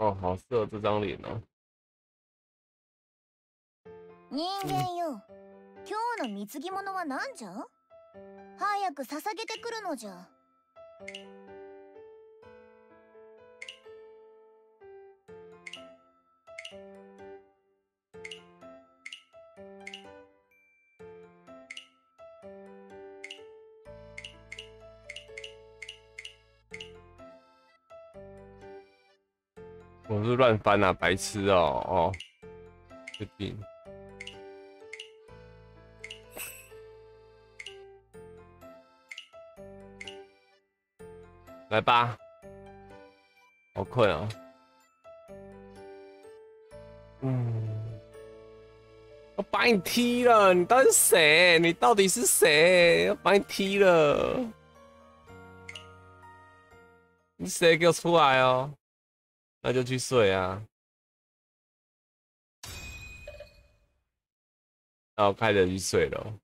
哦，好适合这张脸哦。人間よ。今日の貢ぎ物は何じゃ？早く捧げてくるのじゃ。是乱翻啊，白痴哦哦，确定。来吧，好困啊！嗯，我把你踢了，你到底是谁？你到底是谁？我把你踢了，你谁给我出来哦？那就去睡啊！然后开着去睡了。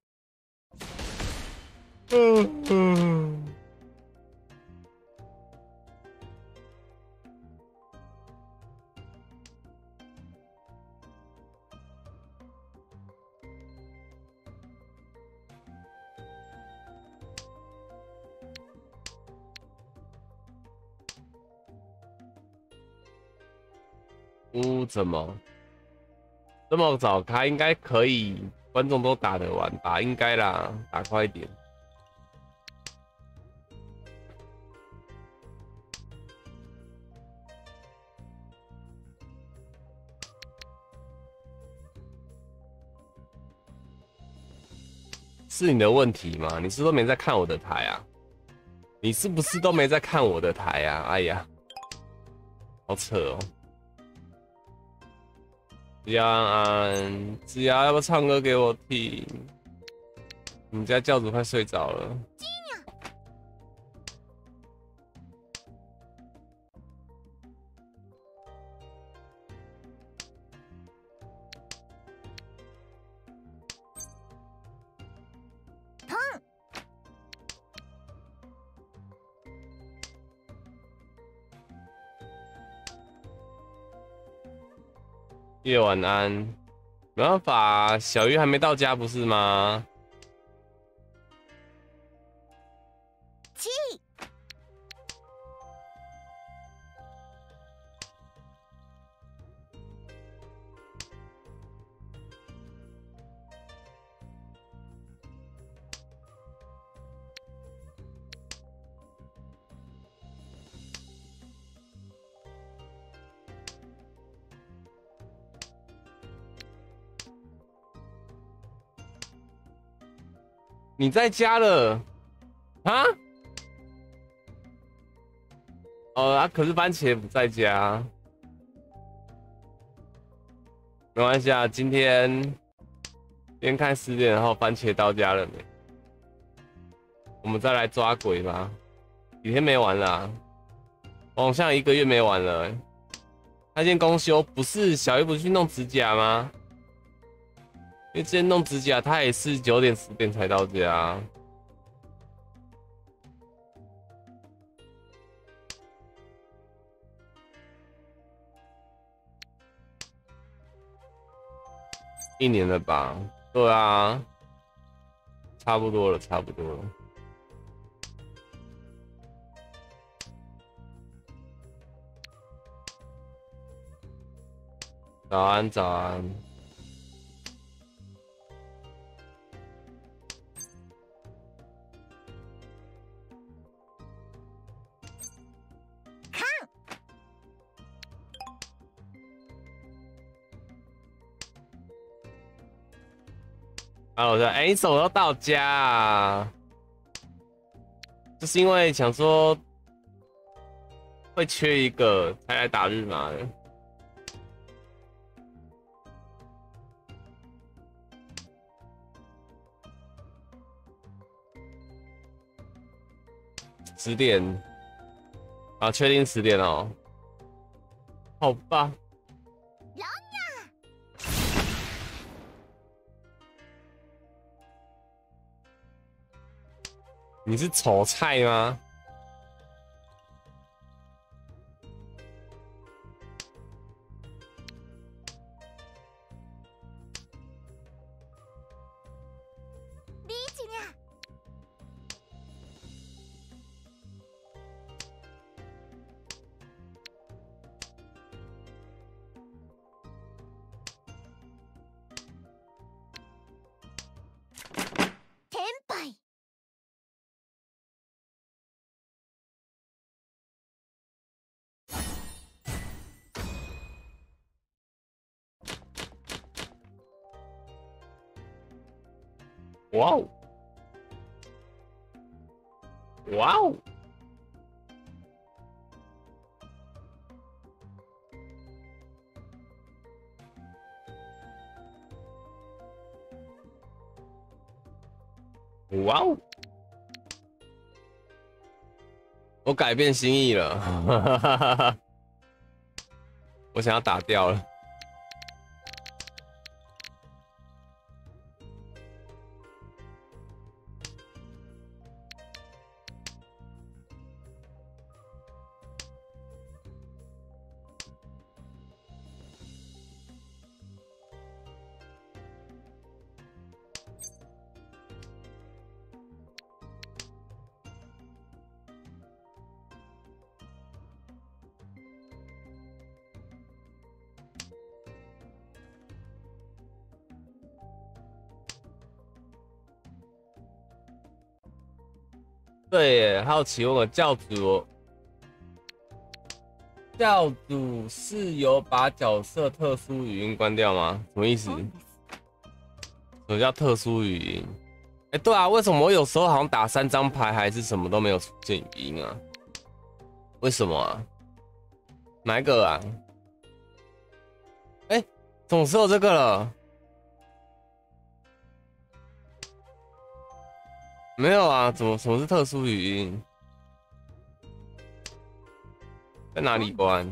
嗯嗯。怎么这么早开？应该可以，观众都打得完吧？应该啦，打快一点。是你的问题吗？你是都没在看我的台啊？你是不是都没在看我的台啊？哎呀，好扯哦！子牙安，子牙要不要唱歌给我听？你们家教主快睡着了。夜晚安，没办法，小鱼还没到家，不是吗？你在家了啊？哦啊，可是番茄不在家，没关系啊。今天今天看十点后，番茄到家了没？我们再来抓鬼吧。几天没玩了？好像一个月没玩了。他今天公休，不是小鱼不是去弄指甲吗？因为之前弄指甲，他也是九点十点才到家。一年了吧？对啊，差不多了，差不多了。早安，早安。啊，我说，哎，你怎么时候到家啊？就是因为想说会缺一个才来打日麻的。十点啊，确定十点哦。好吧。你是炒菜吗？哇哦！哇哦！哇哦！我改变心意了，我想要打掉了。好奇问个教主，教主是有把角色特殊语音关掉吗？什么意思？什么叫特殊语音？哎，对啊，为什么我有时候好像打三张牌还是什么都没有出现语音啊？为什么啊？哪一个啊？哎，总是有这个了。没有啊，怎么什么是特殊语音？在哪里关？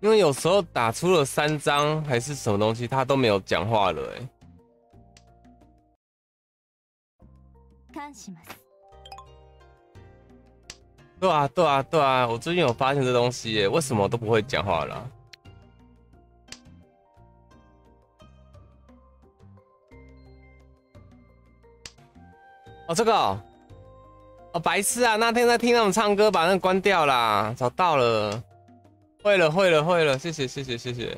因为有时候打出了三张还是什么东西，他都没有讲话了，哎。对啊，对啊，对啊，我最近有发现这东西，耶，为什么都不会讲话了？哦，这个，哦，白痴啊！那天在听他们唱歌，把那个关掉啦，找到了。会了，会了，会了，谢谢，谢谢，谢谢。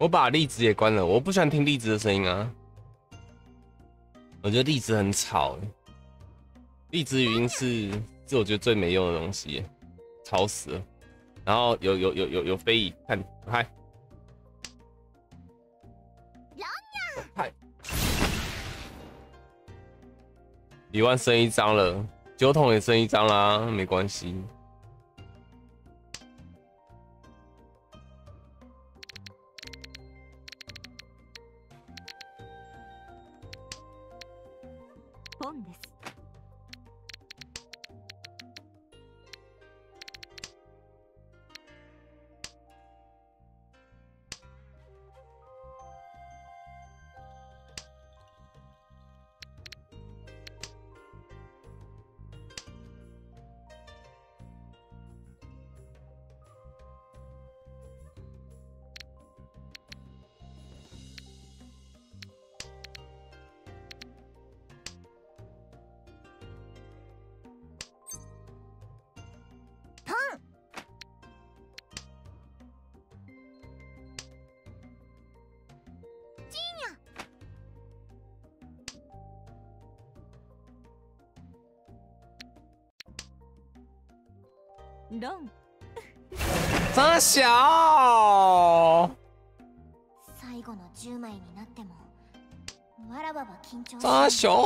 我把栗子也关了，我不喜欢听栗子的声音啊。我觉得荔枝很吵，荔枝语音是是我觉得最没用的东西，吵死了。然后有有有有有飞蚁，看嗨，嗨，一万升一张了，酒桶也升一张啦，没关系。三小。最後の10枚になってもわらばは緊張三小。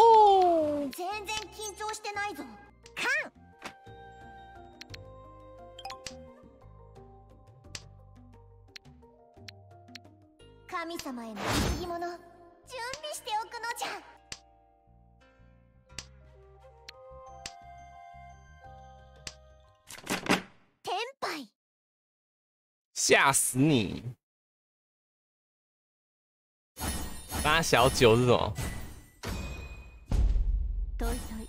吓死你！ 八小九是什么？トイトイ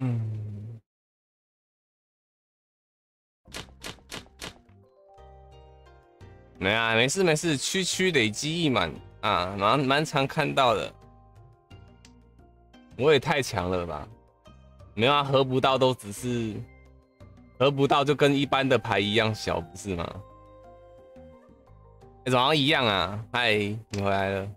嗯，没啊，没事没事，区区累积一满啊，蛮蛮常看到的。我也太强了吧？没有啊，合不到都只是 合不到，就跟一般的牌一样小，不是吗？哎、怎么一样啊？嗨，你回来了。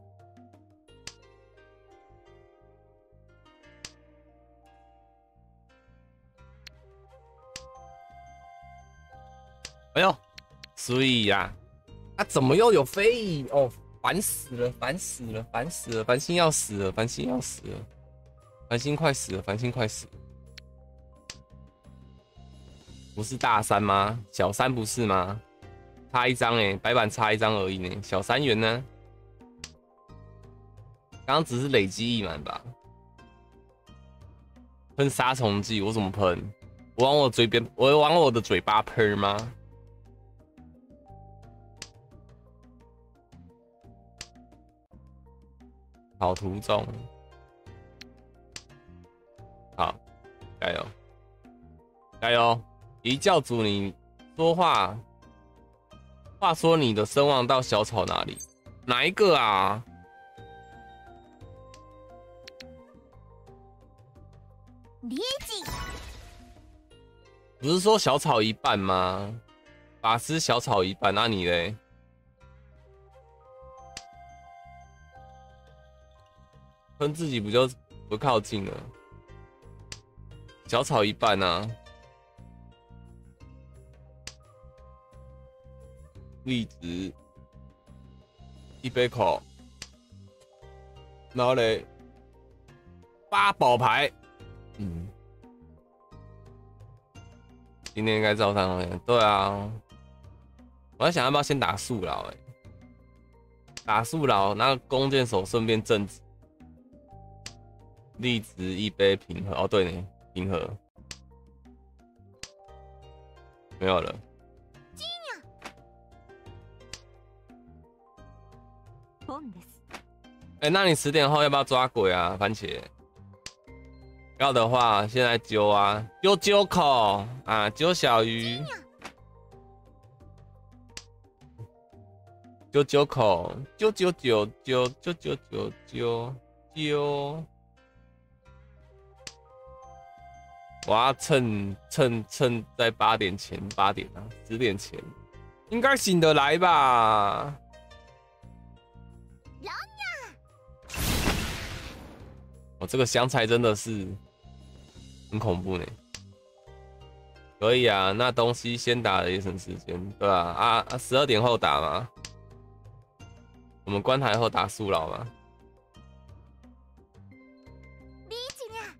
哎呦，所以呀、啊，怎么又有飞蚁？哦，烦死了，烦死了，烦死了，烦心要死了，烦心要死了，烦心快死了，烦心快死了。不是大三吗？小三不是吗？差一张哎，白板差一张而已呢。小三元呢？刚刚只是累积一满吧？喷杀虫剂，我怎么喷？我往我嘴边，我往我的嘴巴喷吗？跑途中，好，加油，加油！一教主，你说话，话说你的声望到小草哪里？哪一个啊？リーチ不是说小草一半吗？法师小草一半，那、你嘞？跟自己不就不靠近了？小草一半啊。栗子一杯口，然后嘞八宝牌，嗯。今天应该照常练。对啊，我在想要不要先打树老哎、打树老，那弓箭手顺便正直。栗子一杯平和，哦对呢，平和没有了。哎那你十点后要不要抓鬼啊番茄？要的话现在揪啊揪揪口啊揪小鱼。揪揪口揪揪揪揪揪揪揪揪揪。我要趁趁趁在八点前八点啊十点前。应该醒得来吧。我、这个香菜真的是很恐怖呢。可以啊，那东西先打了也省时间，对吧、啊？啊，十二点后打嘛，我们关台后打速老嘛。リーチにゃ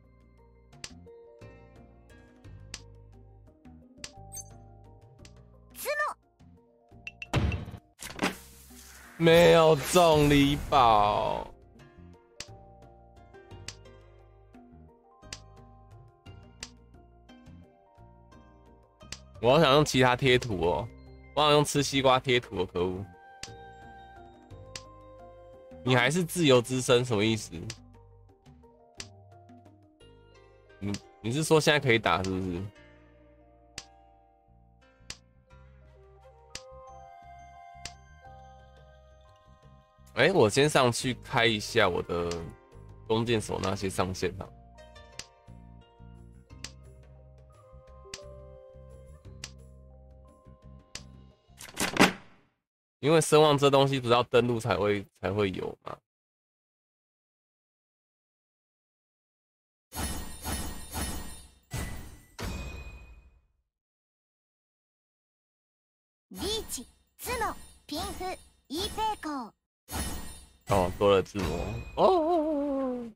没有中礼宝。 我好想用其他贴图哦，我想用吃西瓜贴图哦，可恶！你还是自由之身什么意思？你你是说现在可以打是不是？哎、我先上去开一下我的弓箭手那些上限啊。因为声望这东西不是要登录才会才会有嘛。リーチ角ピンフイーペイコー哦，多了字幕哦。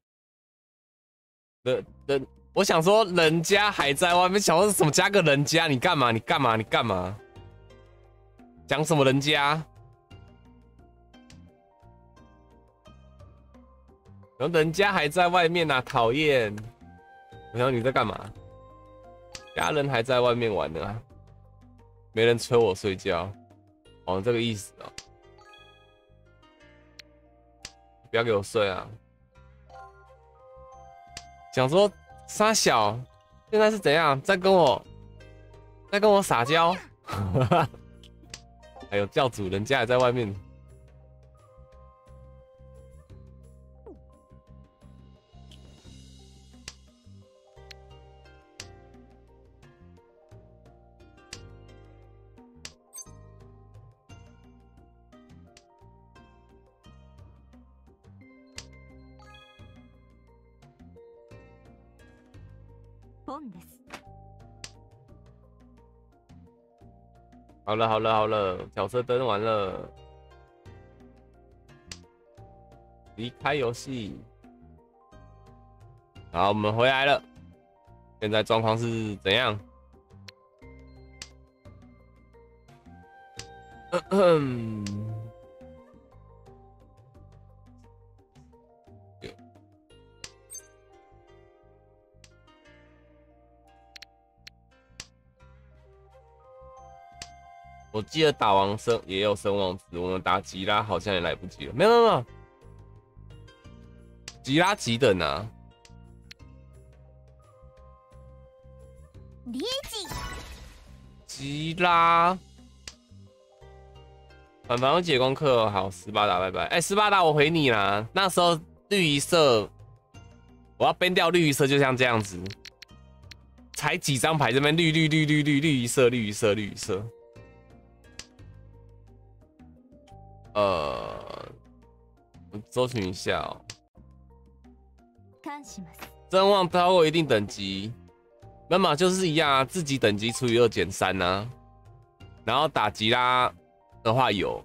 人人，我想说人家还在外面，想说什么加个人家，你干嘛？你干嘛？你干嘛？讲什么人家？ 然后人家还在外面呢、讨厌！我想你在干嘛？家人还在外面玩呢、没人催我睡觉。哦，这个意思哦。不要给我睡啊！想说沙小，现在是怎样？在跟我，在跟我撒娇？还有教主人家也在外面。好了好了好了，角色登完了，离开游戏。好，我们回来了。现在状况是怎样？嗯我记得打王生也有生王子，我们打吉拉好像也来不及了。没有没有没有，吉拉几等啊？吉拉，反反有解功课，好，斯巴达拜拜。哎，斯巴达，我回你啦。那时候绿一色，我要编掉绿一色，就像这样子，才几张牌这边绿绿绿绿绿绿一色绿一色绿一色。呃，我搜寻一下哦。真望超过一定等级，那么就是一样啊，自己等级除以二减三呢。然后打吉拉的话有，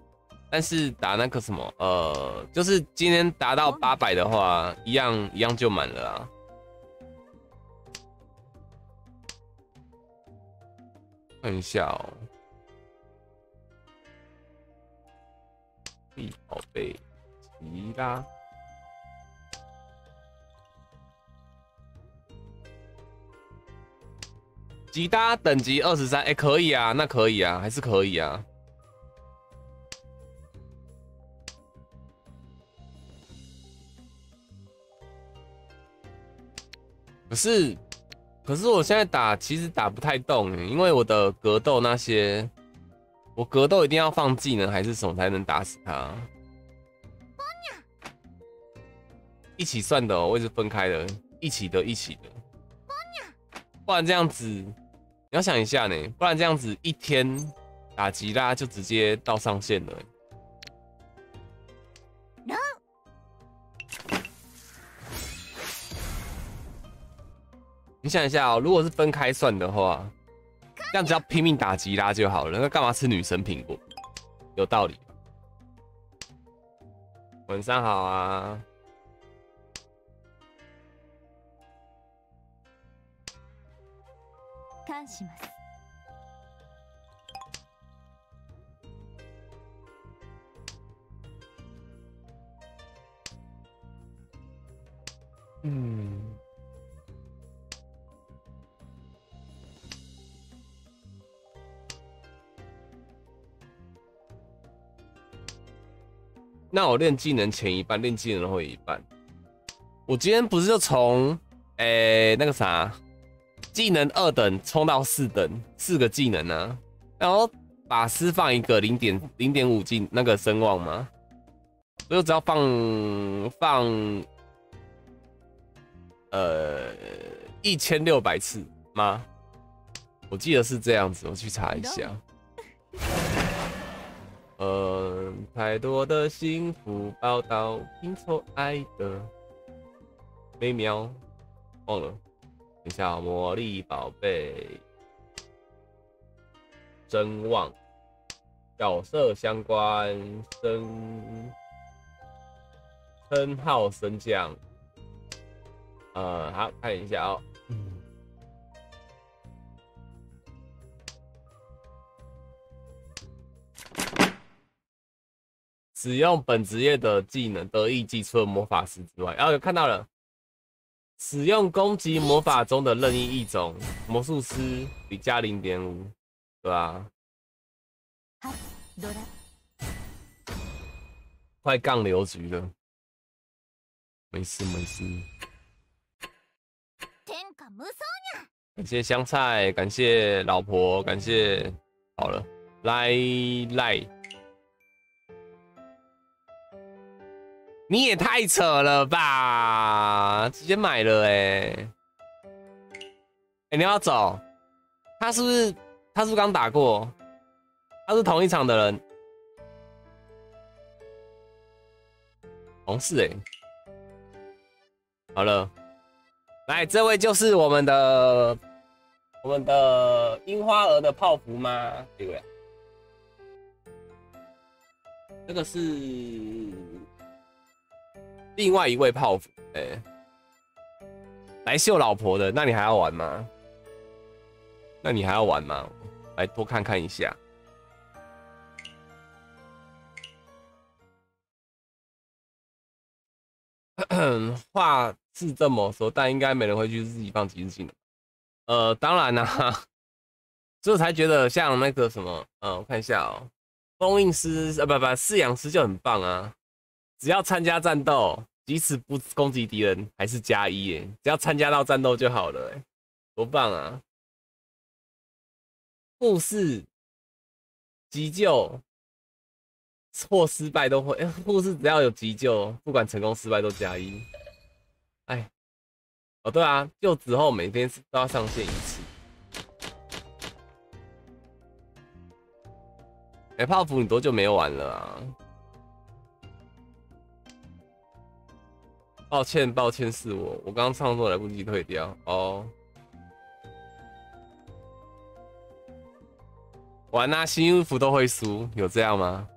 但是打那个什么，呃，就是今天达到八百的话，一样一样就满了啊。看一下哦。B 宝贝，吉拉，吉他等级二十三，哎，可以啊，那可以啊，还是可以啊。可是，可是我现在打其实打不太动，因为我的格斗那些。我格斗一定要放技能还是什么才能打死他？一起算的哦，我也是分开的，一起的，一起的。不然这样子，你要想一下呢，不然这样子一天打吉拉就直接到上限了。你想一下哦，如果是分开算的话。这样只要拼命打吉拉就好了，那干嘛吃女神苹果？有道理。晚上好啊。嗯。那我练技能前一半，练技能后一半。我今天不是就从诶那个啥技能二等冲到四等，四个技能呢？然后法师放一个零点零点五技那个声望吗？我就只要放放呃一千六百次吗？我记得是这样子，我去查一下。嗯，太多的幸福报道，拼凑爱的美妙。忘了，等一下，魔力宝贝，真忘，角色相关，升称号升降。呃，好看一下哦。使用本职业的技能得意技，除了魔法师之外，然后有看到了，使用攻击魔法中的任意一种，魔术师比加零点五，对吧？快杠流局了，没事没事。感谢香菜，感谢老婆，感谢好了，来来，你也太扯了吧！直接买了哎、哎、你要走？他是不是他是不是刚打过？他是同一场的人，同事哎、好了。来，这位就是我们的我们的樱花鹅的泡芙吗？这位，这个是另外一位泡芙，哎、来秀老婆的，那你还要玩吗？那你还要玩吗？来多看看一下。话是这么说，但应该没人会去自己放即时性的。呃，当然啦、所以我才觉得像那个什么，呃，我看一下哦，封印师呃不不饲养师就很棒啊，只要参加战斗，即使不攻击敌人，还是加一耶，只要参加到战斗就好了，哎，多棒啊！护士急救或失败都会，哎 护士只要有急救，不管成功失败都加一。哎，哦对啊，就职后每天都要上线一次。哎，泡芙你多久没有玩了啊？抱歉，抱歉，是我，我刚刚创作来不及退掉哦。玩啊，新衣服都会输，有这样吗？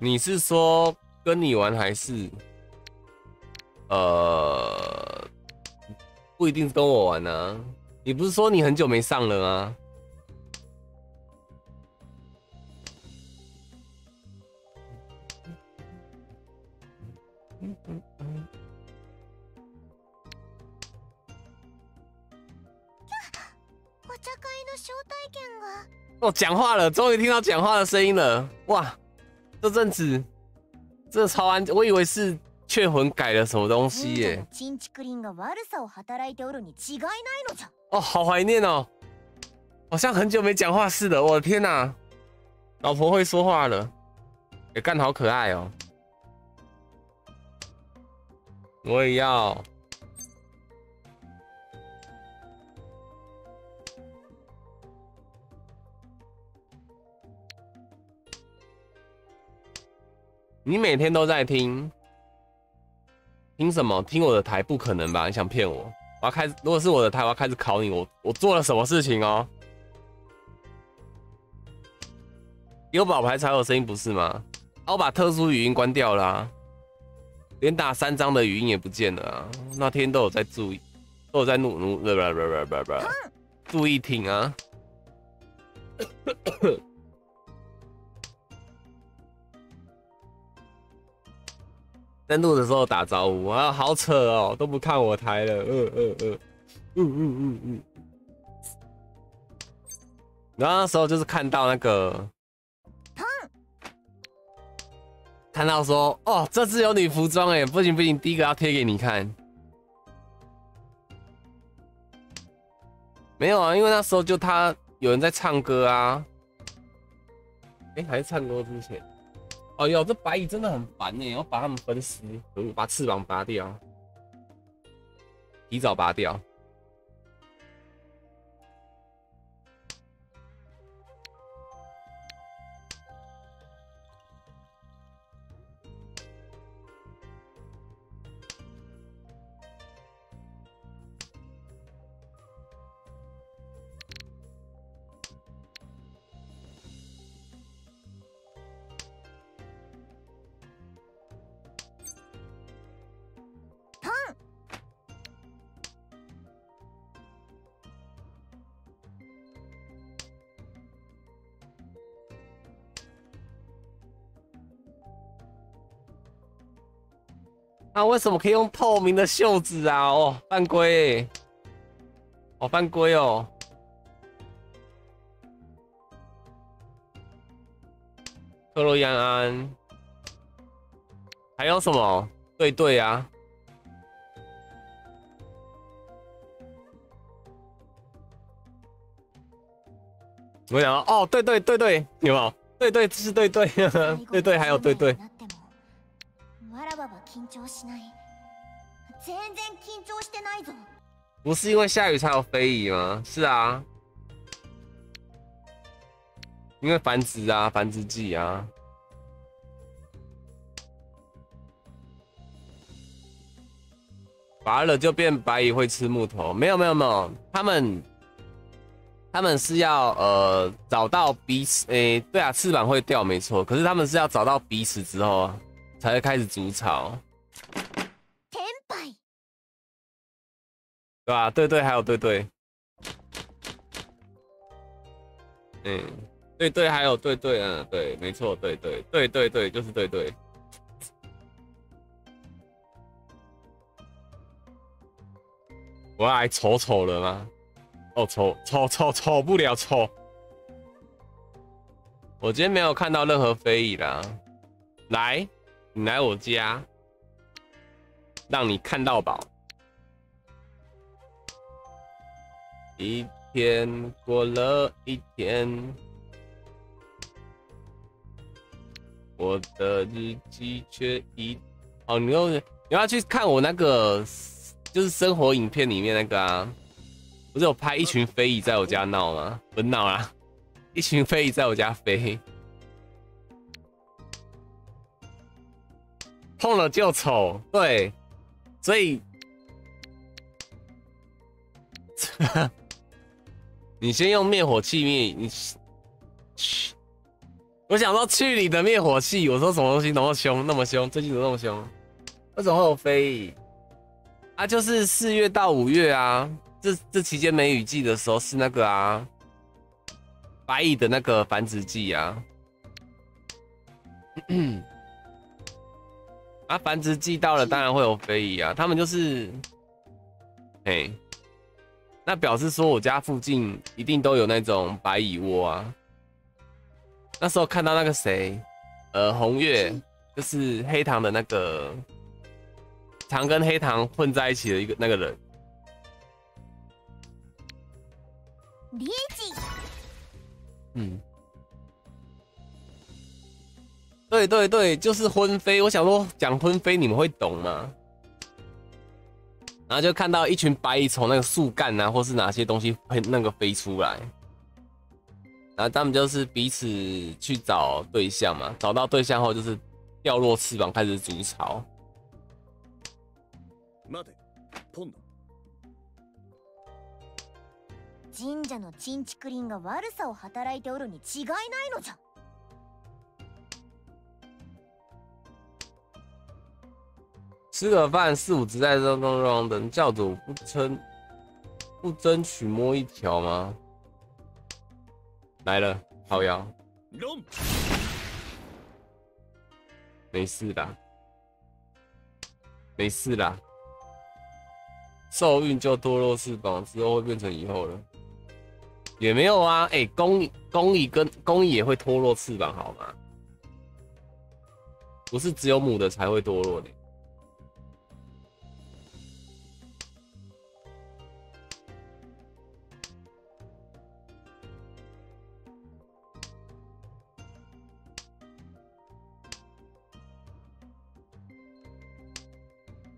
你是说跟你玩还是呃不一定是跟我玩呢、你不是说你很久没上了吗？哦，讲话了，终于听到讲话的声音了！哇，这阵子这超安，我以为是雀魂改了什么东西神社耶の。チンチクリンが悪さを働いておるに違いないのじゃ哦，好怀念哦，好像很久没讲话似的。我的天哪，老婆会说话了，也干好可爱哦。我也要。 你每天都在听，听什么？听我的台？不可能吧？你想骗我？我要开始，如果是我的台，我要开始考你，我我做了什么事情哦？有宝牌才有声音不是吗？啊，我把特殊语音关掉了、啊，连打三张的语音也不见了啊！那天都有在注意，都有在努努，不不不不不不，注意听啊！登录的时候打招呼啊，好扯哦，都不看我台了，嗯嗯嗯嗯嗯嗯嗯。然后那时候就是看到那个，看到说哦，这次有女服装哎，不行不行，第一个要贴给你看。没有啊，因为那时候就他有人在唱歌啊，哎、还是唱歌之前。哎呦，这白蚁真的很烦呢，要把它们分尸，把翅膀拔掉，提早拔掉。啊，为什么可以用透明的袖子啊？哦，犯规欸！好犯规哦。克洛安安，还有什么？对对啊。我想到哦，对对对对，有没有？对对是对对，对 对还有对对。不是因为下雨才有非遗吗？是啊，因为繁殖啊，繁殖季啊。拔了就变白蚁会吃木头？没有没有没有，他们。他们是要呃找到彼此，诶，对啊，翅膀会掉没错，可是他们是要找到彼此之后啊才会开始筑巢。对吧？对对，还有对对，嗯，对对，还有对对，嗯，对，没错，对对对对对，就是对对。我要来丑丑了吗？哦，抽抽抽抽不了抽！我今天没有看到任何非议啦。来，你来我家，让你看到宝。一天过了一天，我的日记却一……哦，你要你要去看我那个，就是生活影片里面那个啊。不是有拍一群飞蚁在我家闹吗？不闹啦，一群飞蚁在我家飞，碰了就丑，对，所以，你先用灭火器灭你，去，我想说去你的灭火器！我说什么东西那么凶，那么凶，最近怎么那么凶？为什么会有飞蚁？啊，就是四月到五月啊。这这期间梅雨季的时候是那个啊，白蚁的那个繁殖季啊，啊繁殖季到了，当然会有飞蚁啊，他们就是，哎，那表示说我家附近一定都有那种白蚁窝啊。那时候看到那个谁，呃，红月，就是黑糖的那个，常跟黑糖混在一起的一个那个人。别急。嗯，对对对，就是婚飞。我想说讲婚飞，你们会懂吗？然后就看到一群白蚁从那个树干啊，或是哪些东西会那个飞出来，然后他们就是彼此去找对象嘛。找到对象后，就是掉落翅膀开始筑巢。神社のチンチクリンが悪さを働いておるに違いないのじゃ 吃个饭，四五只在咚咚咚等教主不争不争取摸一条吗？来了，好呀，没事的，没事的，受孕就脱落翅膀，之后会变成以后了。也没有啊，哎，公公蚁跟公蚁也会脱落翅膀，好吗？不是只有母的才会脱落的。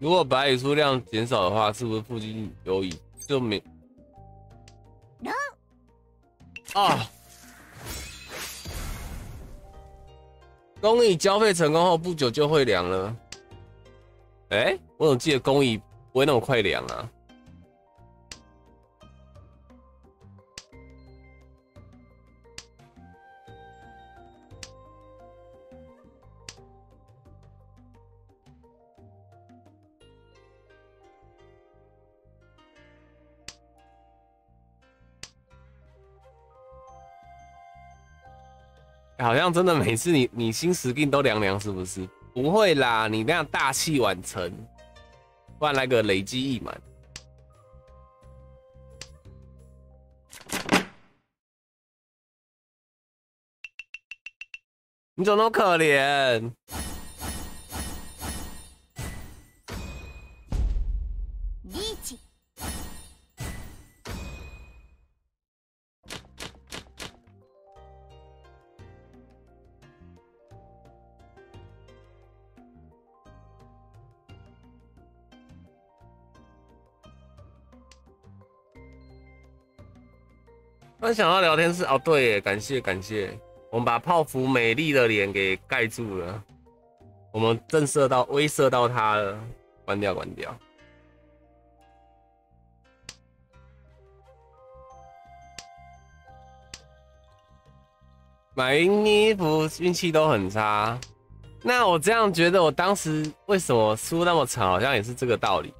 如果白蚁数量减少的话，是不是附近有蚁就没？啊！工蚁交配成功后不久就会凉了。哎，我怎么记得工蚁不会那么快凉啊？好像真的每次你你心死病都凉凉是不是？不会啦你那样大器晚成换来个累积一满。你怎么那么可怜？想要聊天室哦，对耶，感谢感谢，我们把泡芙美丽的脸给盖住了，我们震慑到威慑到他了，关掉关掉。买衣服运气都很差，那我这样觉得，我当时为什么输那么惨，好像也是这个道理。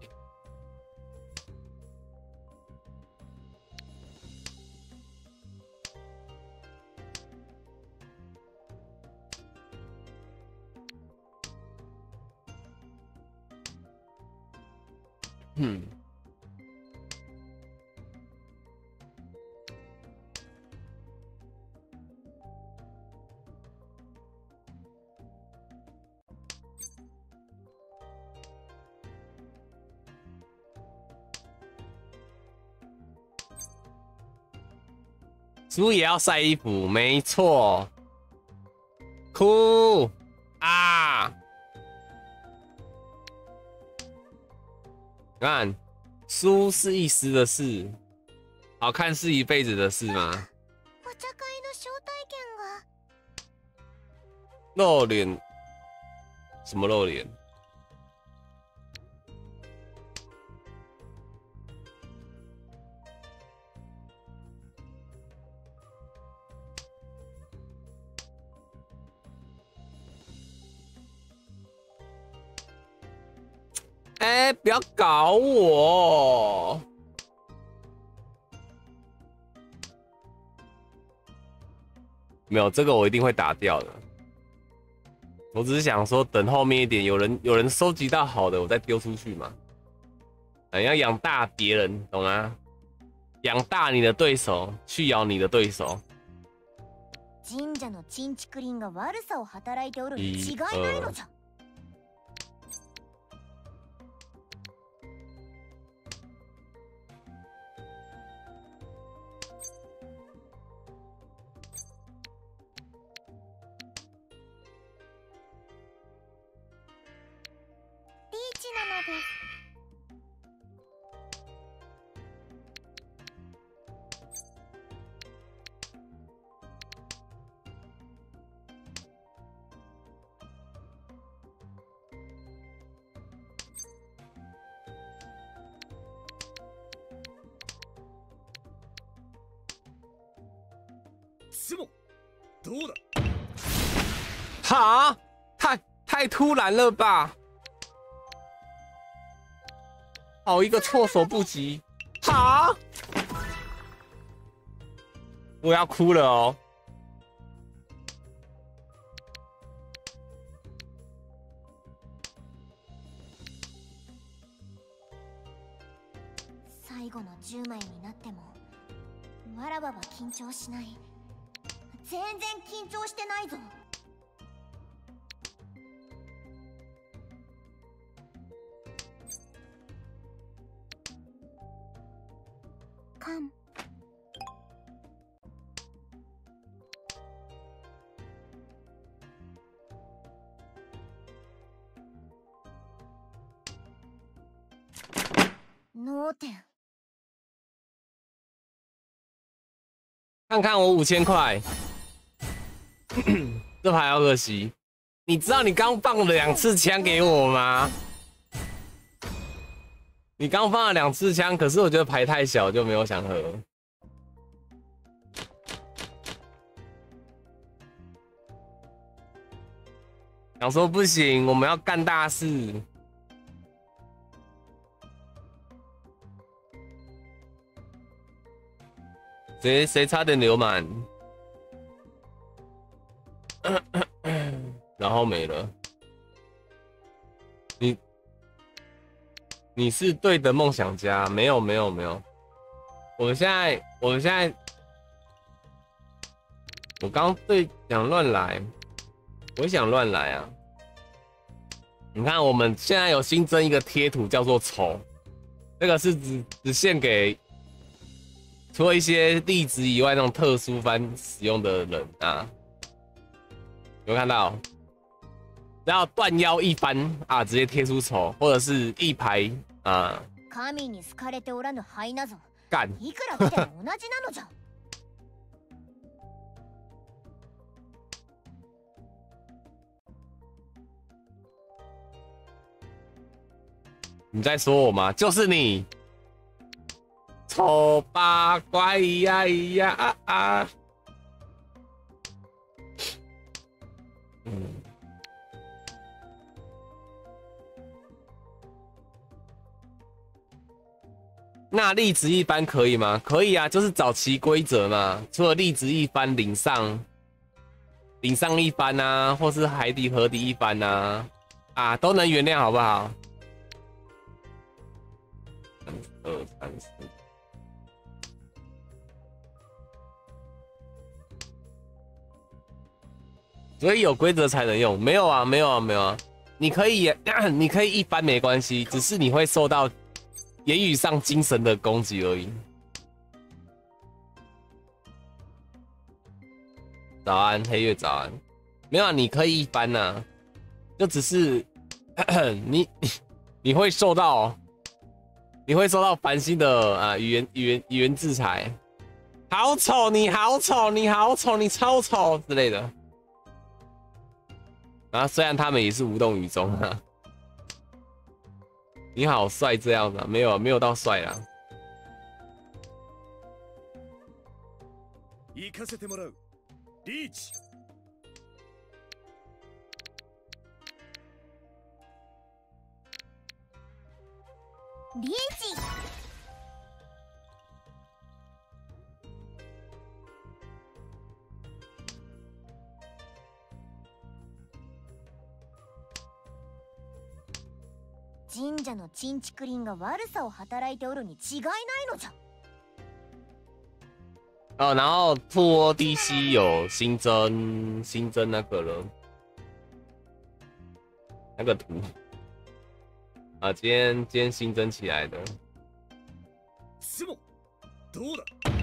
输也要晒衣服，没错。哭啊！看，输是一时的事，好看是一辈子的事吗？お茶会の招待券が露脸？什么露脸？ 搞我！没有这个，我一定会打掉的。我只是想说，等后面一点有人有人收集到好的，我再丢出去嘛。哎，要养大别人，懂吗？养大你的对手，去咬你的对手。神社のチンチクリンが悪さを働いておるに違いないのじゃ 完了吧！好一个措手不及！好，我要哭了哦！看看我五千块，这牌好可惜。你知道你刚放了两次枪给我吗？你刚放了两次枪，可是我觉得牌太小，就没有想喝。想说不行，我们要干大事。谁谁差点流满，然后没了。你你是对的梦想家，没有没有没有。我们现在我们现在，我刚对讲乱来，我想乱来啊！你看，我们现在有新增一个贴图，叫做“丑”，这个是只只限给除了一些例子以外那种特殊番使用的人啊。有看到？然后断腰一翻啊，直接贴出丑，或者是一排啊。神に好かれておらぬ灰なぞ干！いくら見ても同じなのじゃ你在说我吗？就是你， 丑八怪呀呀啊啊！嗯，那立直一番可以吗？可以啊，就是早期规则嘛。除了立直一番领上，领上一番啊，或是海底河底一番啊，啊，都能原谅，好不好？二三四，所以有规则才能用。没有啊，没有啊，没有啊。你可以，你可以一般没关系，只是你会受到言语上、精神的攻击而已。早安，黑月早安。没有，啊，你可以一般呐，就只是 你 你会受到。你会受到繁星的啊语言语言语言制裁，好丑，你好丑，你好丑，你超丑之类的。啊，虽然他们也是无动于衷啊。你好帅这样子，没有没有到帅啊。リーチ神社のチンチクリンが悪さを働いておるに違いないのじゃ。哦，然后有新增新增那个了，那个图。啊，今天今天新增起来的。どうだ？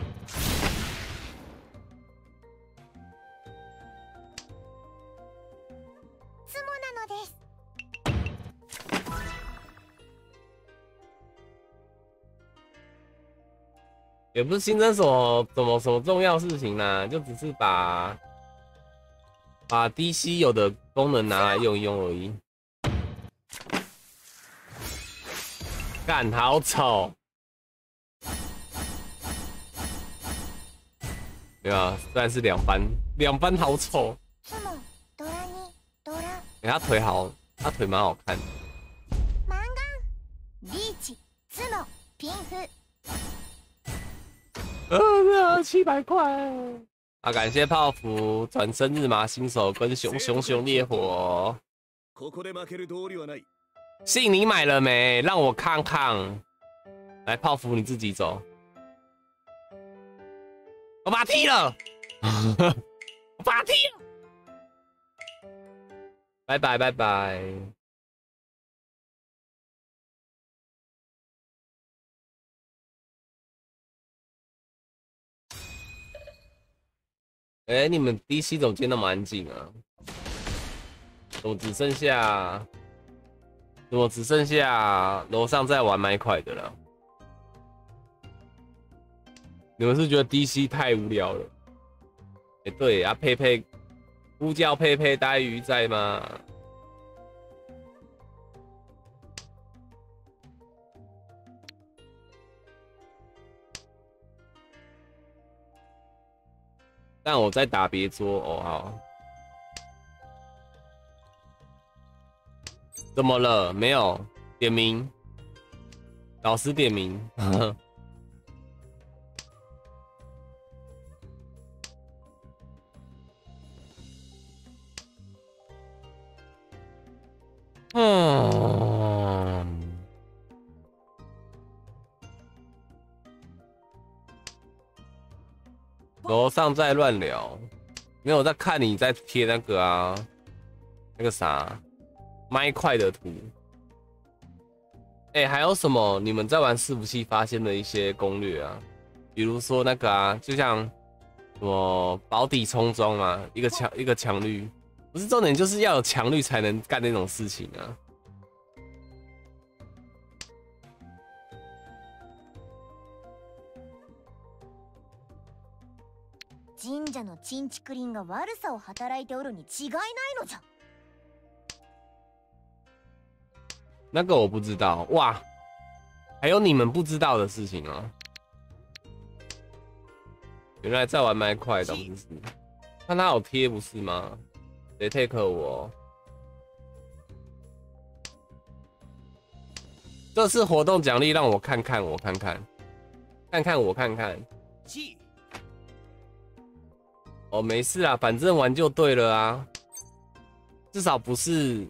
也不是新增什么什么什么重要事情呢，就只是把把 DC 有的功能拿来用一用而已。干好丑！对啊，虽然是两班，两班好丑。哎，他腿好，他腿蛮好看。呃，七百块啊！感谢泡芙转生日麻新手跟熊熊熊烈火。信你买了没？让我看看。来，泡芙你自己走。我把他踢了，我把他踢了。拜拜拜拜。哎，你们 DC 总监那么安静啊？怎么只剩下？怎么只剩下楼上在玩麦块的了。你们是觉得 DC 太无聊了？哎，对啊，佩佩，呼叫佩佩呆鱼在吗？但我在打别桌哦，好。怎么了？没有点名，老师点名。嗯，楼上在乱聊，没有在看你在贴那个啊。那个啥麦块的图。哎、还有什么你们在玩伺服器发现的一些攻略啊？比如说那个啊，就像什么保底冲装嘛，一个强一个强率，不是重点，就是要有强率才能干那种事情啊。神社のチンチクリンが悪さを働いておるに違いないのじゃ那个我不知道哇，还有你们不知道的事情哦。原来在玩麦块的，不是？看他有贴不是吗？谁 take 我？这次活动奖励让我看看，我看看，看看我看看。 哦，没事啊，反正玩就对了啊。至少不是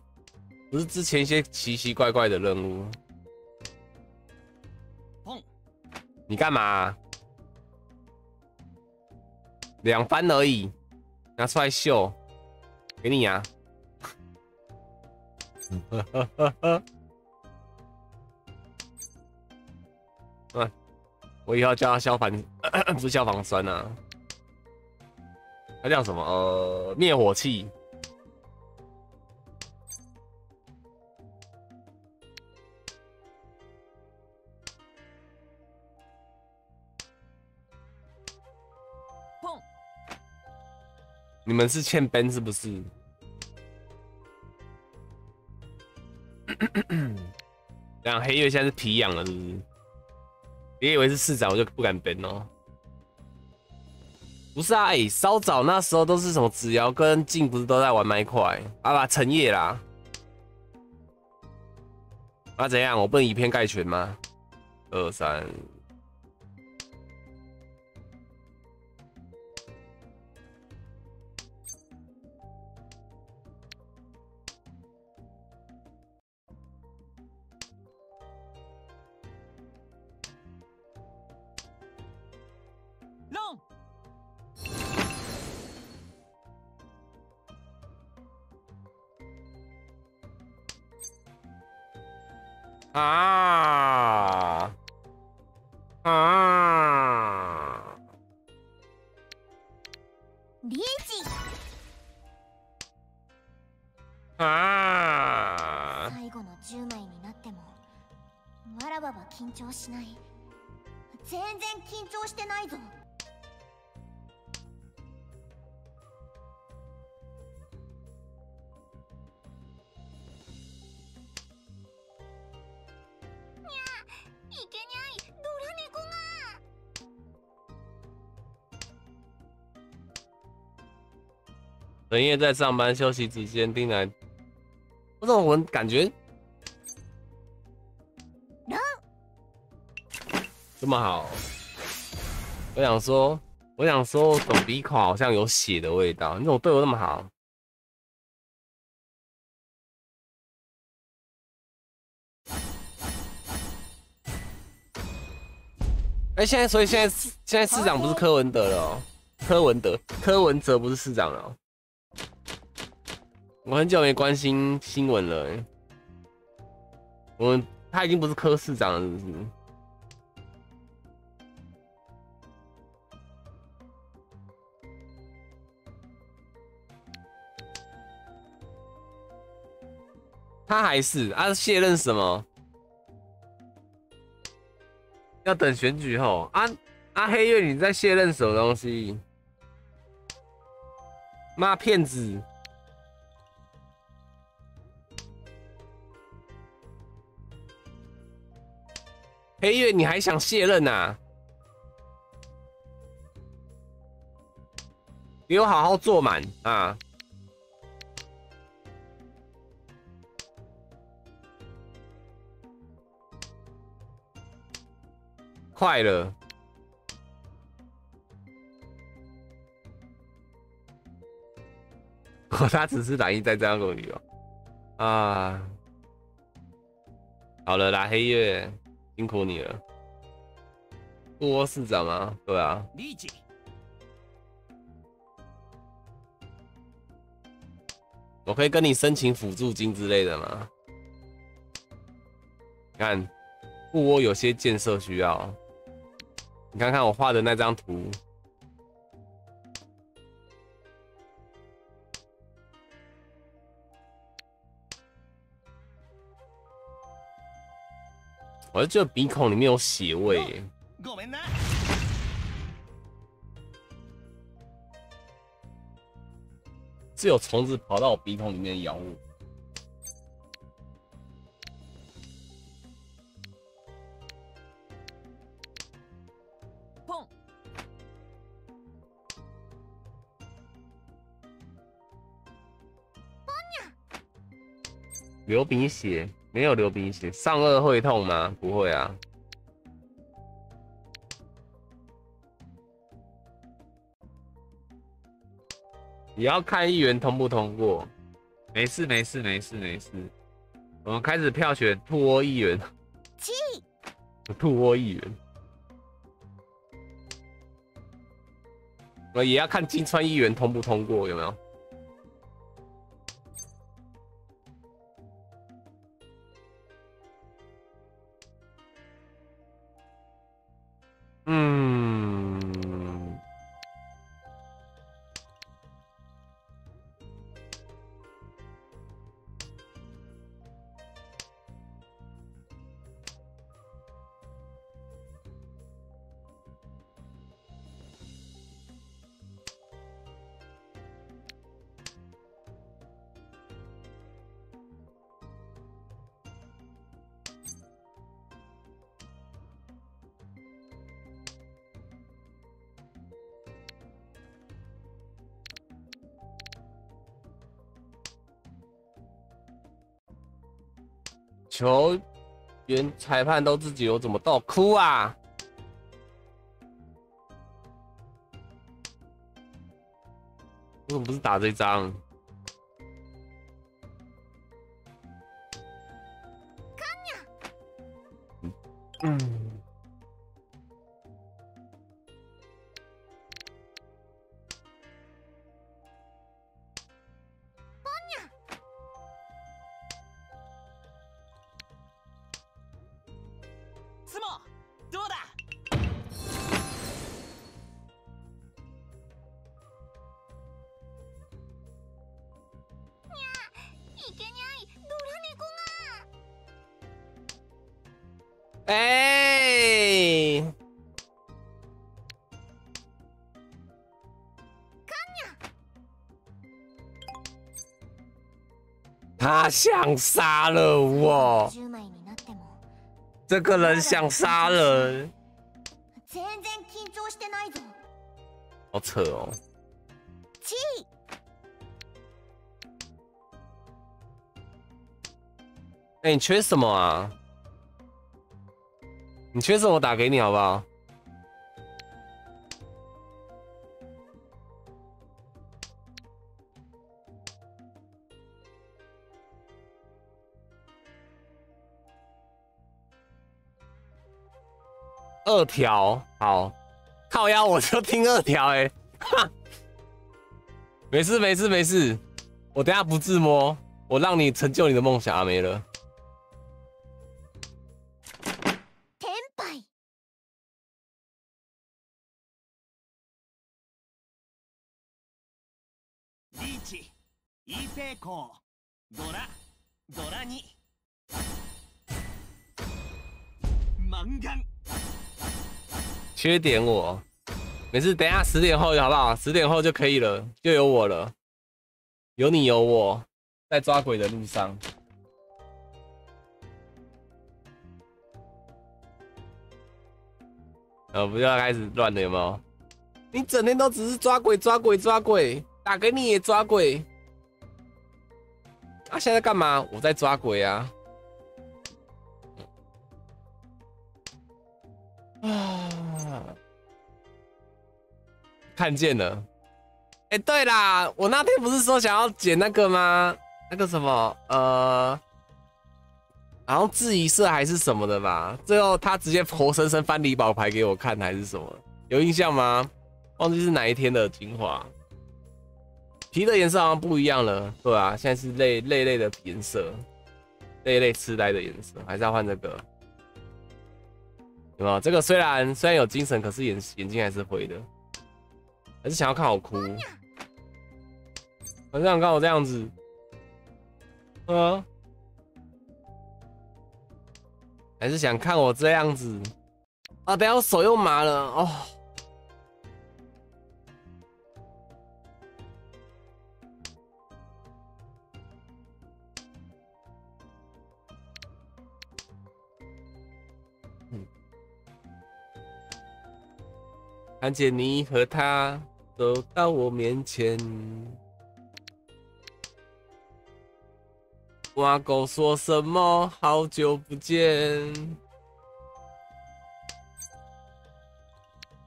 不是之前一些奇奇怪怪的任务。砰你干嘛、两番而已，拿出来秀，给你啊！嗯，我以后叫他消防，不是消防栓啊，它叫什么？呃，灭火器。砰！你们是欠 Ben 是不是？这样黑月现在是皮痒了，是不是？别以为是市长，我就不敢 Ben 哦。不是啊，哎、稍早那时候都是什么子瑶跟静不是都在玩麦块啊吧？陈叶啦，啊怎样？我不能以偏概全吗？二三，啊啊！リーチ啊！最後の10枚になってもわらばは緊張しない全然緊張してないぞが人夜在上班休息之间，丁来，我怎么我感觉这么好？我想说，我想说，我的鼻孔好像有血的味道。你怎么对我那么好？哎、现在所以现在市现在市长不是柯文德了哦，柯文德柯文哲不是市长了哦。我很久没关心新闻了、我们他已经不是科市长了，是不是？他还是啊卸任什么？要等选举后啊啊黑月你在卸任什么东西？妈骗子！黑月，你还想卸任呐、给我好好做满啊！快了，我，他只是懒意在这样跟我旅游啊。好了啦，黑月，辛苦你了。郭市长啊？对啊，理解我可以跟你申请辅助金之类的吗？看，布窝有些建设需要。你看看我画的那张图，我就觉得鼻孔里面有血味耶。ごめんな是有虫子跑到我鼻孔里面咬我。ポン流鼻血 没有流鼻血，上颚会痛吗？不会啊。也要看议员通不通过。没事没事没事没事。我们开始票选兔窝议员。七兔窝议员。我也要看金川议员通不通过，有没有？球员、裁判都自己有怎么到，哭啊！为什么不是打这张？想杀了我， 10枚になっても这个人想杀人，全然緊張してないぞ好扯哦。七哎、你缺什么啊？你缺什么？我打给你好不好？ 二条，好，靠腰我就听二条，哎，没事没事没事，我等下不自摸，我让你成就你的梦想啊，没了。一成，缺点我，没事，等下十点后好不好？十点后就可以了，就有我了，有你有我，在抓鬼的路上。呃，不就要开始乱了有没有？你整天都只是抓鬼抓鬼抓鬼，打给你也抓鬼。啊，现在干嘛？我在抓鬼啊！啊，看见了。哎、对啦，我那天不是说想要剪那个吗？那个什么，呃，好像质疑色还是什么的吧。最后他直接活生生翻李宝牌给我看，还是什么？有印象吗？忘记是哪一天的精华。皮的颜色好像不一样了，对啊，现在是类类类的颜色，类类痴呆的颜色，还是要换这个。有没有？这个虽然虽然有精神，可是眼眼睛还是灰的，还是想要看我哭，还是想看我这样子，嗯，还是想看我这样子啊？等下我手又麻了哦。看见你和他走到我面前，阿狗说什么？好久不见。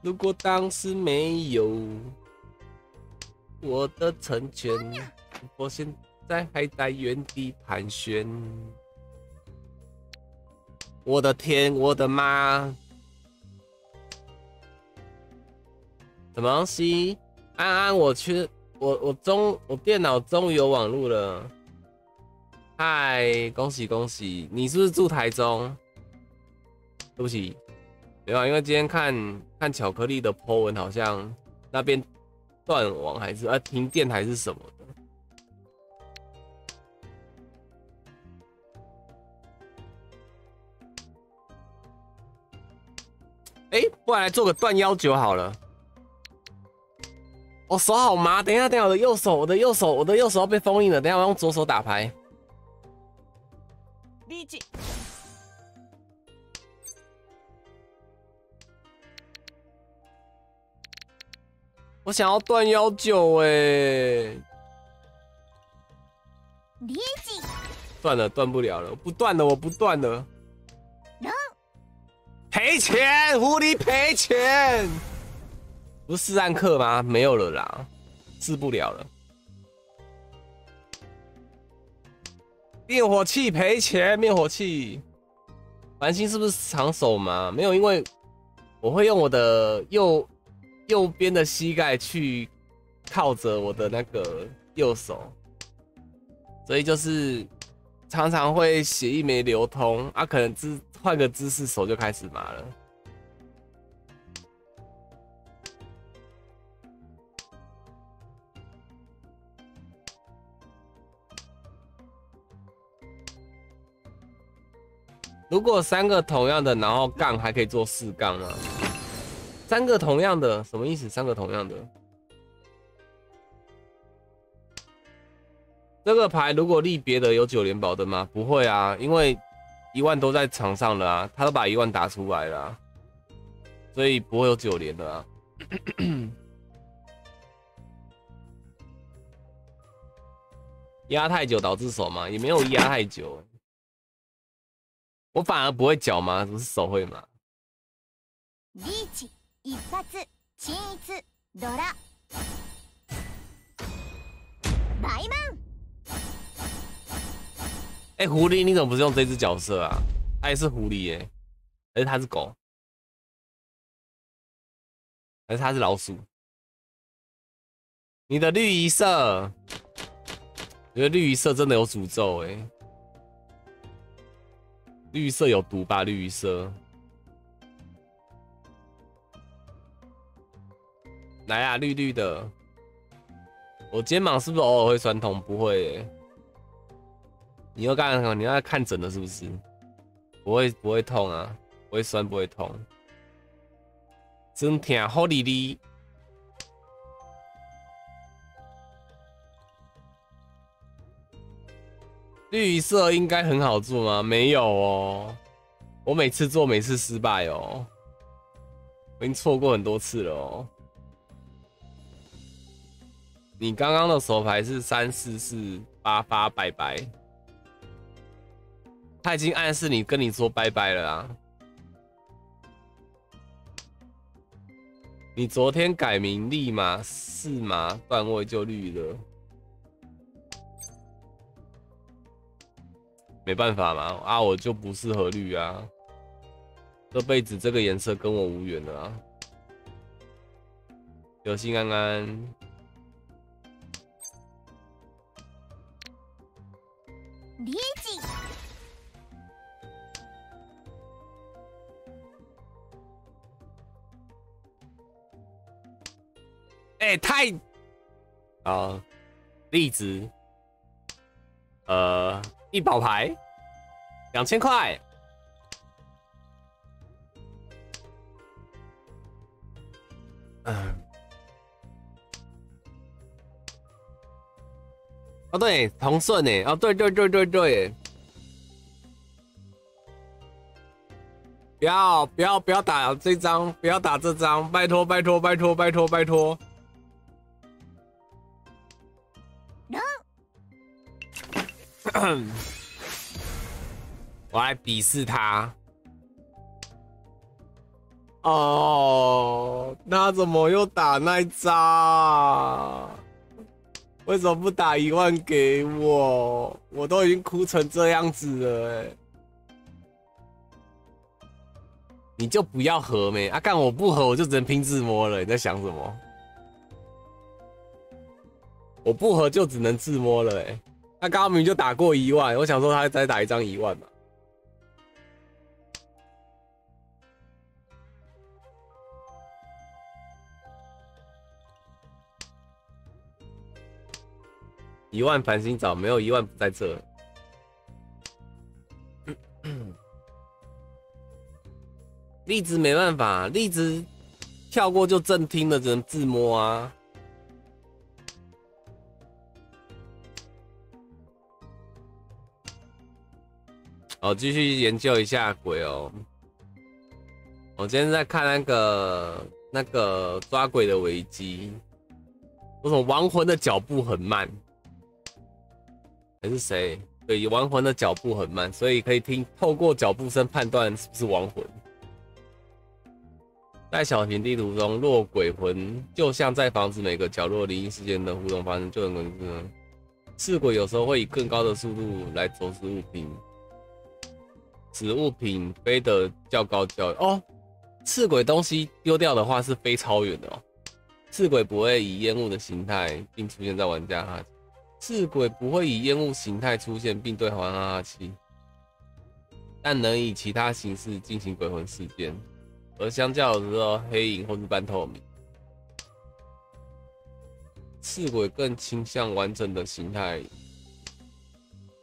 如果当时没有我的成全，我现在还在原地盘旋。我的天，我的妈！什么东西？安安，我去，我我终我电脑终于有网络了。嗨，恭喜恭喜！你是不是住台中？对不起，没有，因为今天看看巧克力的 po 文，好像那边断网还是呃停电还是什么的。哎，不然来做个断幺九好了。我手好麻，等一下，等一下，我的右手，我的右手，我的右手要被封印了。等下我用左手打牌。立即。我想要断幺九哎。立即。断了，断不了了，不断了，我不断了。赔钱，狐狸赔钱。不是暗克吗？没有了啦，治不了了。灭火器赔钱，灭火器。繁星是不是长手吗？没有，因为我会用我的右右边的膝盖去靠着我的那个右手，所以就是常常会血液没流通啊，可能姿换个姿势手就开始麻了。如果三个同样的，然后杠还可以做四杠吗？三个同样的什么意思？三个同样的，这个牌如果立别的有九连宝的吗？不会啊，因为一万都在场上了啊，他都把一万打出来了，所以不会有九连的啊。压太久导致手吗？也没有压太久。我反而不会脚吗？不是手会吗？リーチ一発均一ドラ白曼。哎，狐狸，你怎么不是用这只角色啊？他也是狐狸耶，还是他是狗？还是他是老鼠？你的绿衣色，我觉得绿衣色真的有诅咒哎。 绿色有毒吧？绿色，来啊，绿绿的。我肩膀是不是偶尔会酸痛？不会。你要干什么？你要看诊的是不是？不会，不会痛啊，不会酸，不会痛。真疼，好哩哩。绿色应该很好做吗？没有哦，我每次做每次失败哦，我已经错过很多次了哦。你刚刚的手牌是三四四八八拜拜，他已经暗示你跟你说拜拜了啊。你昨天改名立马是马段位就绿了。没办法嘛，啊，我就不适合绿啊，这辈子这个颜色跟我无缘了啊。游心安安，李锦，哎，太好，栗子，呃。一宝牌，两千块。嗯，哦对，同顺呢？哦对对对对对，不要不要不要打这张，不要打这张，拜托拜托拜托拜托拜托。我来鄙视他。哦，那怎么又打那一张？为什么不打一万给我？我都已经哭成这样子了、欸，你就不要合没啊？干我不合，我就只能拼自摸了。你在想什么？我不合就只能自摸了、欸，他刚刚明明就打过一万，我想说他再打一张一万嘛。一万繁星找没有一万不在这。荔枝没办法，荔枝跳过就正听了，只能自摸啊。哦，继续研究一下鬼哦。我今天在看那个那个抓鬼的危机，为什么亡魂的脚步很慢？还是谁？对，亡魂的脚步很慢，所以可以听透过脚步声判断是不是亡魂。在小型地图中，若鬼魂就像在房子每个角落灵异事件的互动发生，就很可能赤鬼有时候会以更高的速度来走私物品，使物品飞得较高较哦。赤鬼东西丢掉的话是飞超远的哦。赤鬼不会以烟雾的形态并出现在玩家哈。赤鬼不会以烟雾形态出现并对玩家哈气，但能以其他形式进行鬼魂事件。而相较的时候，黑影或是半透明，赤鬼更倾向完整的形态。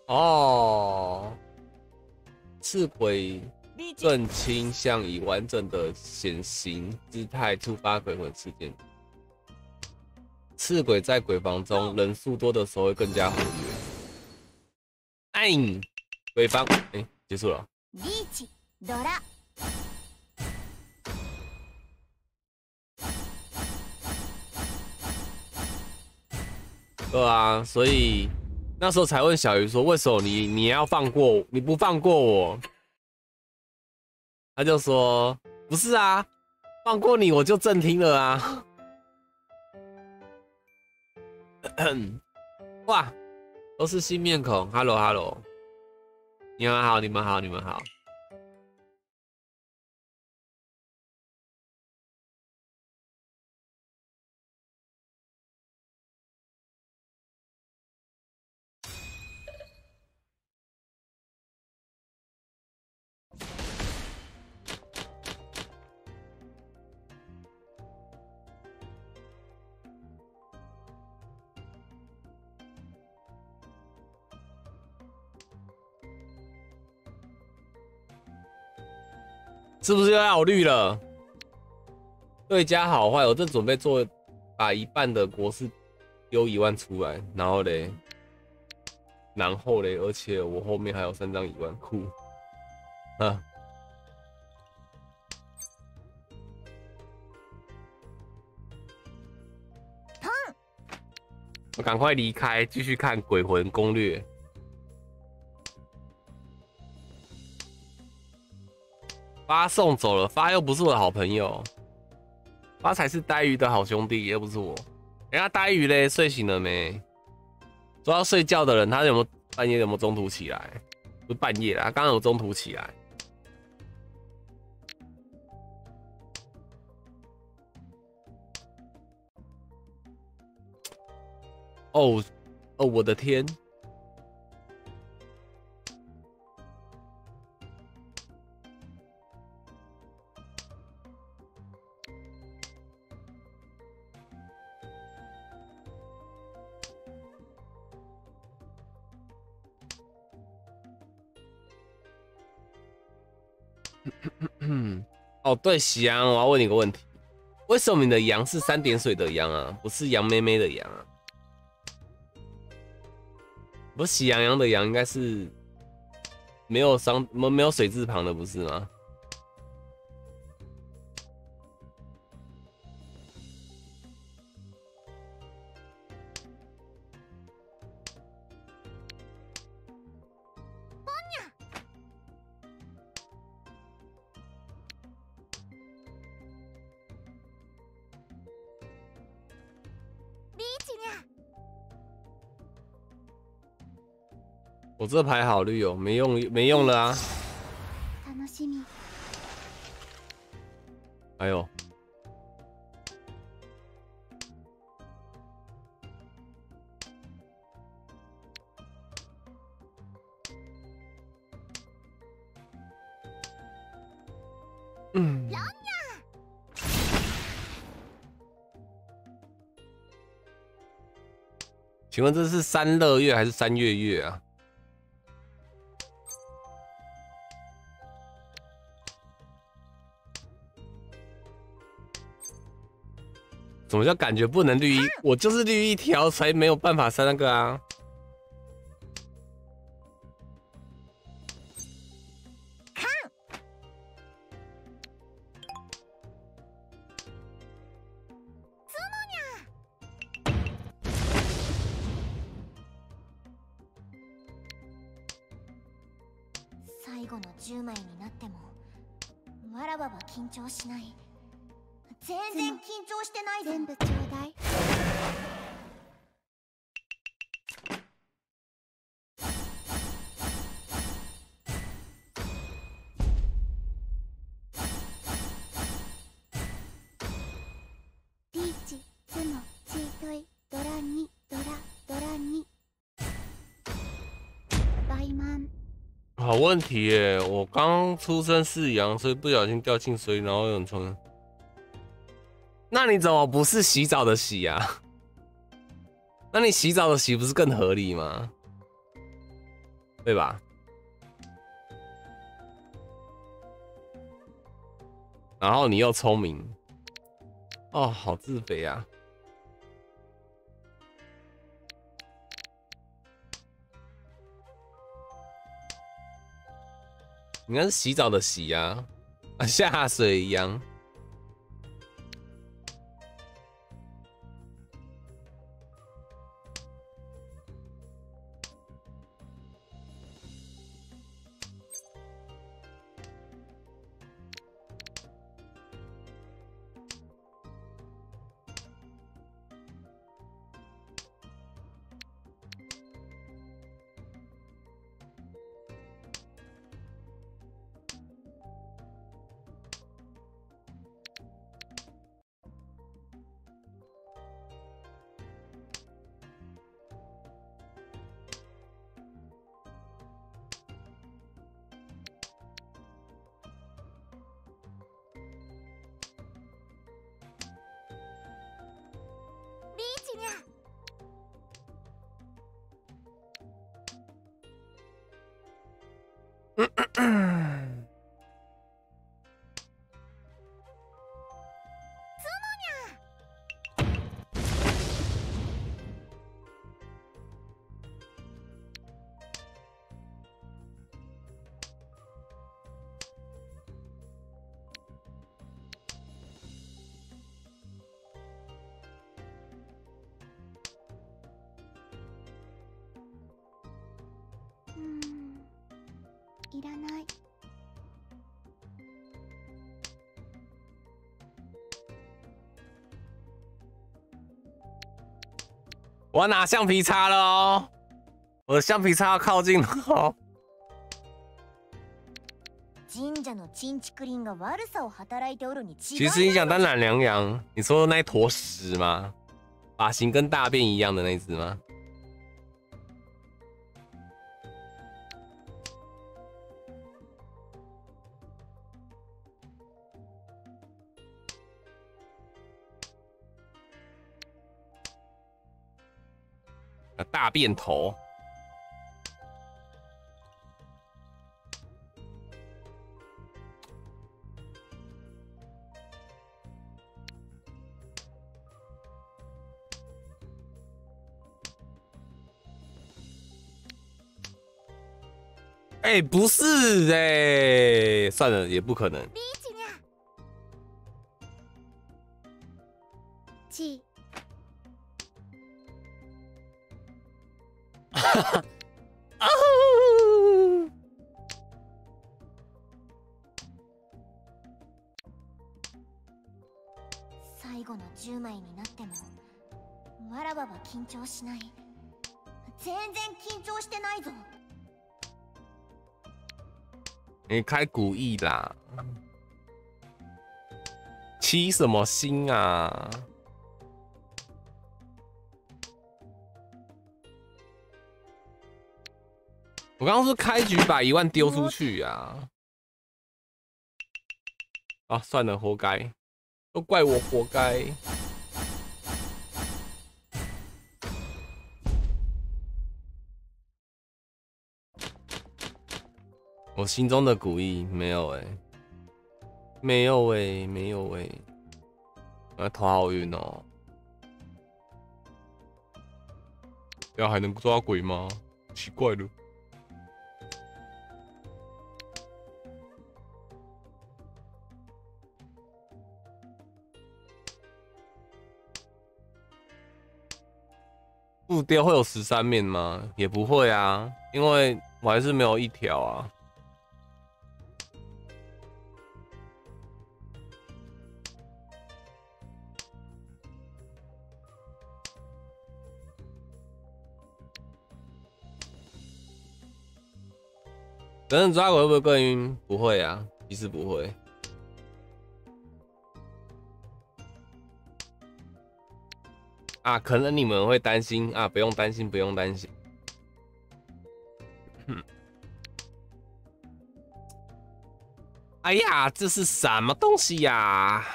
哦，赤鬼更倾向以完整的显形姿态触发鬼魂事件。赤鬼在鬼房中人数多的时候会更加活跃。哎，鬼房哎，结束了。リーチドラ对啊，所以 那时候才问小鱼说，为什么你你要放过我你不放过我？他就说不是啊，放过你我就正听了啊。哇，都是新面孔，Hello Hello，你们好，你们好，你们好。是不是又要绿了？对家好坏，我正准备做，把一半的国士丢一万出来，然后嘞，然后嘞，而且我后面还有三张一万酷，啊，我赶快离开，继续看鬼魂攻略。发送走了，发又不是我的好朋友，发才是呆鱼的好兄弟，又不是我。人家呆鱼嘞，睡醒了没？说要睡觉的人，他有没有半夜有没有中途起来？不是半夜啦，刚刚有中途起来。哦哦，我的天！哦，对，喜羊，我要问你个问题，为什么你的羊是三点水的羊啊，不是羊妹妹的羊啊？不是喜羊羊的羊，应该是没有商没没有水字旁的，不是吗？这牌好绿哦，没用没用了啊！哎呦，嗯，请问这是三乐月还是三月月啊？怎么叫感觉不能绿衣？我就是绿一条才没有办法删那个啊！问题耶！我刚出生是羊，所以不小心掉进水，然后有人冲。那你怎么不是洗澡的洗呀、那你洗澡的洗不是更合理吗？对吧？然后你又聪明，哦，好自卑啊！应该是洗澡的洗呀、啊，下水一样。我要拿橡皮擦了哦，我的橡皮擦要靠近了哦。神社のチンチクリンが悪さを働いておるに違い其实你讲当懒羊羊，你说那一坨屎吗？发型跟大便一样的那只吗？ 点头。哎不是哎算了也不可能。你开古意啦，七什么星啊？我刚刚是开局把一万丢出去呀、啊！啊，算了，活该，都怪我活该。我心中的古意没有哎、没有哎、没有哎、啊，头好晕哦。这样还能抓鬼吗？奇怪了。不丢会有十三面吗？也不会啊，因为我还是没有一条啊。等等抓鬼会不会更晕？不会啊，其实不会。啊，可能你们会担心啊，不用担心，不用担心。哎呀，这是什么东西呀？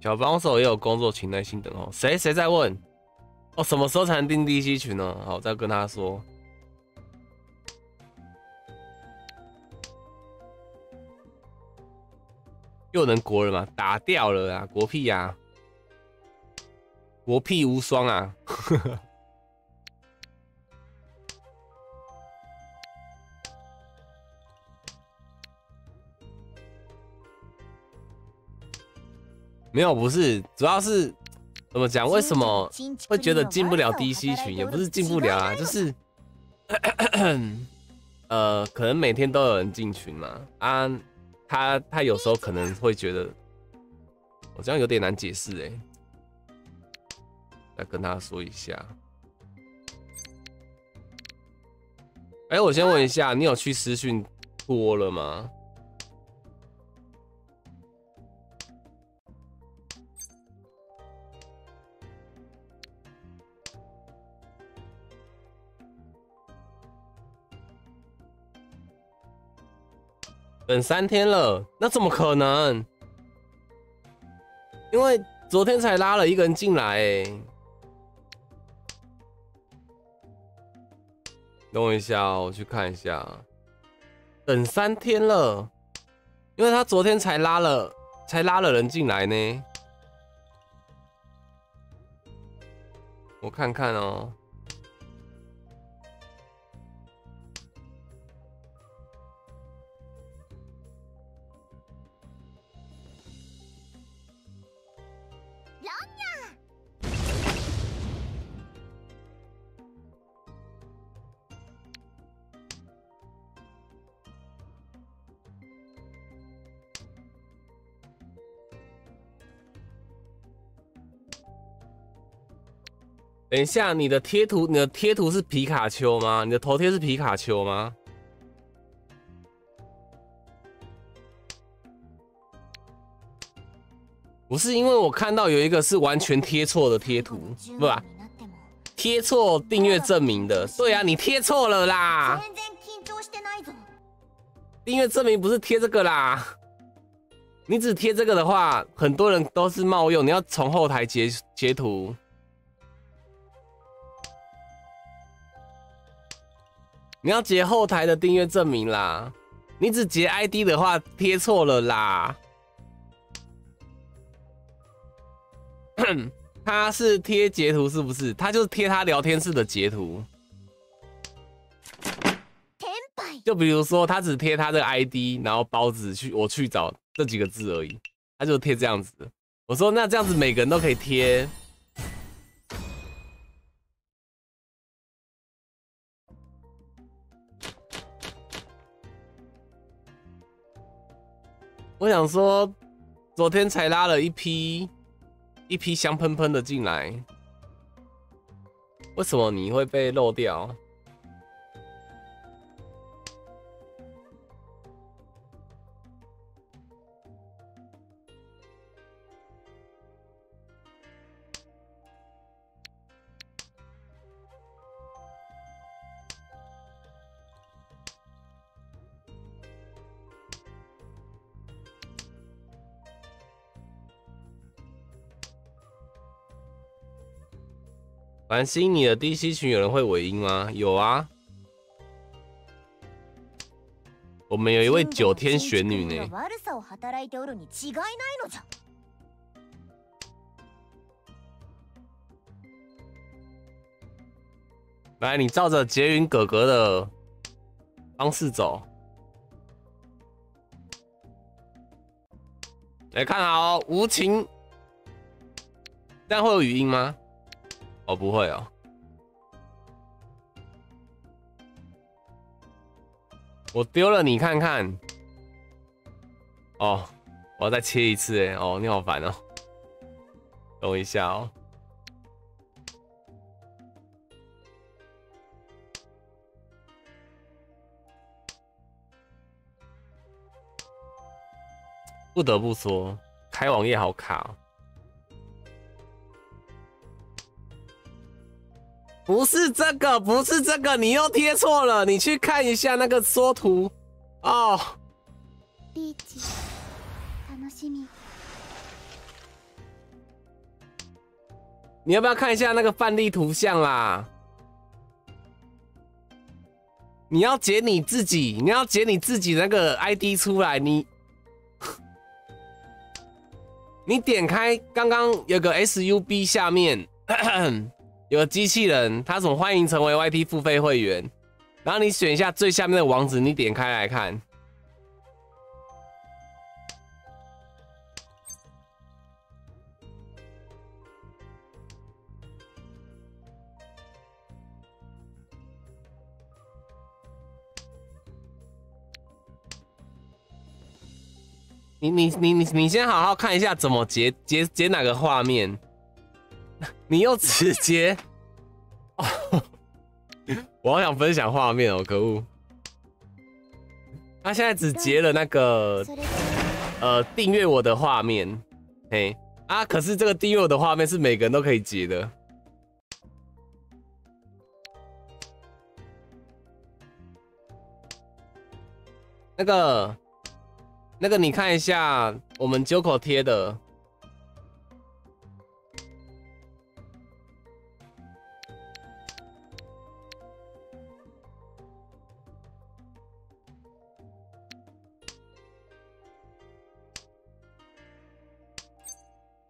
小帮手也有工作，请耐心等候。谁谁在问？哦，什么时候才能订第七群呢？好，再跟他说。又能国了吗？打掉了啊，国屁呀、国屁无双啊！呵呵没有，不是，主要是怎么讲？为什么会觉得进不了 DC 群？也不是进不了啊，就是 呃，可能每天都有人进群嘛啊。他他有时候可能会觉得，我这样有点难解释哎，来跟他说一下。哎、我先问一下，你有去私讯多了吗？等三天了，那怎么可能？因为昨天才拉了一个人进来，哎，等我一下哦，我去看一下。等三天了，因为他昨天才拉了，才拉了人进来呢。我看看哦。等一下，你的贴图，你的贴图是皮卡丘吗？你的头贴是皮卡丘吗？不是，因为我看到有一个是完全贴错的贴图，不吧？贴错订阅证明的。对啊，你贴错了啦！全然緊張してないぞ订阅证明不是贴这个啦，你只贴这个的话，很多人都是冒用，你要从后台截截图。 你要截后台的订阅证明啦，你只截 ID 的话贴错了啦。他是贴截图是不是？他就是贴他聊天室的截图。就比如说，他只贴他的 ID，然后包子去我去找这几个字而已，他就贴这样子的。我说那这样子每个人都可以贴。我想说，昨天才拉了一批一批香喷喷的进来，为什么你会被漏掉？繁星，你的 DC 群有人会尾音吗？有啊，我们有一位九天玄女呢。悪さを働いておるに違いないのじゃ来，你照着捷云哥哥的方式走。来看好哦，无情，这样会有语音吗？ 哦，不会哦。我丢了你看看。哦，我要再切一次哎。哦，你好烦哦。等我一下哦。不得不说，开网页好卡哦。不是这个，不是这个，你又贴错了。你去看一下那个缩图哦。リーチ楽しみ你要不要看一下那个范例图像啦？你要截你自己，你要截你自己那个 ID 出来。你，你点开刚刚有个 SUB 下面 有机器人，他从欢迎成为 YT 付费会员，然后你选一下最下面的网址，你点开来看。你你你你你先好好看一下怎么截截截哪个画面，你又直接，哦，我好想分享画面哦，可恶！他现在只截了那个呃订阅我的画面，嘿啊，可是这个订阅我的画面是每个人都可以截的。那个，那个，你看一下我们九口贴的，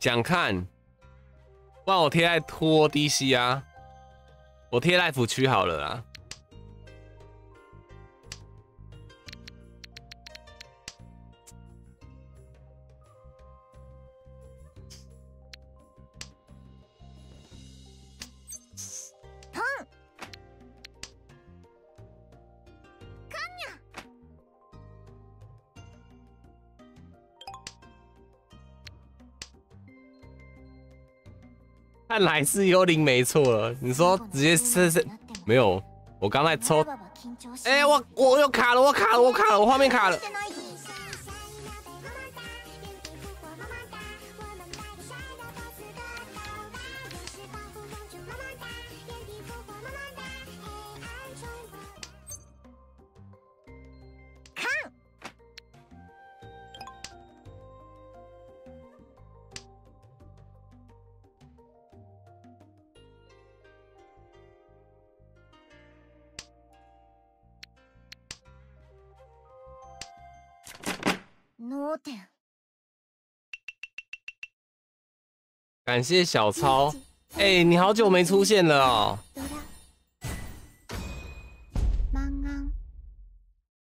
想看，帮我贴在拖 DC 啊，我贴在府区好了啦。看来是幽灵没错了。你说直接是是没有？我刚才抽わ，らわは緊張し哎、我我又卡了，我卡了，我卡了，我画面卡了。 感谢小超。哎、你好久没出现了哦。ドラマンガン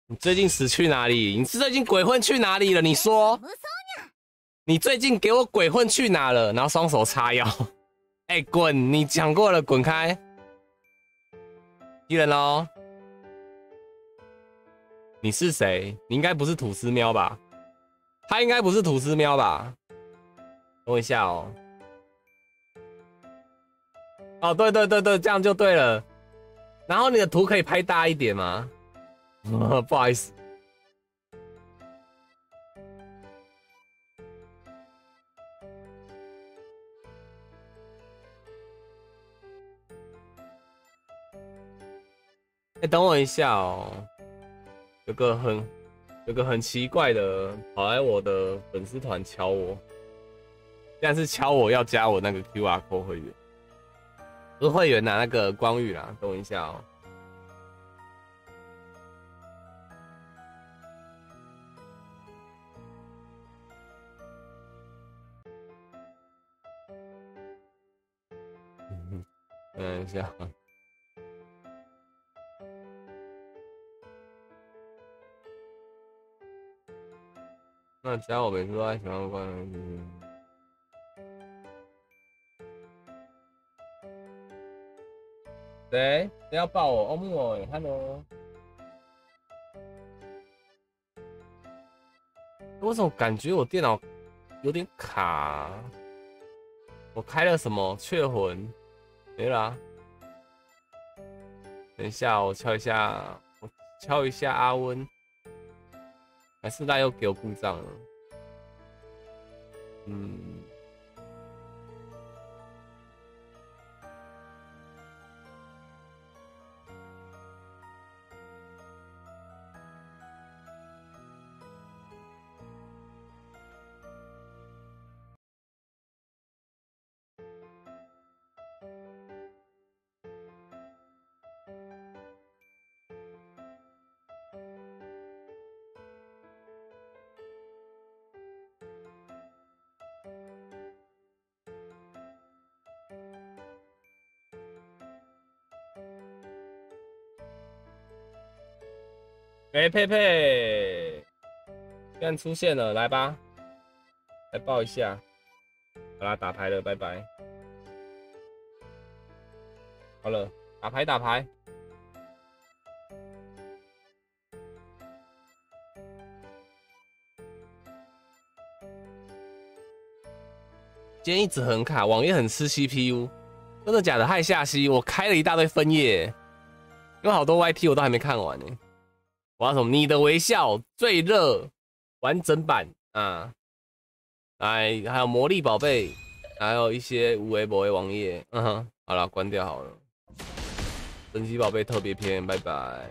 你最近死去哪里？你是最近鬼混去哪里了？你说，無双你最近给我鬼混去哪了？然后双手叉腰。哎、滚！你讲过了，滚开。敌人喽。你是谁？你应该不是吐司喵吧？他应该不是吐司喵吧？等我一下哦。 哦，对对对对，这样就对了。然后你的图可以拍大一点吗？不好意思。哎、等我一下哦，有个很有个很奇怪的跑来我的粉丝团敲我，现在是敲我要加我那个 QR code 会员，不是会员拿那个光遇啦，等我一下哦。嗯，等一下。那只要我每次都在喜欢关谁？谁要抱我？欧木哦，Hello。我怎么感觉我电脑有点卡？我开了什么雀魂？没了啊、等一下，我敲一下，我敲一下阿温。还是他又给我故障了？嗯，哎、佩佩，现在出现了，来吧，来抱一下。好啦，打牌了，拜拜。好了，打牌打牌。今天一直很卡，网页很吃 CPU，真的假的？害下西，我开了一大堆分页，有好多 YT 我都还没看完呢。我要什么？你的微笑最热完整版啊！来，还有魔力宝贝，还有一些无为博为网页。嗯哼，好了，关掉好了。神奇宝贝特别篇，拜拜。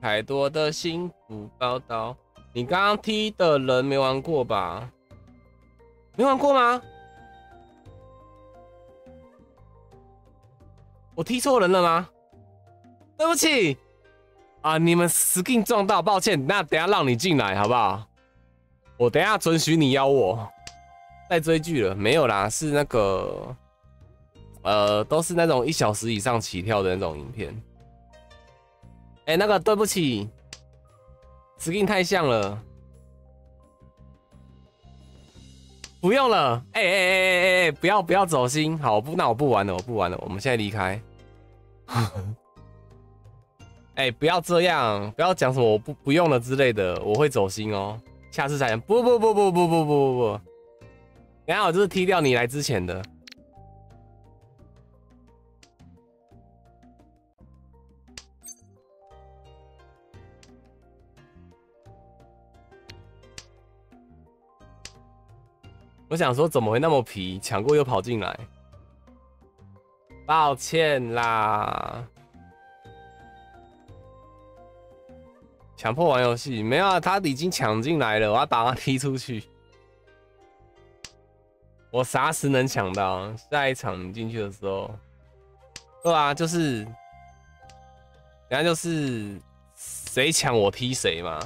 太多的幸福报道，你刚刚踢的人没玩过吧？没玩过吗？我踢错人了吗？对不起啊，你们 skin 撞到，抱歉。那等下让你进来好不好？我等下准许你邀我。再追剧了没有啦？是那个，呃，都是那种一小时以上起跳的那种影片。哎、那个对不起，skin 太像了，不用了。哎哎哎哎哎哎，不要不要走心，好，不那我不玩了，我不玩了，我们现在离开。哎、不要这样，不要讲什么我不不用了之类的，我会走心哦。下次再讲不不不不不不不不不，刚好就是踢掉你来之前的。我想说，怎么会那么皮？抢过又跑进来，抱歉啦。强迫玩游戏没有啊？他已经抢进来了，我要把他踢出去。我啥时能抢到？下一场进去的时候，对啊，就是，然后就是谁抢我踢谁嘛。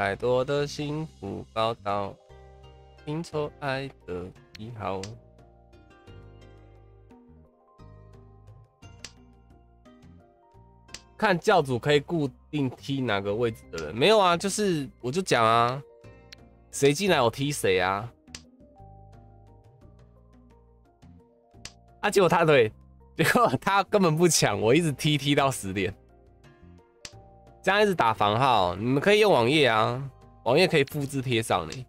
太多的幸福报道，拼凑爱的记号。看教主可以固定踢哪个位置的人？没有啊，就是我就讲啊，谁进来我踢谁啊。啊，结果他对，结果他根本不抢，我一直踢踢到十点，这样一直打房号。你们可以用网页啊，网页可以复制贴上呢。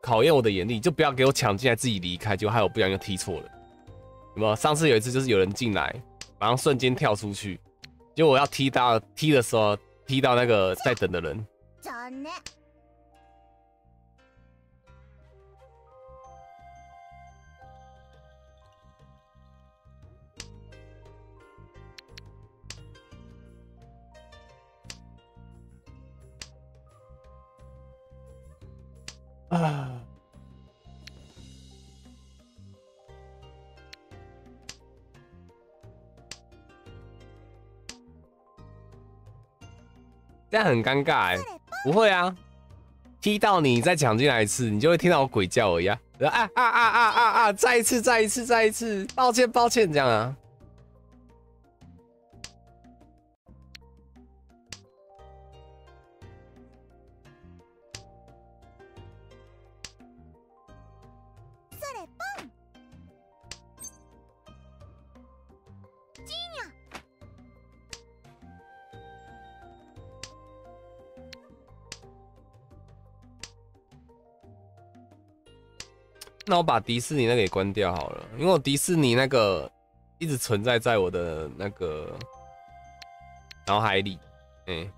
考验我的眼力，就不要给我抢进来自己离开，就害我不小心踢错了。有没有？上次有一次就是有人进来，马上瞬间跳出去，结果我要踢到踢的时候，踢到那个在等的人。啊！这样很尴尬哎、不会啊，踢到你再抢进来一次，你就会听到我鬼叫而已啊！啊啊啊啊啊啊！再一次，再一次，再一次，抱歉，抱歉，这样啊。那我把迪士尼那个给关掉好了，因为我迪士尼那个一直存在在我的那个脑海里。哎、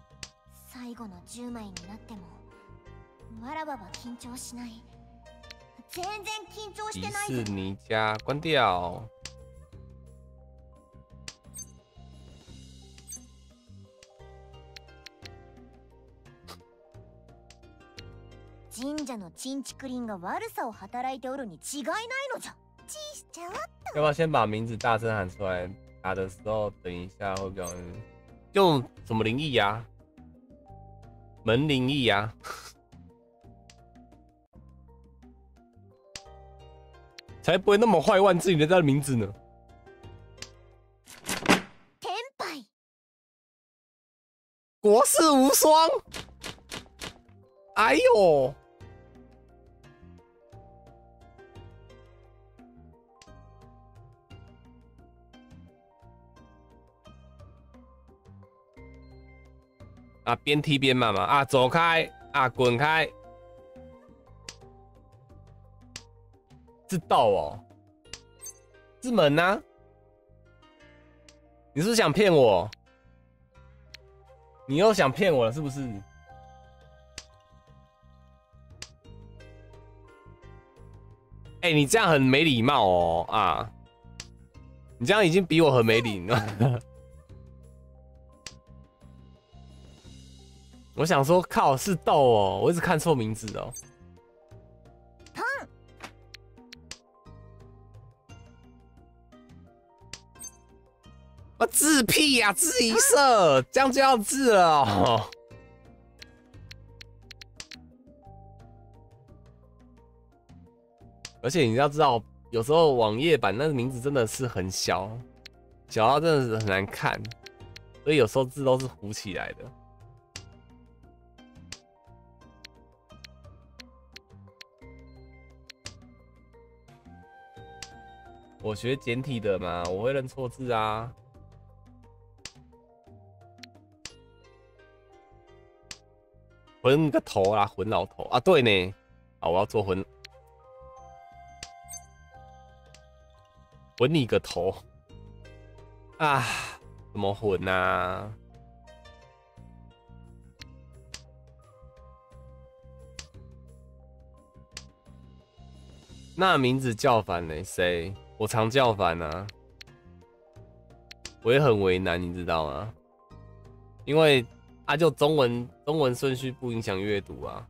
最後の10枚にな 神社のチンチクリンが悪さを働いておるに違いないのじゃチーしちゃおう要不要先把名字大声喊出来？打的时候等一下会比较就什么灵异呀？门灵异呀？才不会那么坏，万字你的这名字呢？天杯国士无双。哎呦！啊，边踢边骂嘛！啊，走开！啊，滚开！是道哦，是门呐、你是不是想骗我？你又想骗我了是不是？哎、你这样很没礼貌哦啊！你这样已经比我很没礼貌。我想说，靠，是豆哦，我一直看错名字哦。啊，字屁呀、字一色，这样就要字了哦。而且你要知道，有时候网页版那个名字真的是很小，小到真的是很难看，所以有时候字都是糊起来的。我学简体的嘛，我会认错字啊。混个头啊，混老头啊！对呢，啊，我要做混，混你个头啊！怎么混啊？那名字叫反呢？谁？我常叫烦啊，我也很为难，你知道吗？因为啊，就中文中文顺序不影响阅读啊。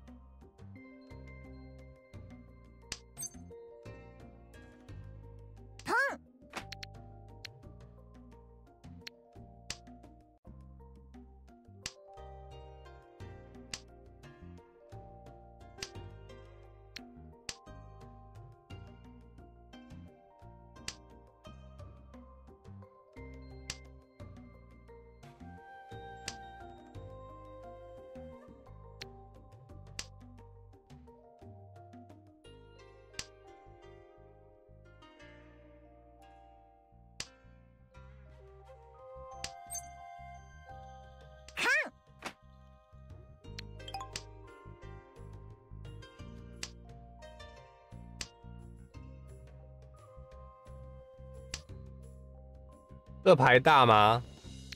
这牌大吗？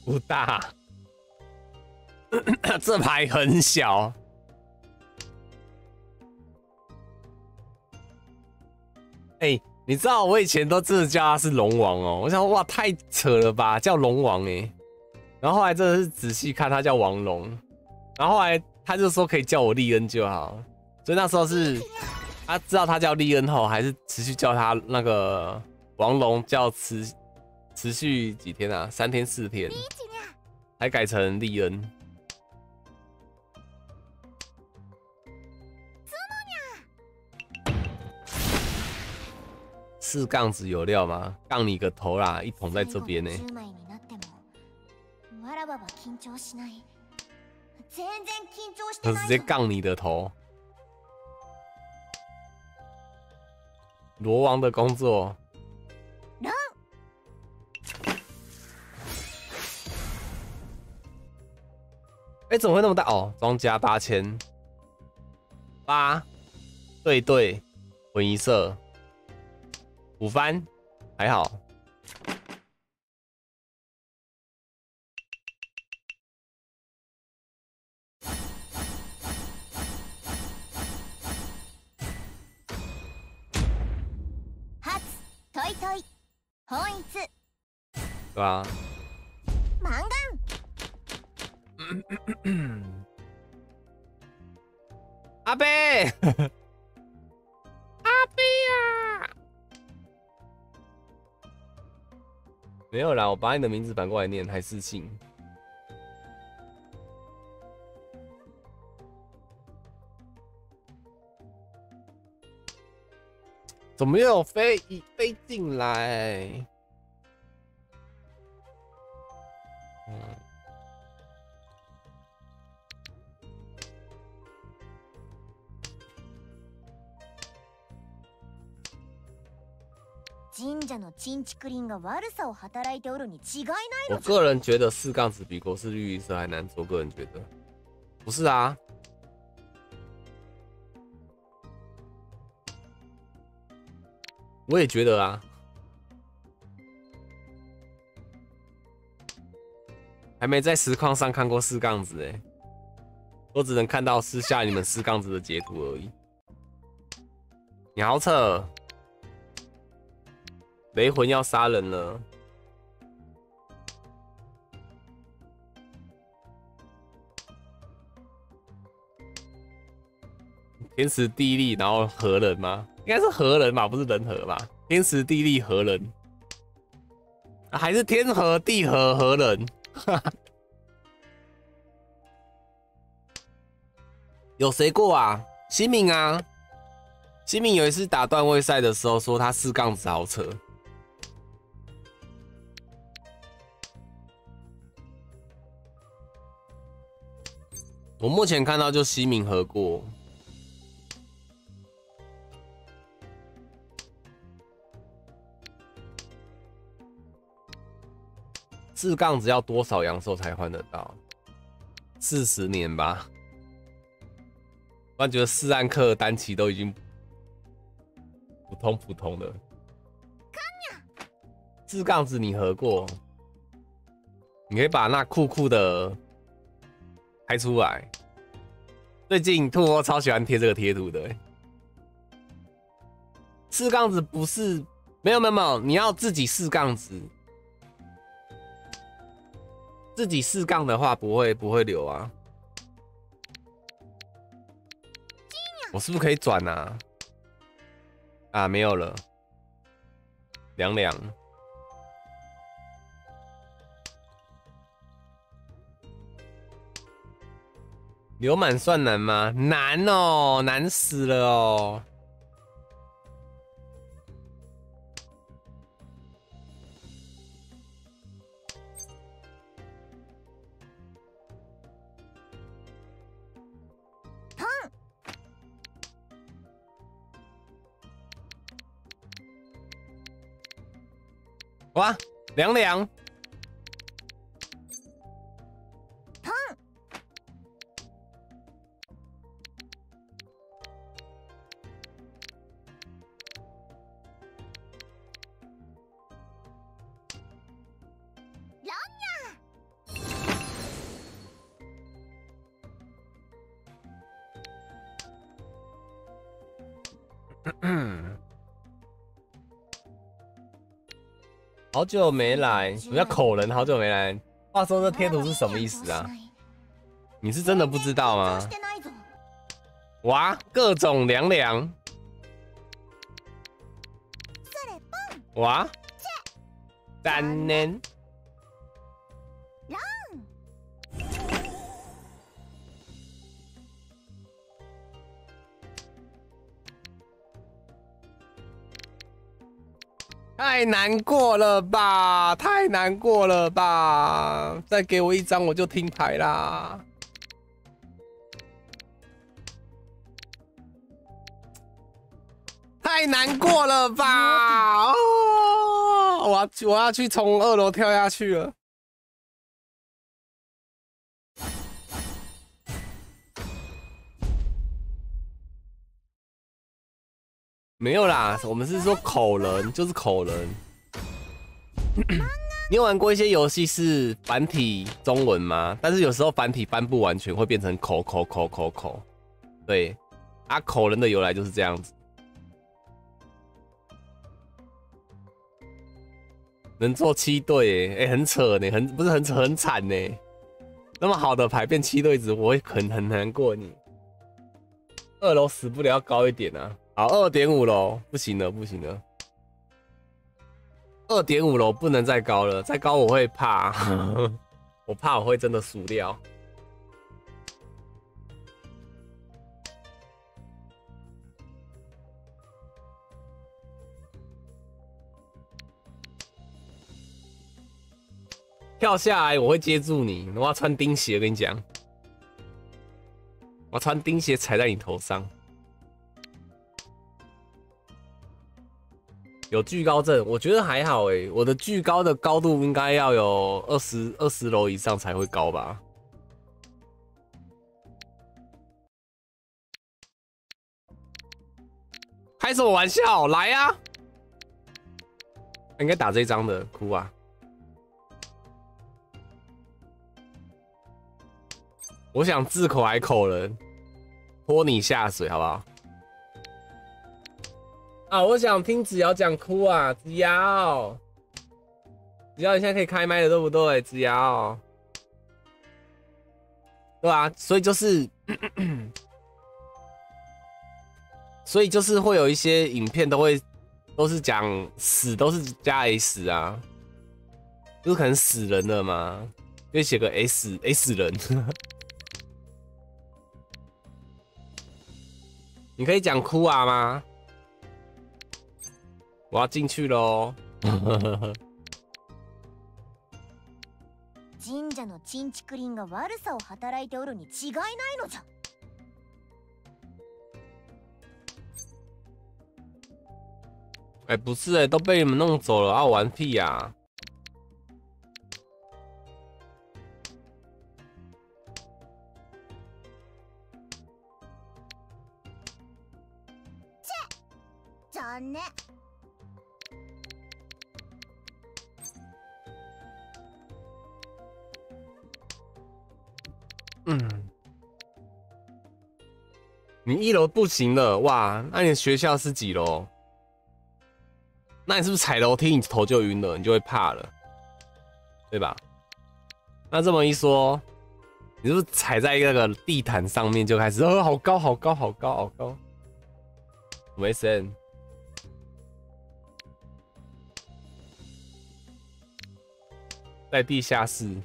不大，这牌很小。哎、你知道我以前都真的叫他是龙王哦，我想哇太扯了吧，叫龙王哎。然后后来真的是仔细看，他叫王龙。然后后来他就说可以叫我利恩就好，所以那时候是他知道他叫利恩后，还是持续叫他那个王龙叫慈持续几天啊？三天四天，才改成利恩。四杠子有料吗？杠你个头啦！一桶在这边呢、 10枚になってもわらばは緊張しない全然緊張して他ないぞ直接杠你的头。罗王的工作， 哎、怎么会那么大？哦，庄家八千八，对对，混一色，五番还好。初トイトイ本一对吧？マ 阿贝，阿贝呀、没有啦，我把你的名字反过来念，还是信。怎么又有飞飞进来？神社のチンチクリンが悪さを働いておるに違いない我のじゃ个人觉得四杠子比国士绿绿色还难做，个人觉得不是啊。我也觉得啊，还没在实况上看过四杠子哎，我只能看到私下你们四杠子的截图而已。你好扯， 雷魂要杀人了。天时地利，然后和人吗？应该是和人吧，不是人和吧？天时地利和人，还是天和地和和人？有谁过啊？新敏啊，新敏有一次打段位赛的时候说他四杠子豪车，我目前看到就西敏和过。四杠子要多少阳寿才换得到？四十年吧。我然觉得四暗克单骑都已经普通普通的。四杠子你合过？你可以把那酷酷的拍出来。最近兔窝超喜欢贴这个贴图的。四杠子不是没有没有没有，你要自己四杠子。自己四杠的话不会不会留啊。我是不是可以转啊？啊，没有了。凉凉。留满算难吗？难哦，难死了哦。哇，凉凉。好久没来，什么叫口人？好久没来。话说这贴图是什么意思啊？你是真的不知道吗？哇，各种凉凉。哇，三年。太难过了吧！太难过了吧！再给我一张，我就听牌啦！太难过了吧！哦，我要我要去从二楼跳下去了。没有啦，我们是说口人，就是口人。你有玩过一些游戏是繁体中文吗？但是有时候繁体翻不完全，会变成口口口口口。对，啊，口人的由来就是这样子。能做七队，哎，很扯呢，很不是很扯，很惨呢。那么好的牌变七队子，我会很很难过。你二楼死不了，要高一点啊。好，二点五楼不行了，不行了。二点五楼不能再高了，再高我会怕，我怕我会真的输掉。跳下来我会接住你，我要穿钉鞋，跟你讲，我穿钉鞋踩在你头上。有巨高症，我觉得还好哎。我的巨高的高度应该要有二十二十楼以上才会高吧？开什么玩笑？来呀！应该打这张的，哭啊！我想自口还口人，拖你下水好不好？啊！我想听子瑶讲哭啊，子瑶，子瑶，你现在可以开麦了，对不对？子瑶，对啊，所以就是，所以就是会有一些影片都会都是讲死，都是加 S 啊，就是可能死人了嘛，就写个 S S 人。你可以讲哭啊吗？我要进去喽！神社のチンチクリンが悪さを働いておるに違いないのじゃ。哎，不是哎，都被你们弄走了啊！玩屁呀！切，残念。 嗯，你一楼不行了哇？那你学校是几楼？那你是不是踩楼梯你头就晕了，你就会怕了，对吧？那这么一说，你是不是踩在那个地毯上面就开始？呃，好高，好高，好高，好高。没事，在地下室。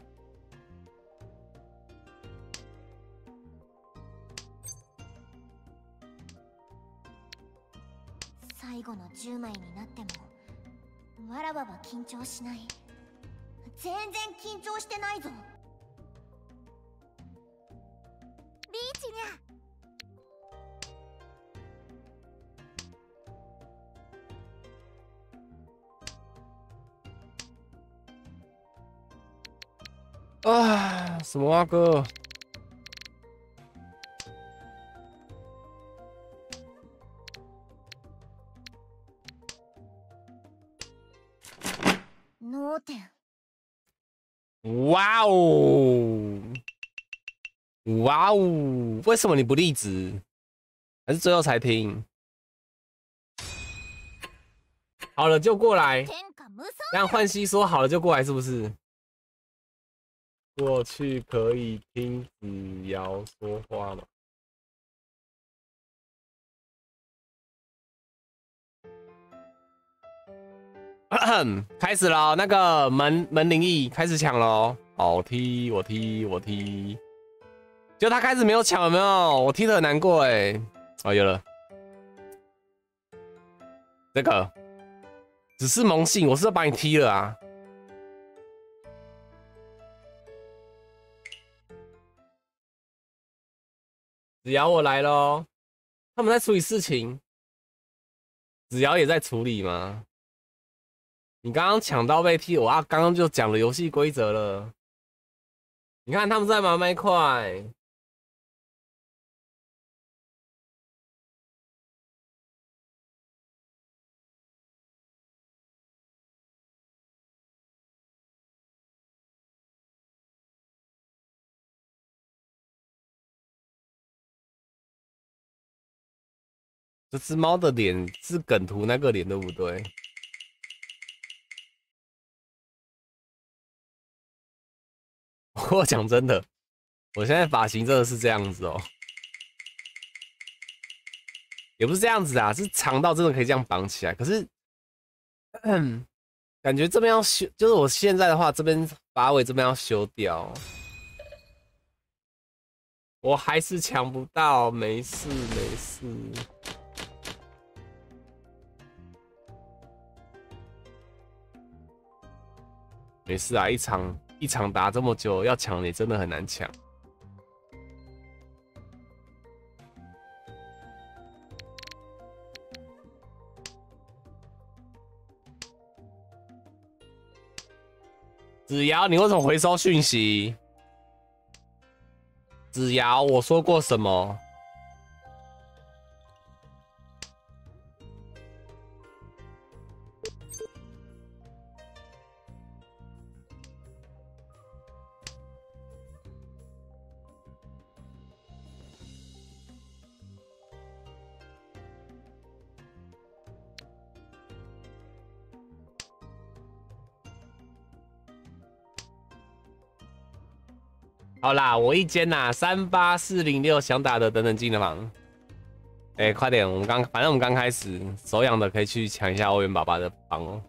後の10枚になってもわらばは緊張しない。全然緊張してないぞ。リーチにゃ！啊，什么啊哥？哇哦！哇哦！为什么你不立直？还是最后才听？好了就过来。让浣溪说好了就过来，是不是？过去可以听子瑶说话吗？开始了，那个门门灵异开始抢喽。好，踢，我踢，我踢。就他开始没有抢，有没有？我踢的很难过哎。哦，有了。这个只是萌性，我是要把你踢了啊。子瑶，我来喽。他们在处理事情，子瑶也在处理吗？你刚刚抢到被踢，我啊，刚刚就讲了游戏规则了。你看他们在玩麦块，这只猫的脸是梗图那个脸对不对？我讲真的，我现在发型真的是这样子哦，也不是这样子啊，是长到真的可以这样绑起来。可是，感觉这边要修，就是我现在的话，这边发尾这边要修掉。我还是抢不到，没事没事，没事啊，一场。一场打这么久，要抢你真的很难抢。子瑶，你为什么回收讯息？子瑶，我说过什么？好啦，我一间呐，三八四零六想打的等等进的房。哎，快点，我们刚反正我们刚开始，手痒的可以去抢一下欧元爸爸的房哦。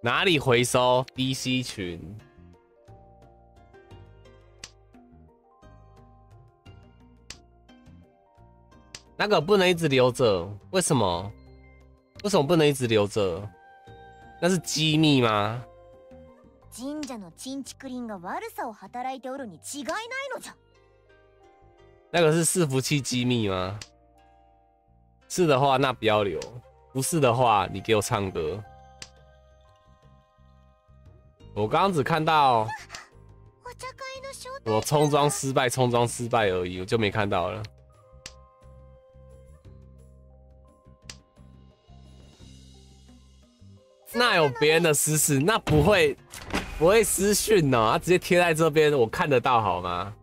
哪里回收？DC 群。那个不能一直留着，为什么？为什么不能一直留着？那是机密吗？神社のチンチクリンが悪さを働いておるに違いないのじゃ。那个是伺服器机密吗？是的话，那不要留；不是的话，你给我唱歌。我刚刚只看到我冲装失败，冲装失败而已，我就没看到了。那有别人的私事，那不会。 不会私讯哦，他直接贴在这边，我看得到好吗？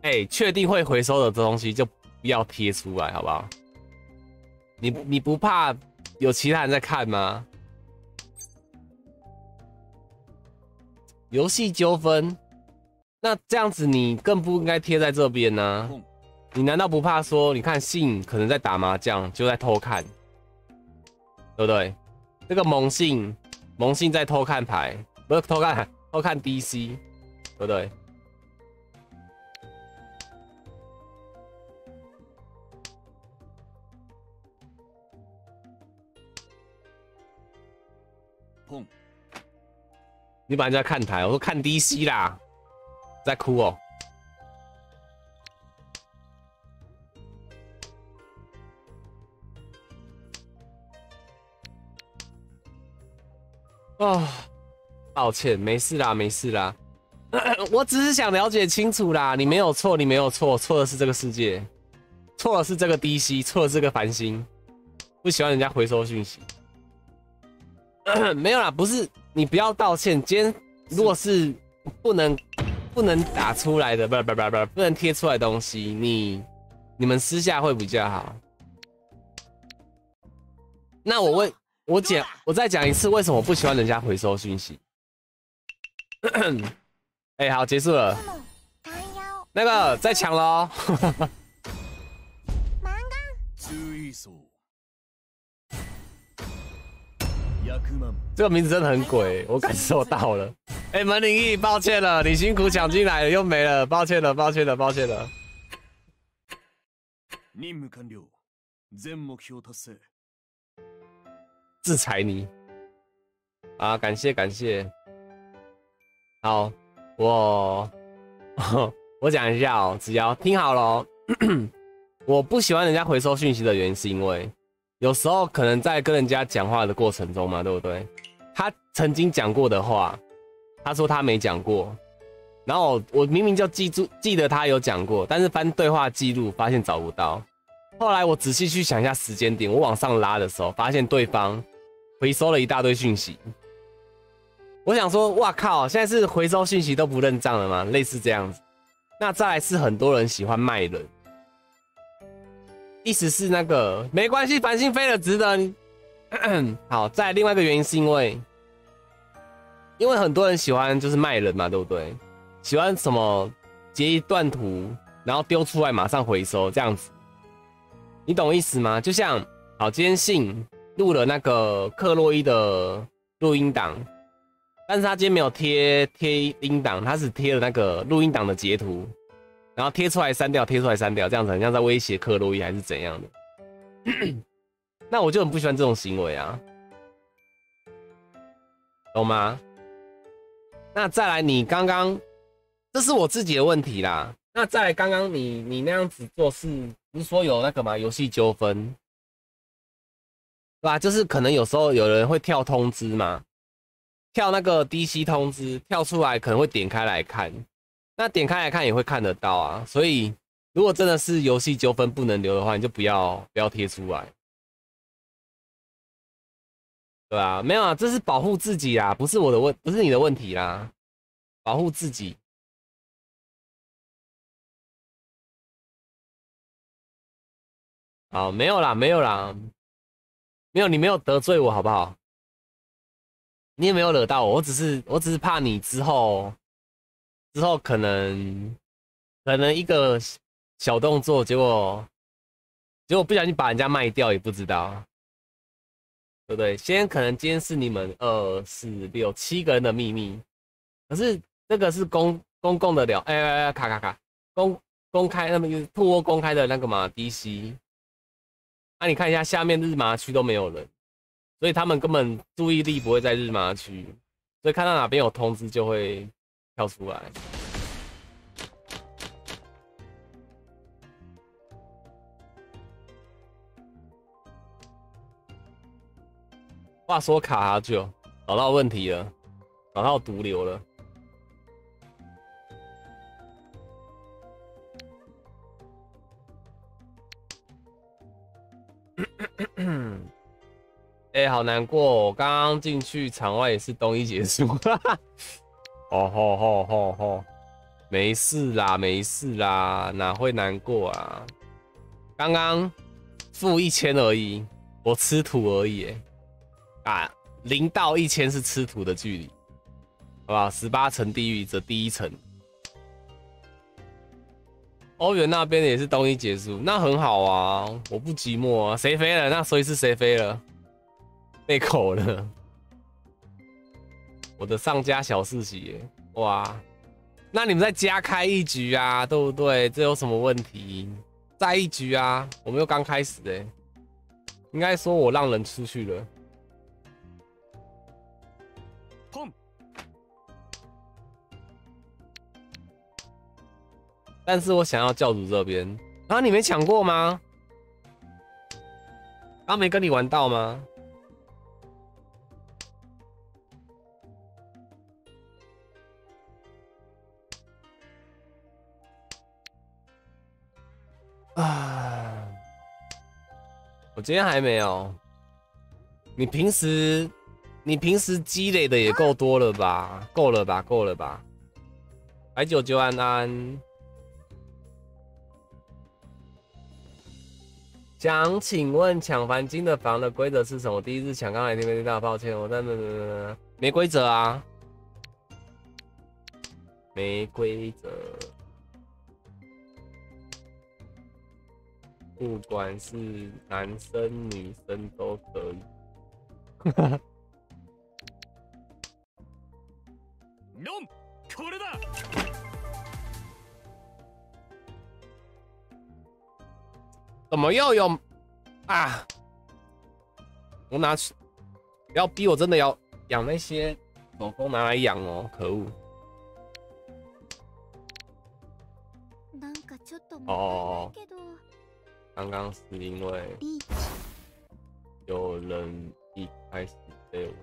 哎，确定会回收的这东西就不要贴出来，好不好？你你不怕有其他人在看吗？游戏纠纷，那这样子你更不应该贴在这边呢。你难道不怕说，你看信可能在打麻将，就在偷看，对不对？这个萌信萌信在偷看牌。不是偷看，偷看 DC，对不对？碰！你把人家看台，我说看 DC 啦，在哭哦。啊！抱歉，没事啦，没事啦，我只是想了解清楚啦。你没有错，你没有错，错的是这个世界，错的是这个 DC，错的是这个繁星，不喜欢人家回收讯息。没有啦，不是你不要道歉。今天如果是不能不能打出来的，不不不不不能贴出来东西，你你们私下会比较好。那我问，我讲，我再讲一次，为什么不喜欢人家回收讯息？哎、好，结束了。でもタイヤを那个再抢喽！漫画注意そう100万这个名字真的很鬼，我感受到了。哎、门铃义，抱歉了，你辛苦抢进来了，又没了，抱歉了，抱歉了，抱歉了。任務完了全目標達成制裁你啊！感谢感谢。 好，我我讲一下哦，只要听好了哦。我不喜欢人家回收讯息的原因，是因为有时候可能在跟人家讲话的过程中嘛，对不对？他曾经讲过的话，他说他没讲过，然后我明明就记住记得他有讲过，但是翻对话记录发现找不到。后来我仔细去想一下时间点，我往上拉的时候，发现对方回收了一大堆讯息。我想说，哇靠，现在是回收信息都不认账了吗？类似这样子。那再来是很多人喜欢卖人，意思是那个没关系，繁星飞了值得。好，再来另外一个原因是因为，因为很多人喜欢就是卖人嘛，对不对？喜欢什么截一段图，然后丢出来马上回收这样子，你懂意思吗？就像好，今天信录了那个克洛伊的录音档，但是他今天没有贴贴音档，他只贴了那个录音档的截图，然后贴出来删掉，贴出来删掉，这样子很像在威胁克洛伊还是怎样的？那我就很不喜欢这种行为啊，懂吗？那再来，你刚刚这是我自己的问题啦。那再来，刚刚你你那样子做事不是说有那个嘛游戏纠纷，对吧？就是可能有时候有人会跳通知嘛，跳那个 DC 通知跳出来，可能会点开来看，那点开来看也会看得到啊。所以如果真的是游戏纠纷不能留的话，你就不要不要贴出来，对啊，没有啊，这是保护自己啦，不是我的问，不是你的问题啦，保护自己。好，没有啦，没有啦，没有，你没有得罪我，好不好？你也没有惹到我，我只是，我只是怕你之后，之后可能，可能一个小动作，结果，结果不小心把人家卖掉，也不知道，对不对？先可能今天是你们二四六七个人的秘密，可是这个是公公共的聊，哎哎哎，卡卡卡，公公开那么就是兔窝公开的那个嘛，DC。那、你看一下下面日麻区都没有人，所以他们根本注意力不会在日麻区，所以看到哪边有通知就会跳出来。话说卡好久，找到问题了，找到毒瘤了。哎、好难过、哦！我刚刚进去场外也是东一结束，哦吼吼吼吼，没事啦，没事啦，哪会难过啊？刚刚负一千而已，我吃土而已，哎，啊，零到一千是吃土的距离，好吧？十八层地狱则第一层，欧元那边也是东一结束，那很好啊，我不寂寞啊。谁飞了？那所以是谁飞了？被口了，我的上家小四喜耶，哇！那你们再加开一局啊，对不对？这有什么问题？再一局啊，我们又刚开始哎，应该说我让人出去了。砰但是我想要教主这边，啊，你没抢过吗？刚没跟你玩到吗？今天还没有。你平时你平时积累的也够多了吧？够了吧？够了吧？白九九安安。想请问抢繁金的房的规则是什么？第一次抢刚来听没听到，抱歉，我在那那没规则啊，没规则，不管是男生女生都可以。ノンこれだ怎么又有啊？我拿去，不要逼我，真的要养那些狗狗拿来养哦，可恶！な 刚刚是因为有人一开始被我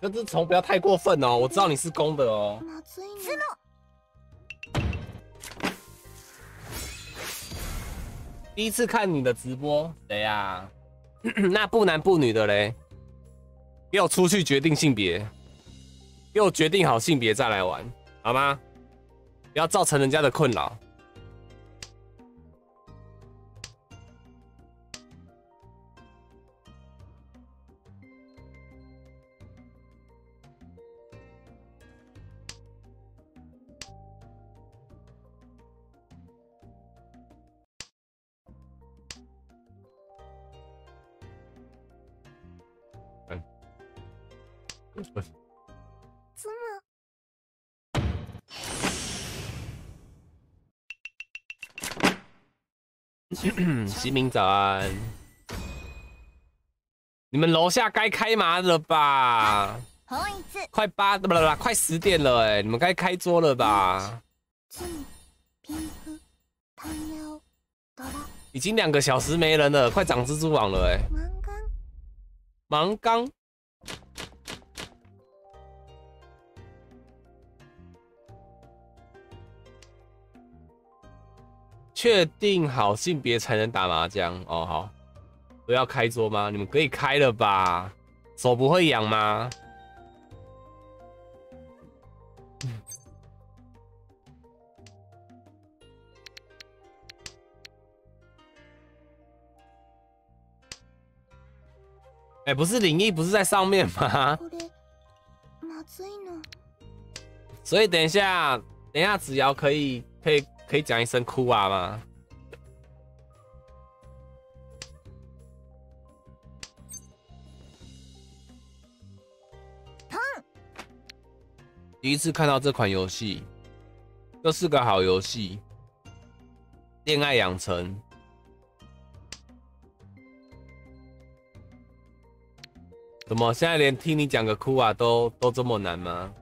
你这只虫不要太过分哦，我知道你是公的哦。まずいな第一次看你的直播，谁呀、那不男不女的嘞？给我出去决定性别，给我决定好性别再来玩，好吗？不要造成人家的困扰。 新民早安，你们楼下该开麻了吧？本一快八不不不，快十点了哎，你们该开桌了吧？つむピンクタンヤオドラ已经两个小时没人了，快长蜘蛛网了哎。マンガン盲刚， 确定好性别才能打麻将哦。好，都要开桌吗？你们可以开了吧？手不会痒吗？哎、不是灵异，不是在上面吗？これまずいの所以等一下，等一下子瑶可以可以 可以讲一声哭啊吗？第一次看到这款游戏，这是个好游戏，恋爱养成。怎么现在连听你讲个哭啊都都这么难吗？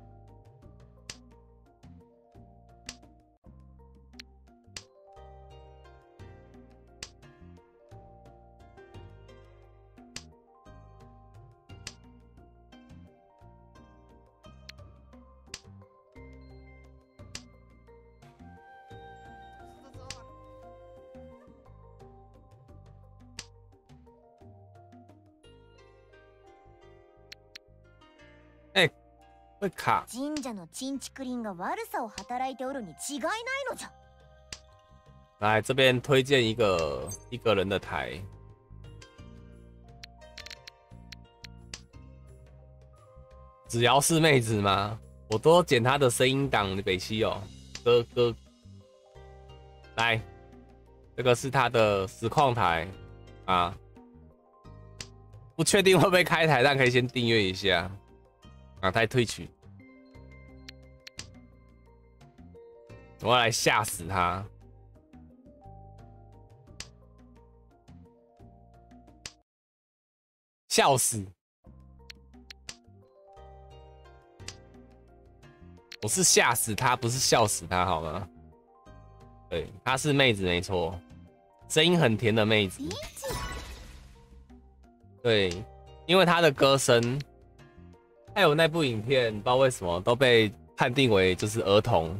会卡。神社のチンチクリンが悪さを働いておるに違いないのじゃ来这边推荐一个一个人的台，只要是妹子吗？我都剪她的声音档，北西哦，哥哥，来，这个是他的实况台啊，不确定会不会开台，但可以先订阅一下 啊，他退取，我要来吓死他。笑死！我是吓死他，不是笑死他，好吗？对，她是妹子没错，声音很甜的妹子对，因为她的歌声太还有那部影片，不知道为什么都被判定为就是儿童。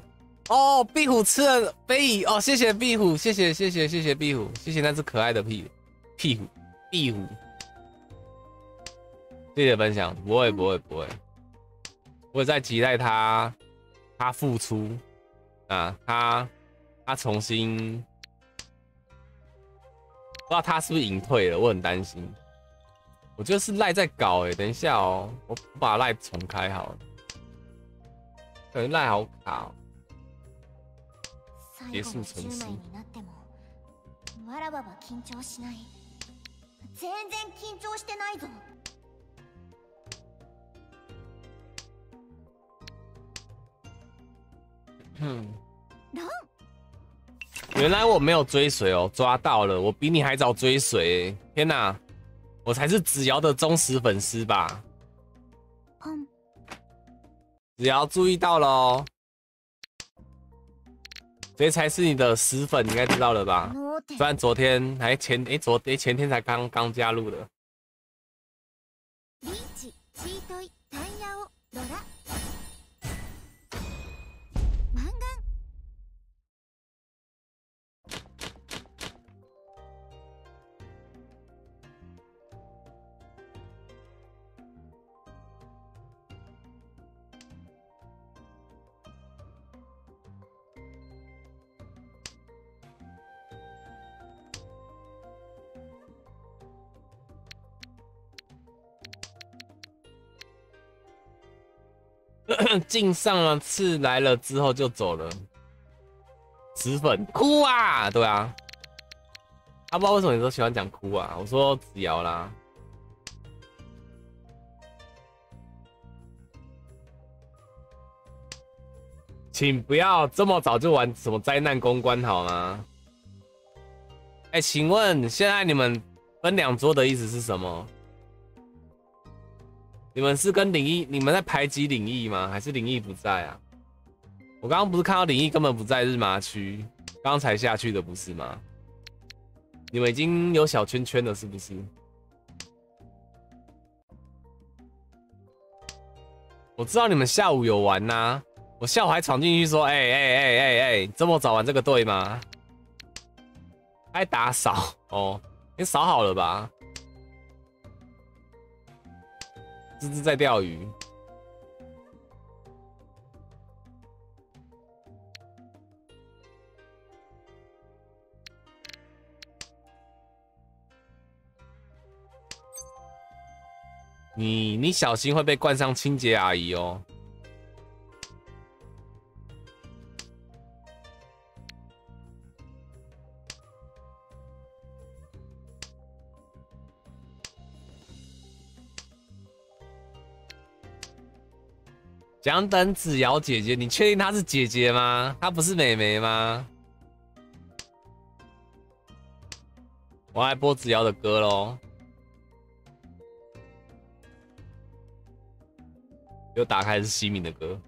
哦，壁虎吃了飞蚁哦，谢谢壁虎，谢谢谢谢谢谢壁虎，谢谢那只可爱的屁屁虎壁虎，谢谢分享，不会不会不会，我在期待他他复出啊，他他重新，不知道他是不是隐退了，我很担心。我觉得是赖在搞哎，等一下哦，我把赖重开好了，感觉赖好卡哦。最後の10枚になってもわらばは緊張しない全然緊張してないぞ嗯，ロン原来我没有追随哦，抓到了，我比你还早追随欸，天哪， 我才是子瑶的忠实粉丝吧？子瑶注意到了哦，谁才是你的死粉？你应该知道了吧？虽然昨天还前诶昨诶前天才刚刚加入的，进上了次来了之后就走了，死粉哭啊，对啊，他、不知道为什么你都喜欢讲哭啊，我说子瑶啦。请不要这么早就玩什么灾难公关好吗？哎、请问现在你们分两桌的意思是什么？你们是跟灵异，你们在排挤灵异吗？还是灵异不在啊？我刚刚不是看到灵异根本不在日麻区，刚才下去的不是吗？你们已经有小圈圈了是不是？我知道你们下午有玩呐、我下午还闯进去说，哎哎哎哎哎，这么早玩这个队吗？还打扫哦，你扫好了吧？芝芝在钓鱼。你你小心会被灌上清洁阿姨哦。蒋等子瑶姐姐，你确定她是姐姐吗？她不是妹妹吗？我来播子瑶的歌喽。又打开是西敏的歌。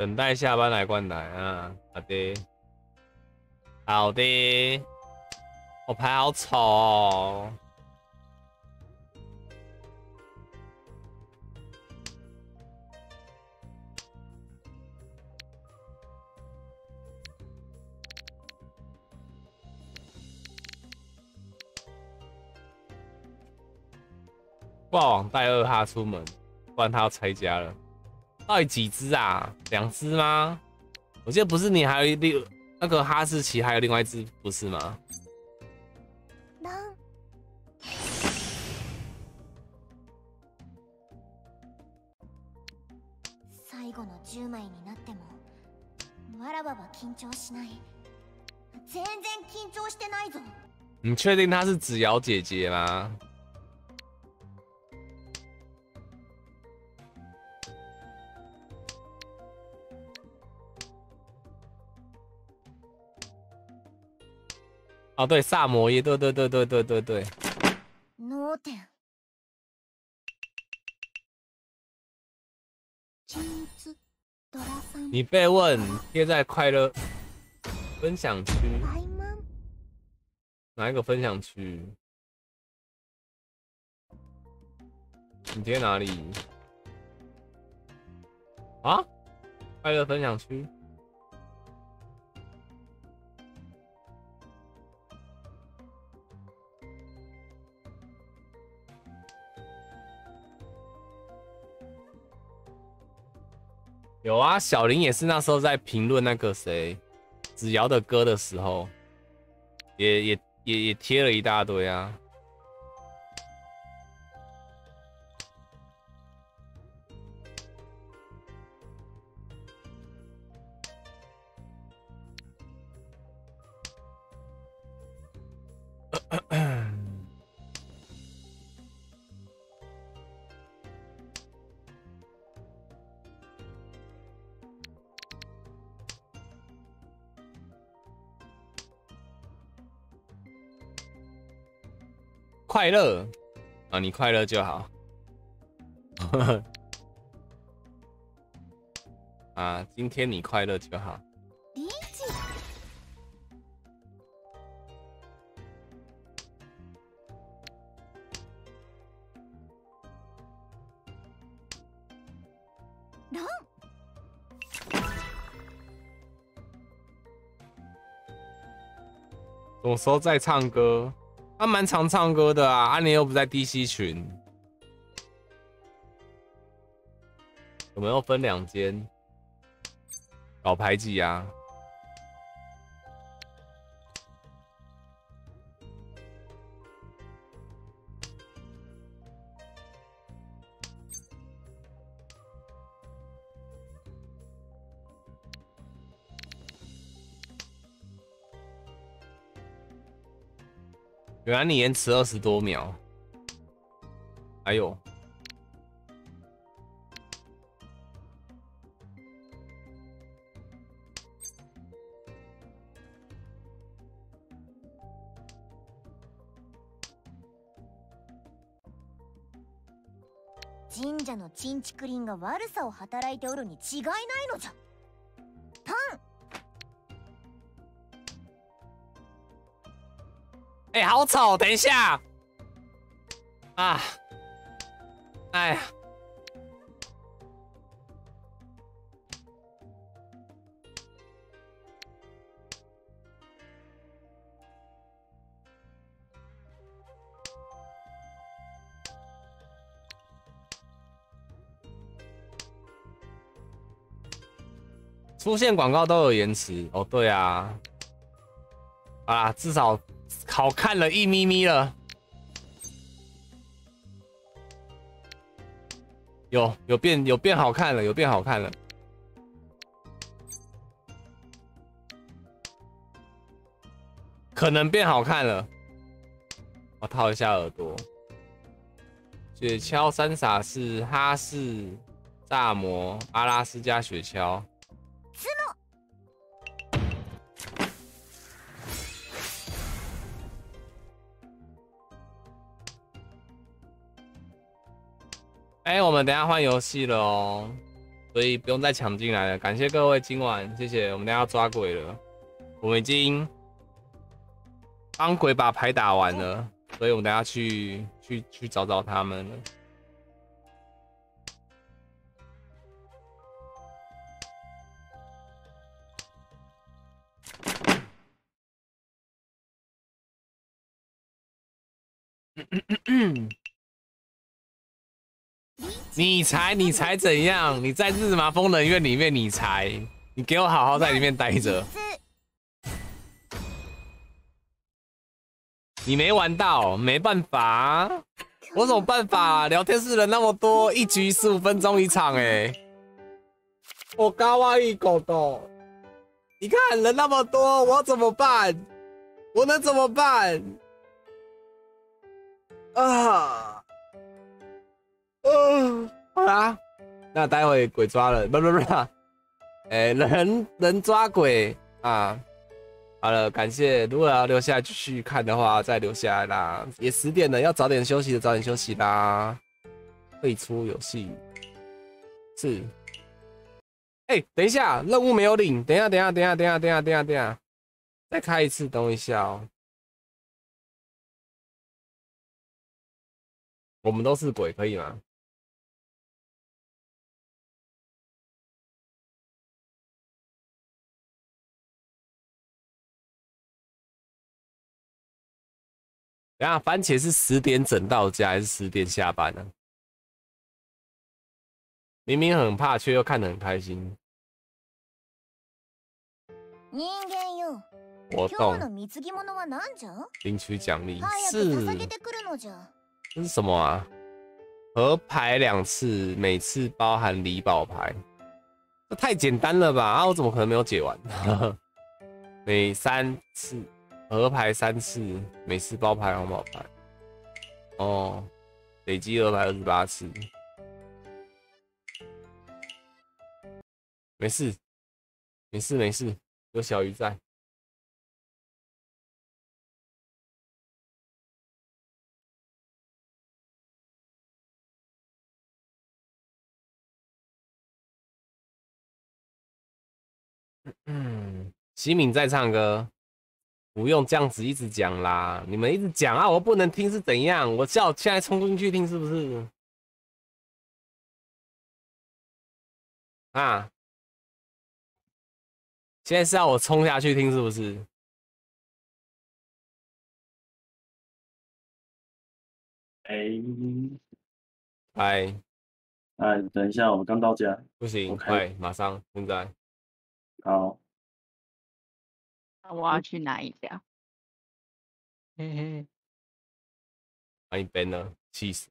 等待下班来灌奶啊！好的，好的。我牌好丑哦。挂网带二哈出门，不然他要拆家了。到底几只啊？两只吗？我记得不是你，还有一另那个哈士奇，还有另外一只，不是吗？ラン最後の10枚になってもわらばは緊張しない全然緊張してないぞ你确定她是子瑶姐姐吗？ 哦，对，萨摩耶，对对对对对对对。脳天均一ドラさん你被问贴在快乐分享区，怠慢哪一个分享区？你贴哪里？啊？快乐分享区？ 有啊，小林也是那时候在评论那个谁子尧的歌的时候，也也也也贴了一大堆啊。快乐啊，你快乐就好。啊，今天你快乐就好。リーチロン什么时候在唱歌？ 他蛮常唱歌的啊，阿年又不在 DC 群，有没有分两间搞排挤啊？原来你延迟二十多秒，还有神社のチンチクリンが悪さを働いておるに違いないのじゃ。哎、好吵！等一下，啊，哎呀，出现广告都有延迟哦。对啊，啊，至少好看了一咪咪了。有有变有变好看了，有变好看了。可能变好看了。我套一下耳朵。雪橇三傻是哈士、萨摩、阿拉斯加雪橇。哎、我们等下换游戏了哦，所以不用再抢进来了。感谢各位今晚，谢谢。我们等下要抓鬼了，我们已经帮鬼把牌打完了，所以我们等下去去去找找他们了。你才你才怎样？你在日麻疯人院里面，你才你给我好好在里面待着。你没玩到，没办法啊，我怎么办法？聊天室人那么多，一局十五分钟一场、哎，我高哇一狗的，你看人那么多，我怎么办？我能怎么办？啊！嗯，好啦，那待会鬼抓了，不不不，哎、人人抓鬼啊，好了，感谢。如果要留下来继续看的话，再留下来啦。也十点了，要早点休息的早点休息啦。退出游戏是。哎、等一下，任务没有领。等一下，等一下，等一下，等一下，等一下，等一下，等一下，再开一次，等我一下哦。我们都是鬼，可以吗？等一下，番茄是十点整到家还是十点下班呢、明明很怕，却又看得很开心。人間よ活今日の动貢ぎ物は何じゃ领取奖励早く是捧げてくるのじゃ这是什么啊？合牌两次，每次包含礼宝牌，这太简单了吧？啊，我怎么可能没有解完？每三次 合牌三次，每次包牌红宝牌。哦，累积合牌二十八次，没事，没事，没事，有小鱼在。嗯，齐敏在唱歌，不用这样子一直讲啦，你们一直讲啊，我不能听是怎样？我叫现在冲进去听是不是？啊，现在是要我冲下去听是不是？哎，嗨，哎，等一下，我刚到家。不行快，马上，现在，好，那我要去哪一家？嘿嘿，把你 ban 了，气死！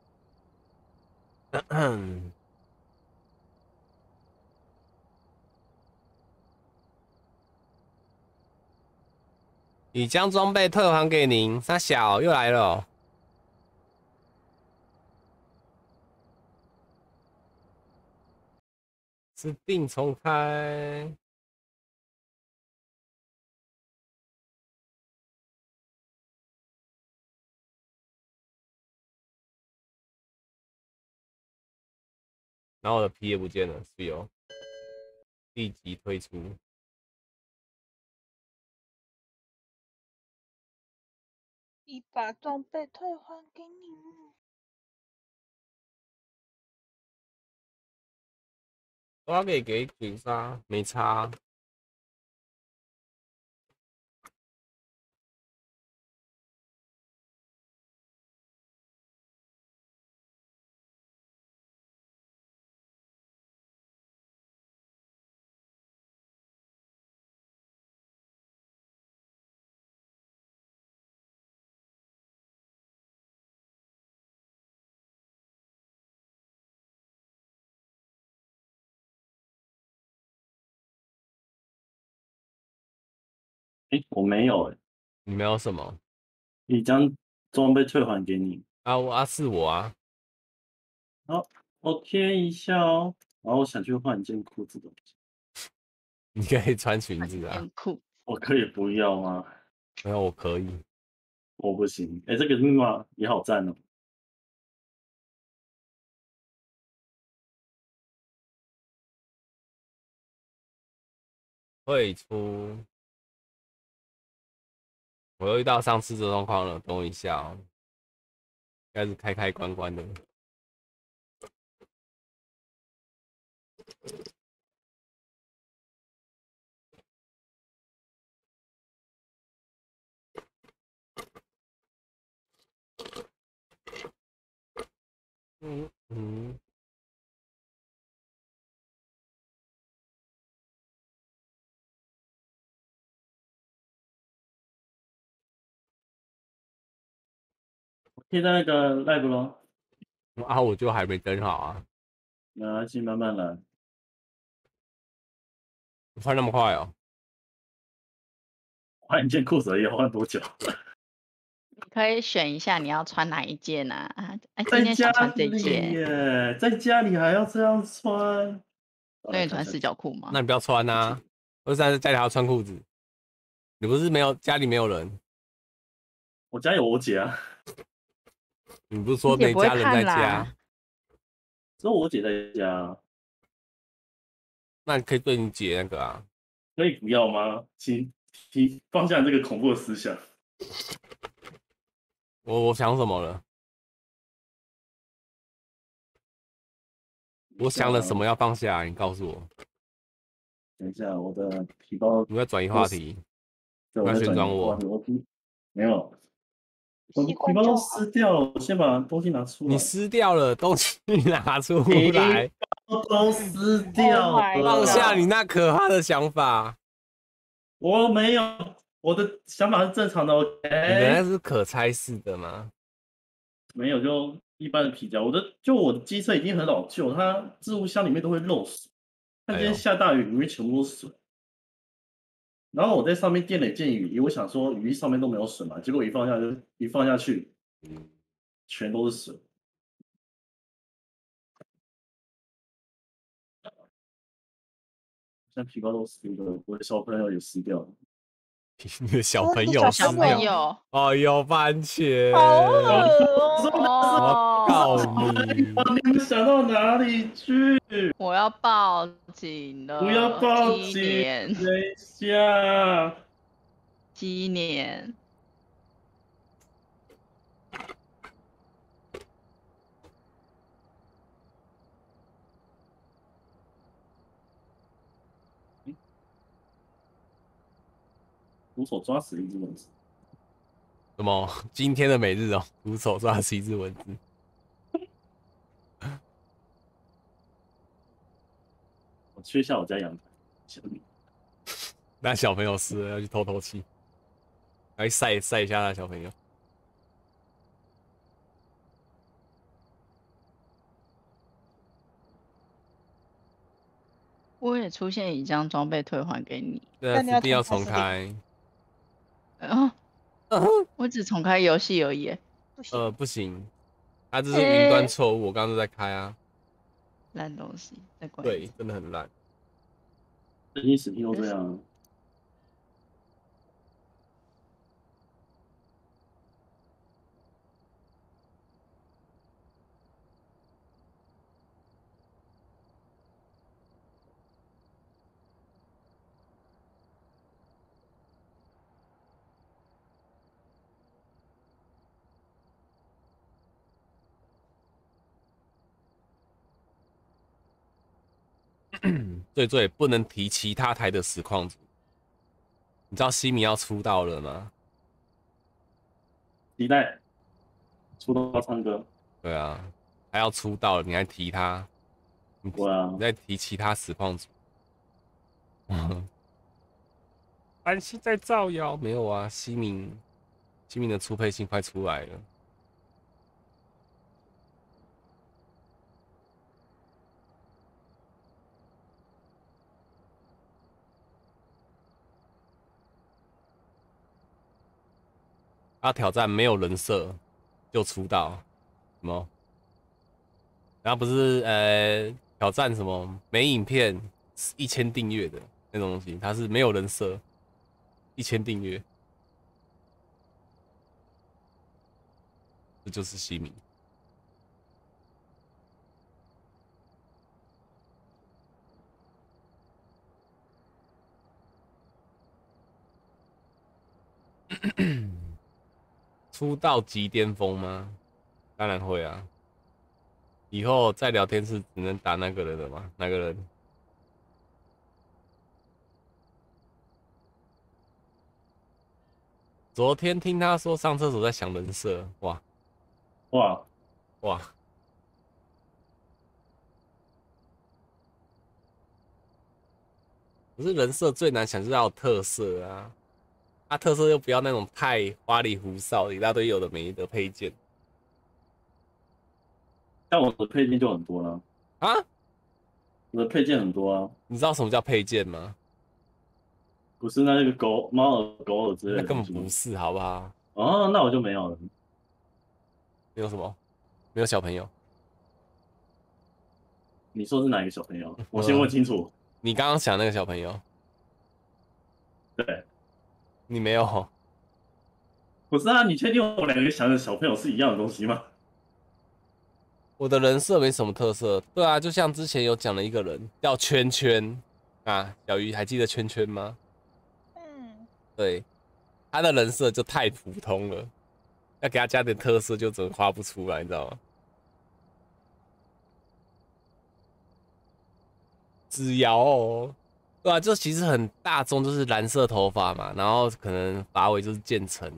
已将装备退还给您。三小又来了、指定重开。然后我的皮也不见了，是有立即退出。已把装备退还给你。我要给给警察，没差。哎，我没有哎，你没有什么你将装备退还给你。啊？我啊是我啊，我贴一下哦。然后我想去换一件裤子的，你可以穿裙子啊很。酷，我可以不要吗？没有，我可以。我不行。哎、这个密码也好赞哦。退出。我又遇到上次这状况了，等我一下哦。开始开开关关的。嗯嗯。贴在那个 live 咯，啊，我就还没登好啊，没关系，慢慢来。你穿那么快哦？换一件裤子要换多久？你可以选一下你要穿哪一件啊？啊，哎，今在家天想穿这件，耶，在家里还要这样穿？那你穿四角裤吗？那你不要穿啊！为啥在家里还要穿裤子？你不是没有家里没有人？我家有我姐啊，你不是说没家人在家？只有我姐在家，那你可以对你姐那个啊，可以不要吗？请请放下这个恐怖的思想。我我想什么了？我想了什么要放下？你告诉我。等一下，我的皮包，你要转移话题，对，我要在转旋转我移话题我没有，我包都撕掉了，我先把东西拿出来。你撕掉了东西 拿出诶来，都撕 掉 Oh 了，放下你那可怕的想法。我没有，我的想法是正常的。你的那 OK，是可拆式的吗？没有就一般的皮夹。我的就我的机车已经很老旧，它置物箱里面都会漏水。它今天下大雨，里面全部都是水。然后我在上面垫了一件雨衣，我想说雨衣上面都没有水嘛，结果一放下就一放下去，全都是水。像皮包都湿了，我的小朋友也湿掉了。你的小朋友是小朋友，哦，有番茄，好恶我哦，告你，你们想到哪里去？我要报警了！不要报警！年，等一下，几年，徒手抓死一只蚊子。什么？今天的每日哦，徒手抓死一只蚊子。我去一下我家阳台。那小朋友湿了，要去透透气，来晒晒一下那小朋友。我也出现已将装备退还给你。对啊，那你要指定要重重开 我只重开游戏而已，呃，不行，它这是云端错误，我刚刚都在开啊。烂东西。对，，真的很烂。最近史蒂都这样。对对，不能提其他台的实况组。你知道西米要出道了吗？期待出道唱歌。对啊，他要出道了，你还提他？你对啊你，在提其他实况组？安西在造谣？没有啊，西明，西明的出配信快出来了。他挑战没有人设就出道，什么？然后不是呃挑战什么没影片一千订阅的那种东西，他是没有人设，一千订阅。这就是西米。出道即巅峰吗？当然会啊！以后在聊天室只能打那个人的吗？那个人？昨天听他说上厕所在想人设，哇哇，哇！可是人设最难想就是要有特色啊，啊特色又不要那种太花里胡哨，一大堆有的没的配件但我的配件就很多了，啊！我的配件很多啊，你知道什么叫配件吗？不是那个狗猫耳、狗耳之类的那根。本不是，好不好？哦，那我就没有了。没有什么，没有小朋友。你说是哪一个小朋友？我 先问清楚。你刚刚想那个小朋友，对，你没有？不是啊，你确定我们两个想的小朋友是一样的东西吗？我的人设没什么特色，对啊，就像之前有讲了一个人叫圈圈啊，小鱼还记得圈圈吗？嗯，对，他的人设就太普通了，要给他加点特色就怎么画不出来，你知道吗？子瑶哦，对啊，就其实很大众，就是蓝色头发嘛，然后可能发尾就是渐层，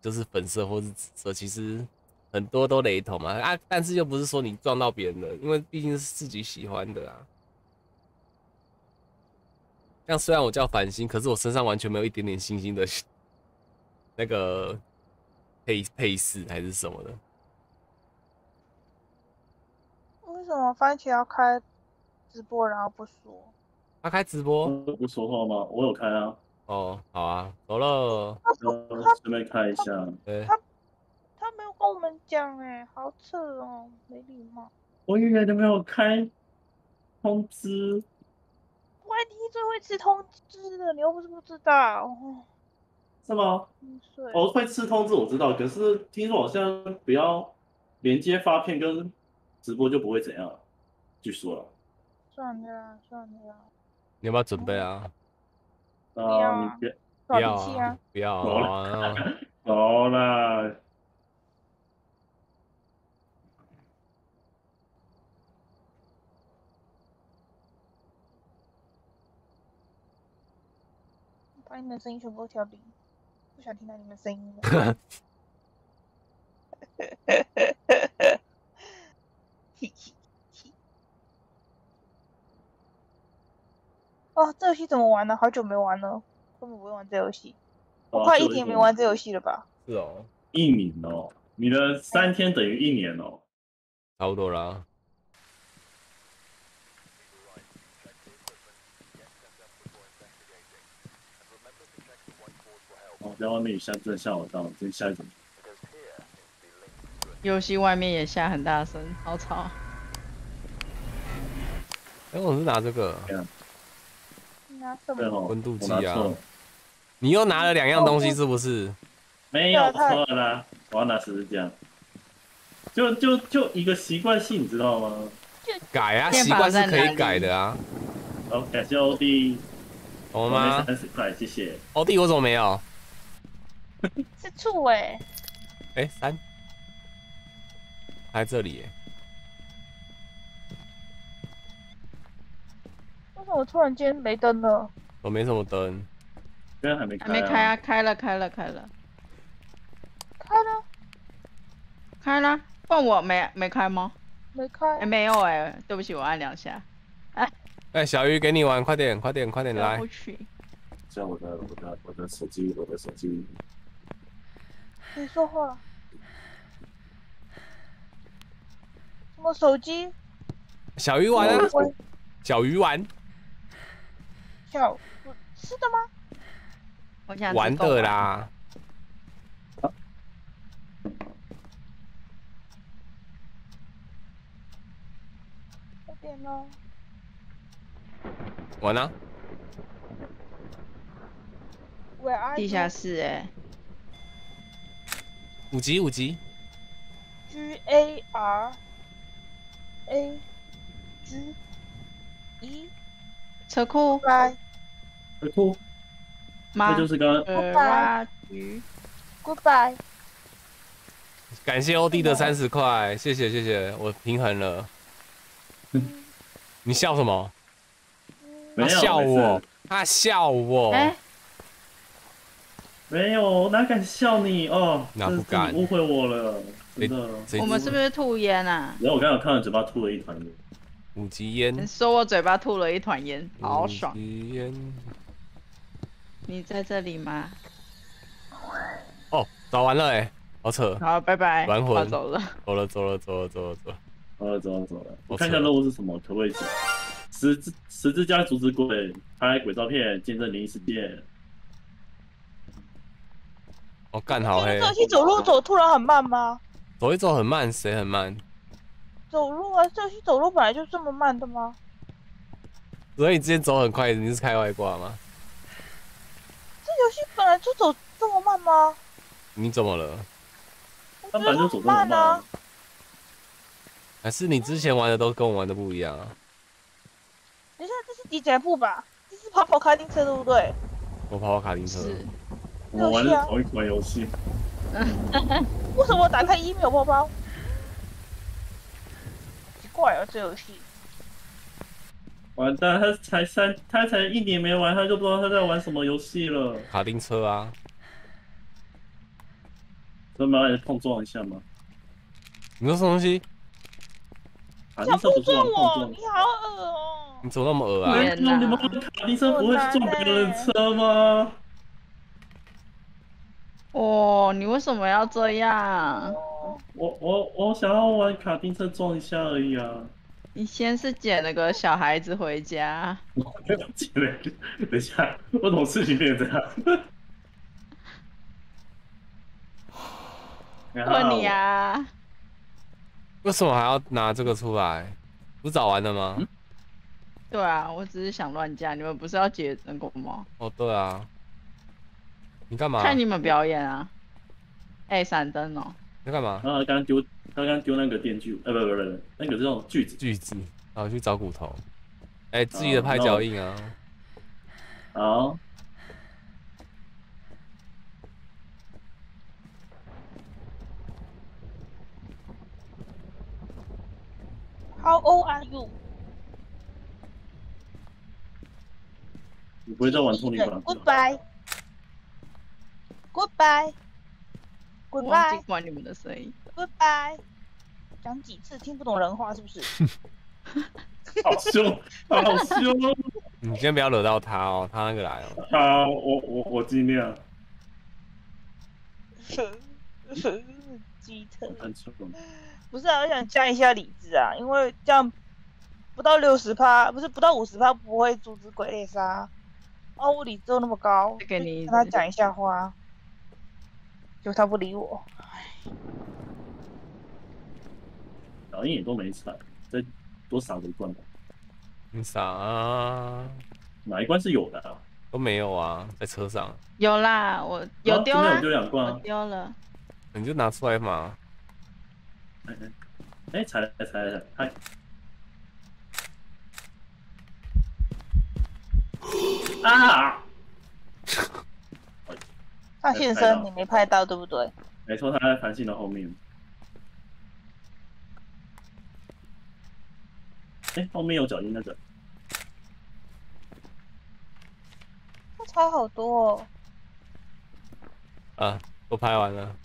就是粉色或是紫色，其实很多都雷同嘛啊，但是又不是说你撞到别人的，因为毕竟是自己喜欢的啊。像虽然我叫繁星，可是我身上完全没有一点点星星的 那个配配饰还是什么的。为什么番茄要开直播然后不说？他开直播不说话吗？我有开啊，哦，好啊，走了。顺便开一下。对，他没有跟我们讲哎，好扯哦，没礼貌。我以为都没有开通知，YT 最会吃通知的，你又不是不知道。哦，是吗？真碎。我会吃通知我知道，可是听说好像不要连接发片跟直播就不会怎样，据说了。算了啦，算了啦，你要不要准备啊？不要啊，啊你别不要不要走了啊！好啦，把你们的声音全部都调低，不想听到你们声音了。嘿嘿嘿哦，这游戏怎么玩呢？好久没玩了，根本不会玩这游戏。我哦快一年没玩这游戏了吧？是哦，一年哦，你的三天等于一年哦。差不多啦。哦，在外面雨下真的吓我到，真下一种。游戏外面也下很大声，好吵。哎，我是拿这个，你拿什么？对哦，温度计啊你又拿了两样东西是不是？没有错了啦，我要拿十字架。就就就一个习惯性，你知道吗？改啊，习惯是可以改的啊，好，感谢欧弟，懂了吗？三十块，谢谢。欧弟，我怎么没有？是醋哎、哎，三，还在这里耶。什么突然间没灯了？我没什么灯，现在还没开、还没开啊，开了，开了，开了，开了开了。换我没没开吗？没开哎，？没有哎，对不起，我按两下。哎，小鱼给你玩，快点，快点，快点来我！去。这样我的我的我的手机，我的手机。你说话。什么手机？小鱼丸啊，小鱼玩小不是的吗？我想玩的。啦。快点哦！玩啊！Where are 地下室哎，五级五级，G A R A G E 车库拜很酷，吗？那就是刚刚呃，拉鱼 Goodbye。感谢欧弟的三十块，谢谢谢谢，我平衡了。你笑什么？没有他笑我，他笑我。哎、没有，我哪敢笑你哦？哪不敢你误会我了，真的。谁我们是不是吐烟啊？然后我刚刚看到嘴巴吐了一团烟，五级烟你，说我嘴巴吐了一团烟，好爽五。级烟。你在这里吗？哦，找完了哎，好扯，好，拜拜，玩魂我走了。走了走了走了走了走了。走了走了。我我看一下任务是什么，可不可以讲？十字十字架阻止鬼，拍鬼照片，见证灵异事件。哦，干好黑这，游戏走路走突然很慢吗？走一走很慢，谁很慢？走路啊，这游戏走路本来就这么慢的吗？所以你之前走很快，你是开外挂吗？这游戏本来就走这么慢吗？你怎么了？他我觉得很本来就走这么慢啊。，还是你之前玩的都跟我玩的不一样啊？等一下，这是迪迦布吧？这是跑跑卡丁车对不对？我跑跑卡丁车，是，我玩的是同一款游戏。为什么我打开一没有包包？奇怪哦，这游戏。完蛋，他才三，他才一年没玩，他就不知道他在玩什么游戏了。卡丁车啊，所以麻烦你碰撞一下吗。你说什么东西？想卡丁车碰撞我，你。好恶哦、你怎么那么恶啊？天哪你们玩卡丁车不会是撞别人的车吗？哦，你为什么要这样？我我我想要玩卡丁车撞一下而已啊！你先是捡了个小孩子回家，我了解了，等一下，我怎么事情变成这样？问你啊，为什么还要拿这个出来？不是早完了吗？嗯对啊，我只是想乱加，你们不是要解那个吗？哦，对啊。你干嘛？看你们表演啊！哎、闪灯哦，你干嘛？他刚刚丢，刚刚丢那个电锯，呃，不不不不，那个是那种锯子。锯子，然后去找骨头。哎、自己的拍脚印啊。好，How old are you？你不会再玩托尼吧？Goodbye。Goodbye。我忘记 Goodbye。关你们的声音。Goodbye。讲几次听不懂人话是不是？好凶，好凶！你先不要惹到他哦，他那个来哦。好，我我我尽量。不是啊，我想加一下理智啊，因为这样不到六十趴，不是不到五十趴不会阻止鬼猎杀。哦，我理智又那么高，再给你跟他讲一下话，结果他不理我。导演也都没踩，再多撒个一罐吧。你傻啊？哪一关是有的啊？都没有啊，在车上，有啦，我有丢了啊这边有，丢两罐我啊。丢了。你就拿出来嘛。哎哎，哎，踩了踩了踩了，嗨！啊！他现身你没拍到对不对？没错，他在繁星的后面。哎，后面有脚印那个，他差好多哦。啊，都拍完了，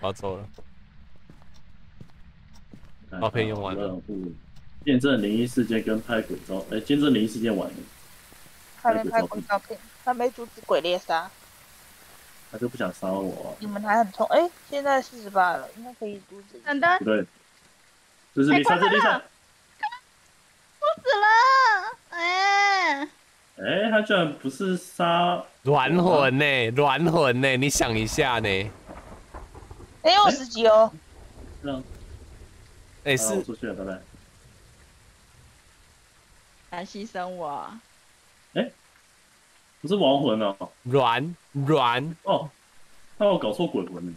我要走了。照片用完了任务，见证灵异事件跟拍鬼照，哎，见证灵异事件完了，还没拍鬼照片，还没阻止鬼猎杀。他就不想杀我、啊，你们还很冲，哎，现在四十八了，应该可以阻止。闪灯不对，就是你杀这地上，不死了，哎、哎，他居然不是杀，软魂呢、软魂呢、你想一下呢、哎，我十级哦。这样，哎、是出去了，拜拜。来牺牲我，不是亡魂哦，软软，哦，那我搞错鬼魂了。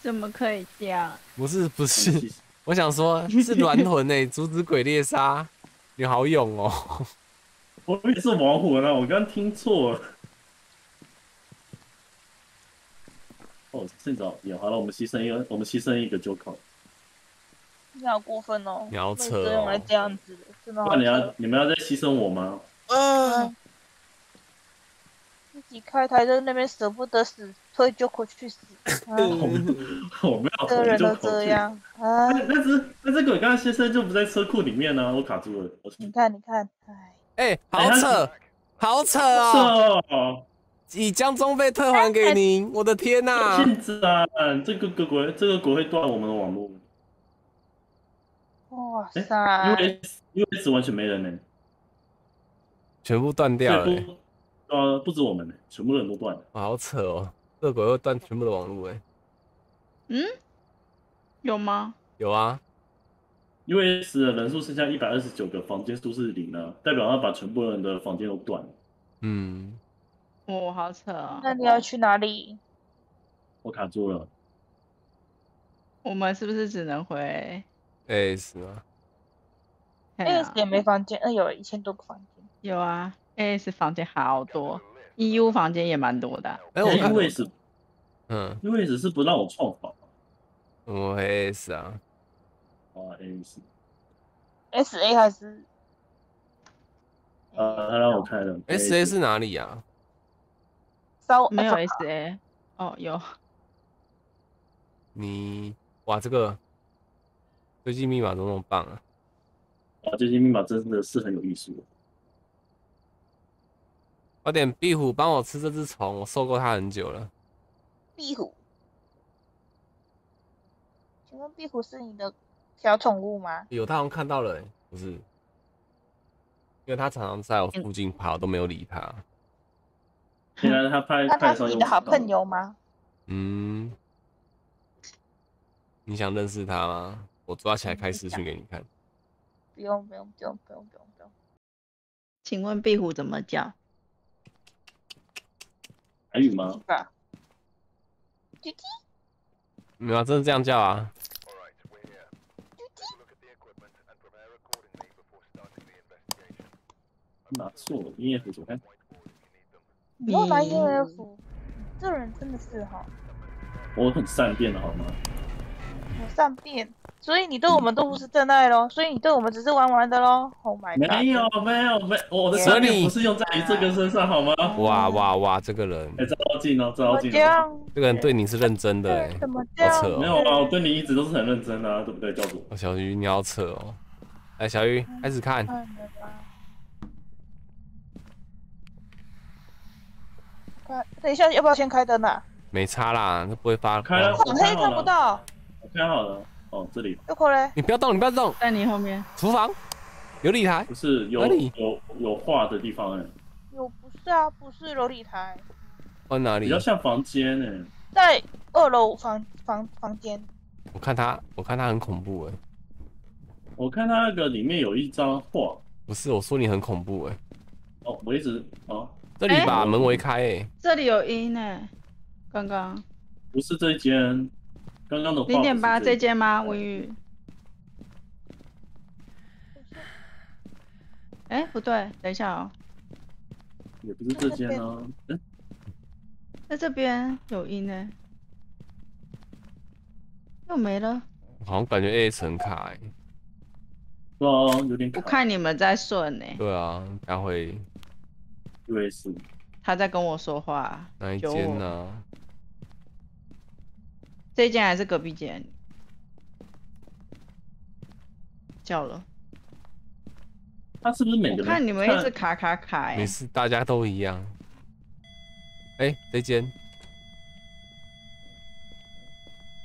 怎么可以这样？不是不是我想说是软魂诶，阻止鬼猎杀，你好勇哦。我以为是亡魂啊，我刚刚听错了。哦，现在也好了，我们牺牲一个，我们牺牲一个就靠。你好过分哦！你要扯哦这样子的，真的不然你要你们要再牺牲我吗？嗯，自己开台在那边舍不得死，推 Joko 去死，啊，我没有，这人都我就跑去。这样啊！那那只那只鬼刚刚先生就不在车库里面呢、我卡住了。我你看，你看，哎，哎，好扯，好扯啊已将装备退还给您，我的天哪！啊！这个个鬼，这个鬼会断我们的网络。哇哎塞，US US 完全没人呢、全部断掉了欸，所以不呃不止我们呢、全部人都断了。哇好扯哦！这个鬼又断全部的网络哎。嗯，有吗？有啊，US 的人数剩下一百二十九个，房间数是零了，代表他把全部人的房间都断了。嗯，哦，好扯哦。那你要去哪里？我卡住了。我们是不是只能回？哎是吗？哎 A 呀 S 也没房间，哎有一千多个房间，有啊，AS 房间好多，EU 房间也蛮多的啊。哎，我看，US 嗯，US 是不让我创房我 S 啊，哦，AS S A 还是？呃，他让我开了 S A 是哪里啊？稍没有哎 SA，哦，有。你哇，这个最近密码怎么那么棒啊？啊，最近密码真的是很有意思。快点，壁虎帮我吃这只虫，我受够它很久了。壁虎。请问壁虎是你的小宠物吗？有，他好像看到了、欸，不是？因为它常常在我附近跑，我都没有理它。现在它拍那它拍上是你的好朋友吗？嗯，你想认识它吗？我抓起来开私讯给你看。不用不用不用不用不用不用。请问壁虎怎么叫？还有吗？没有啊，真的这样叫啊？拿错了，EF 左看，你又拿嗯 EF，这人真的是哈，我很善变的好吗？我善变，所以你对我们都不是真爱咯，所以你对我们只是玩玩的咯。Oh my god！没有没有没，我的所以善变不是用在于这个身上好吗？哇哇哇，这个人，哎，照镜哦，照镜哦。这个人对你是认真的哎、怎么这没有啊，我对你一直都是很认真的啊，对不对，教主？哦，小鱼你好扯哦。来，小鱼开始看，看等一下，要不要先开灯啊？没差啦，那不会发开了光很黑，看不到。我看好了，哦，这里。有可能你不要动，你不要动。在你后面。厨房。有礼台，不是有有有画的地方哎，有不是啊？不是楼梯台，放哪里？比较？像房间哎。在二楼房房房间。我看他，我看他很恐怖哎、我看他那个里面有一张画，不是，我说你很恐怖哎、哦，我一直哦，这里把哎门围开哎、这里有音呢，刚刚。不是这一间，刚刚的画零点八这间吗？文宇。哎，不对，等一下哦，也不是这间啊，嗯，在这边有音呢，又没了。好像感觉 A 层卡哎、对啊，有点卡。我看你们在顺呢，对啊，待会对是。他在跟我说话。哪一间呢、这一间还是隔壁间？叫了，他是不是每我个人看你们一直卡卡卡哎、没事，大家都一样。哎、这间，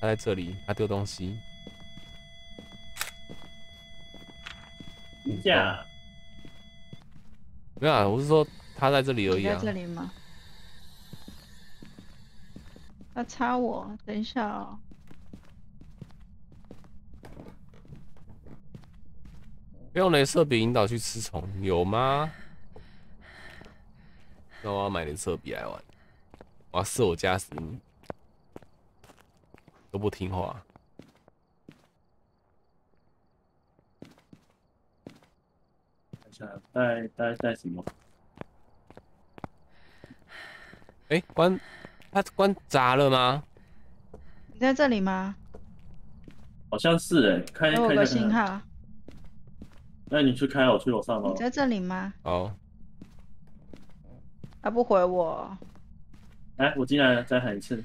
他在这里，他丢东西。评价？没有啊，我是说他在这里而已啊你在。这里吗？他插我，等一下哦。不用镭射笔引导去吃虫，有吗？那我要买镭射笔来玩，我要射我家死你。都不听话。看一下带带带什么？哎、关他关闸了吗？你在这里吗？好像是哎、开给我个开一下看看。信号。那你去开，我去楼上喽你。在这里吗？哦，他不回我，来，我进来了，再喊一次。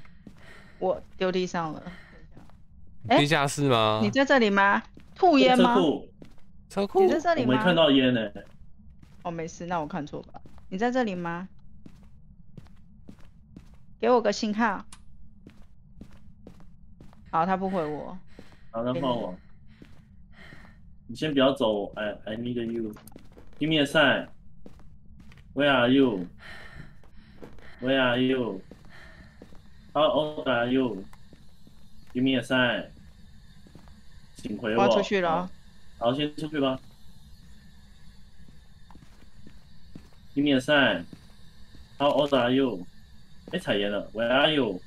我丢地上了。哎地下室吗？你在这里吗？吐烟吗？车库，车库你在这里吗？我没看到烟呢、哦，没事，那我看错吧。你在这里吗？给我个信号。好，他不回我。好，那换我。你先不要走，I I need you. Give me a sign. Where are you? Where are you? How old are you? Give me a sign. 请回我。我出去了。好，先出去吧。Give me a sign. How old are you? 哎，彩烟了。Where are you?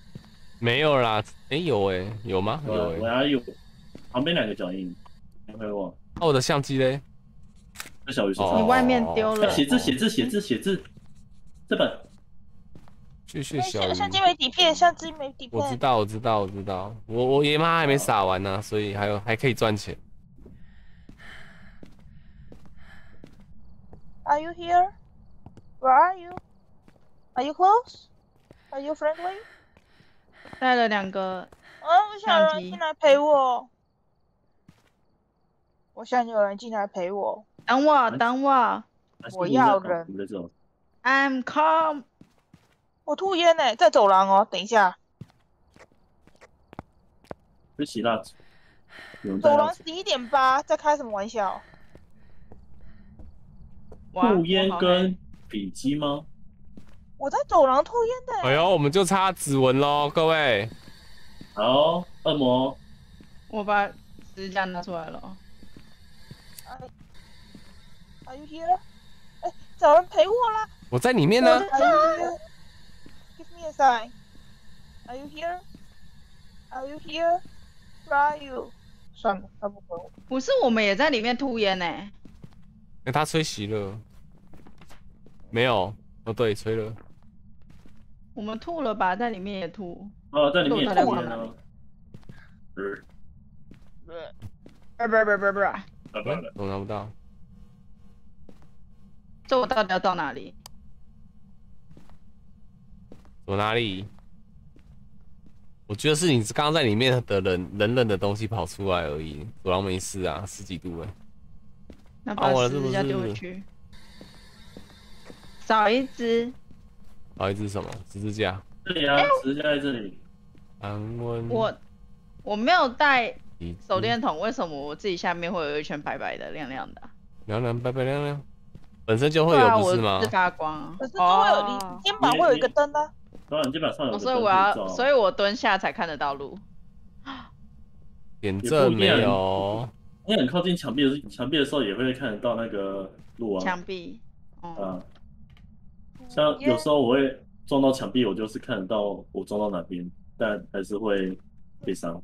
没有啦。哎、有哎、有吗？有哎、Where are you? 旁边两个脚印，没回我。那我的相机嘞？在小鱼手哦上。你外面丢了哎写字写字写字写字，这本谢谢小鱼。相相机没底片，相机没底片。我知道，我知道，我知道。我我爷妈还没撒完呢、所以还有还可以赚钱。Are you here? Where are you? Are you close? Are you friendly? 带了两个，啊，我想有人进来陪我。我想有人进来陪我。等我，等我我要人，，I'm come。我吐烟呢，在走廊哦。等一下，不洗蜡烛。走廊十一点八，在开什么玩笑？吐烟跟笔记吗？我在走廊吐烟的。哎呦，我们就差指纹喽，各位。好，恶魔，我把指甲拿出来了。Are you here？哎，找人陪我啦。我在里面呢。Are you here? Give me a sign. Are you here? Are you here? Where are you? 算了，他不回我。不是，我们也在里面吐烟呢、哎、他吹熄了。没有。哦，对，吹了。我们吐了吧，在里面也吐。哦，在里面也吐了呢到底要放哪里。呃不不不不不。我拿不到。这我到底要到哪里？走哪里？我觉得是你刚刚在里面的人冷冷的东西跑出来而已。走廊没事啊，十几度哎。那把十字架丢回去。少一只，好一只什么十字架？这里啊，直接在这里。安温。我我没有带手电筒，为什么我自己下面会有一圈白白的、亮亮的啊？亮亮白白亮亮，本身就会有不是吗是？发光啊。可是都会有，你哦肩膀会有一个灯啊。当然，肩膀上有哦，所以我要，所以我蹲下才看得到路。点阵没也不一有。你很靠近墙壁的时墙壁的时候，也会看得到那个路啊。墙壁，嗯，啊，像有时候我会撞到墙壁，我就是看得到我撞到哪边，但还是会被伤。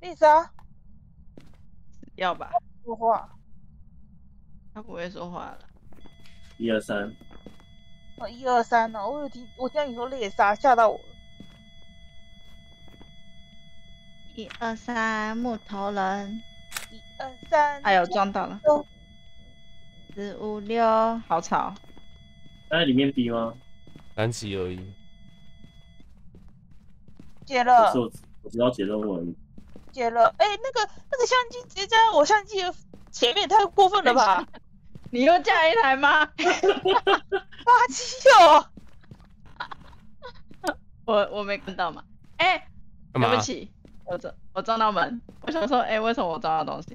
丽莎要吧？说话，他不会说话了。一二三，哦，一二三呢？我有听，我听到你说猎杀，吓到我了。一二三，木头人。一二三，哎呦，撞到了哦。四五六，好吵。在里面逼吗？三级而已。解了我，只我只要解任务而已。解了。哎，那个那个相机直接在我相机的前面，太过分了吧？你又架一台吗？垃圾哦！我我没看到嘛。哎、对不？起，我撞我撞到门。我想说，哎、为什么我撞到东西？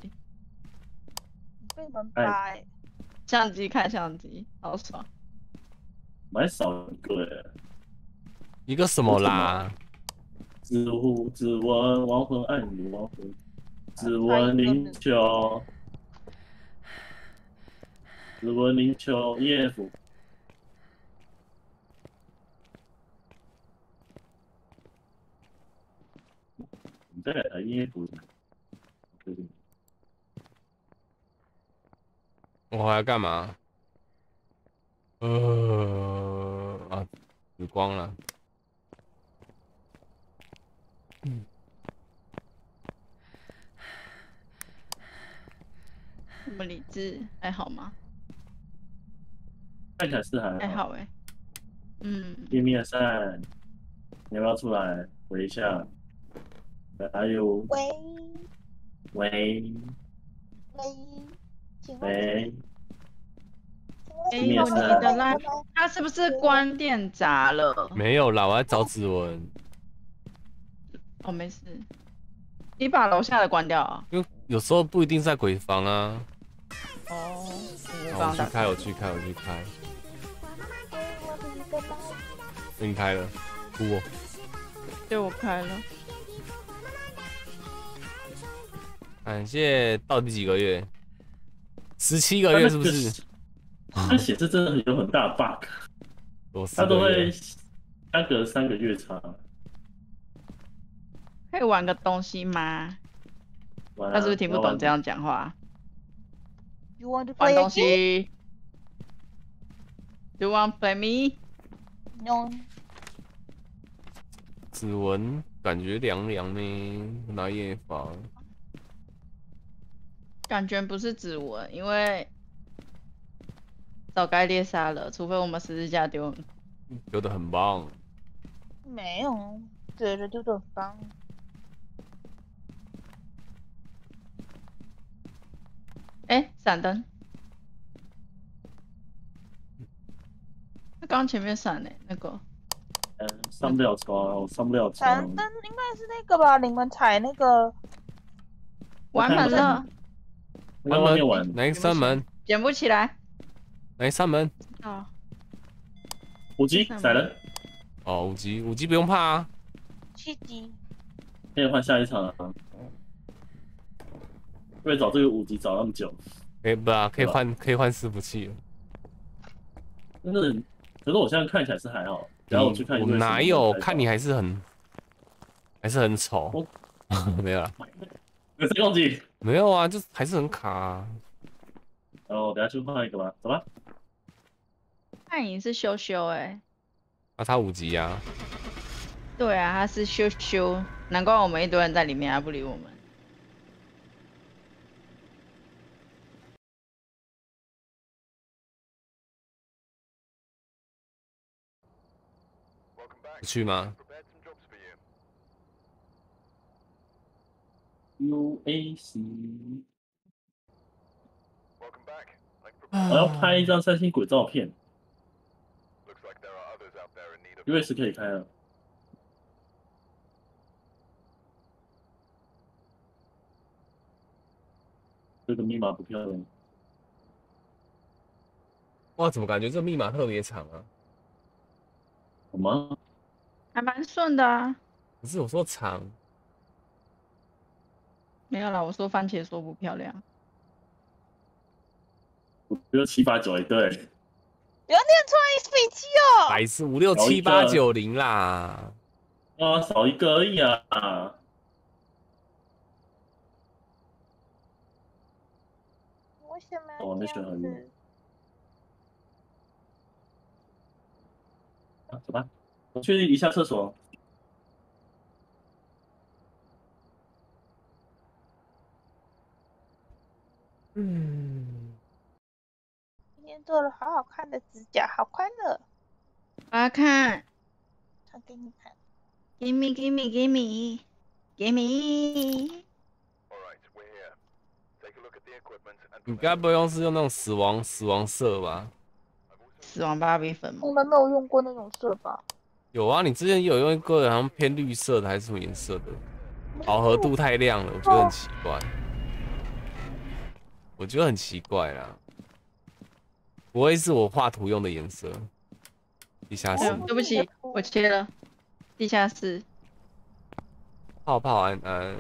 被门扒哎，相机看相机，好爽。蛮少一个耶。一个什么啦？只呼只闻亡魂爱你亡魂，只闻灵球，只闻灵球 EF。对对，我还要干嘛？呃啊，死光了。什么理智还好吗？看起来是还还好哎、嗯，地面上，你要不要出来回一下？还有喂。喂。喂，喂，哎面呦，你的啦，他是不是关电闸了？没有啦，我在找指纹，哦，没事。你把楼下的关掉啊？因为有时候不一定在鬼房啊。哦，我去开，我去开，我去开。你开了，哭我。对我开了。感谢到底几个月？十七个月是不是？它显示真的有很大的 bug，我四它都会。相隔三个月差。可以玩个东西吗？他是不是听不懂这？样讲话？You want to 玩东?西。Do you want play me？No. 指纹感觉凉凉呢，拿夜访。感觉不是指纹，因为早该猎杀了，除非我们十字架丢。丢的很棒。没有，对着丢的很棒。哎，闪灯。那刚前面闪呢、那个嗯，上不了床，我上不了床。闪灯应该是那个吧？你们踩那个玩门了，我在外面玩，哪一扇门？捡不起来。哪一扇门？好，五级宰人，哦，五级，五级不用怕啊。七级，可以换下一场了。为了找这个五级找那么久，可以不啊？可以换，可以换伺服器了。真的。可是我现在看起来是还好，然后我去看一我堆视频哪有看你还是很，还是很丑。没有啦，有这攻击。没有啊，就还是很卡啊。然后等下去换一个吧，走吧。暗影是羞羞哎、啊，他五级啊。对啊，他是羞羞，难怪我们一堆人在里面，他不理我们。不去吗？UAC，我要拍一张三星鬼照片。US 可以开了，这个密码不漂亮。哇，怎么感觉这密码特别长啊？什么？还蛮顺的啊。不是我说长，没有啦，我说番茄说不漂亮。我觉得七八九一对，不要念出来飞机哦。百是五六七八九零啦。啊，少一个而已啊。为什么哦我没要这选很样子？啊走吧，我去一下厕所。嗯，今天做了好好看的指甲，好快乐。我要看唱给你看。，give me give me give me give me。你该不会用是用那种死亡死亡色吧？死亡芭比粉吗？从来没有用过那种色吧？有啊，你之前有用一个好像偏绿色的还是什么颜色的，饱和度太亮了，我觉得很奇怪。我觉得很奇怪啦，不会是我画图用的颜色？地下室。对不起，我切了。地下室，泡泡安安，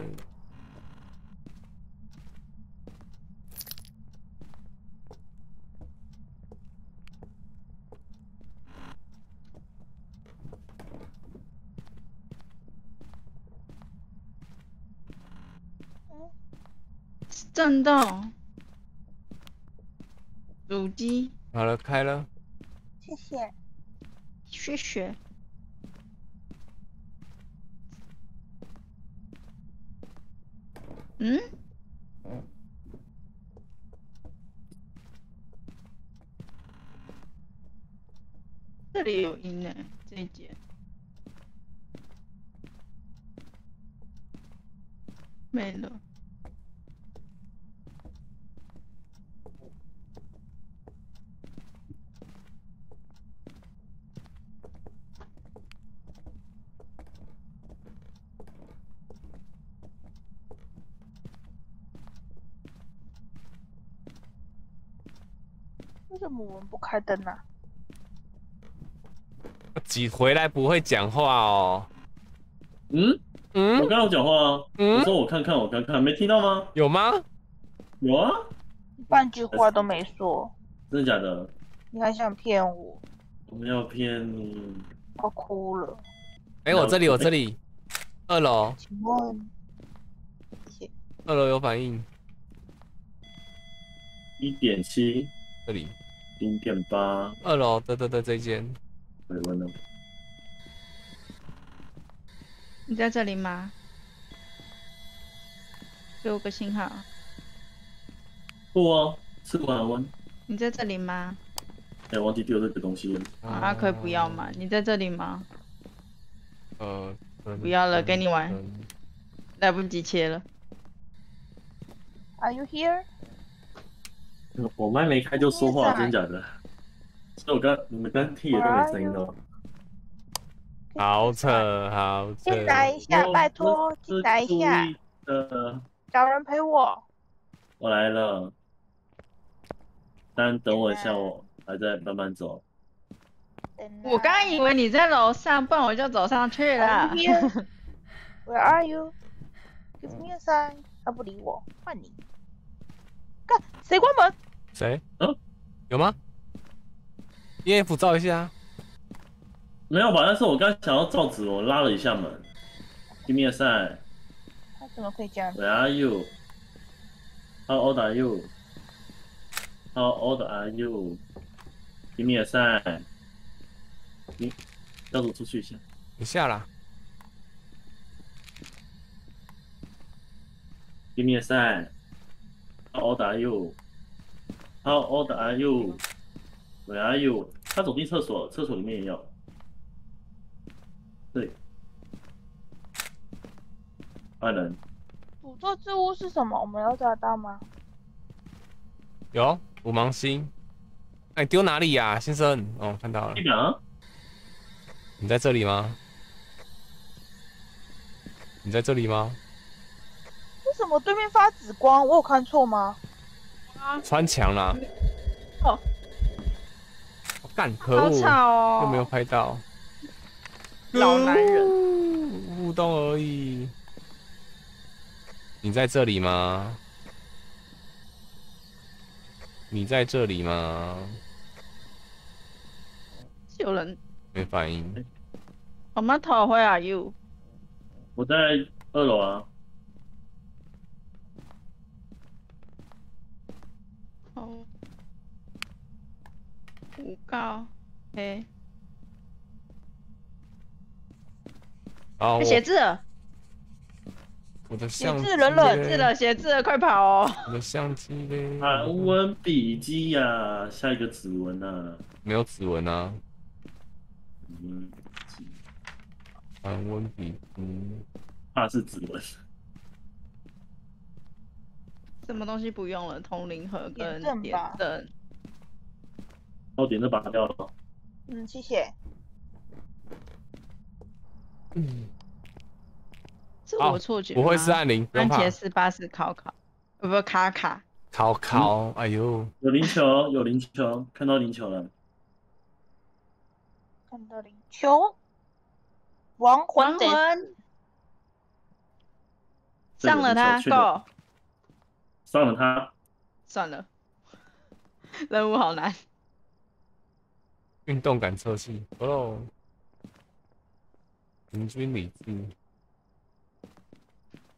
震动，主机，好了，开了。谢谢。谢谢，嗯？这里有音呢，这一节。没了。为什么我们不开灯呢、挤回来不会讲话哦。嗯，嗯我刚刚有讲话啊，嗯我说我看看，我看看，没听到吗？有吗？有啊，半句话都没说，真的假的？你还想骗我？我没有骗你。我哭了。哎、我这里，我这里，二楼，请问，二楼有反应，一点七，这里，零点八，二楼，对对对，这一间。你在这里吗？给我个信号。不哦，是晚温。你在这里吗？哎、忘记丢这个东西了。啊，可以不要吗？你在这里吗？呃，不要了，给你玩，嗯来不及切了。Are you here？我麦没开就说话，真假的？所以我刚你们刚听也都没声音哦。好扯，好扯。进来一下，拜托，进来一下，呃，找人陪我。我来了，但等我一下，我还在慢慢走。我刚刚以为你在楼上，不然我就走上去了? Where are you? Give me a sign。他不理我，换你。干，谁关门？谁？嗯，有吗？EF 照一下。没有吧？但是我刚想要照纸，我拉了一下门。Give me a sign. 他怎么可以这样？Where are you? How old are you? How old are you? Give me a sign. 你要走出去一下。你下了。Give me a sign. How old are you? How old are you? Where are you? 他走进厕所，厕所里面也有。对。坏人，诅咒之物是什么？我们要找到吗？有五芒星。哎，丢哪里呀、先生？哦，看到了一。啊，你在这里吗？你在这里吗？为什么对面发紫光？我有看错吗？穿墙啦！哦，我干，可好恶，吵哦。又没有拍到。老男人。互动而已。你在这里吗？你在这里吗？有人。没反应。我们头 Where are you？我在二楼啊。哦。五告。嘿。好，我写字了，我的相机字人了嘞字了，写字了，快跑哦！我的相机嘞？韩文笔记呀，下一个指纹啊。没有指纹啊。嗯，韩文笔，嗯，怕是指纹。什么东西不用了？通灵盒跟点阵点吧灯。哦，点都拔掉了。嗯，谢谢。嗯，是我错觉不会是按铃，番茄。是八四考考，不不卡卡，考考，哎呦，有灵球，有灵球，看到灵球了。看到灵球，亡魂得魂上了他不错确定，Go，上了他，算了，任务好难。运动感测器，Go，平均理智，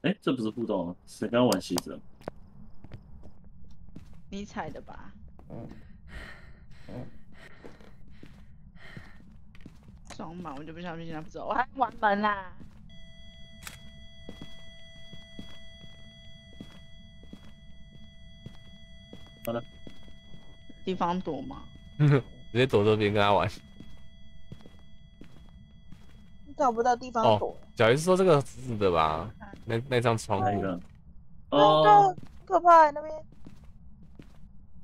哎，这不是互动啊，谁刚刚玩鞋子啊？你踩的吧？装满我就不相信他不知道，我还玩门啦。好的，地方躲吗？直接躲这边跟他玩。你找不到地方哦躲。小鱼是说这个紫紫的吧？那那张窗户，那个哦，很，可怕欸那边，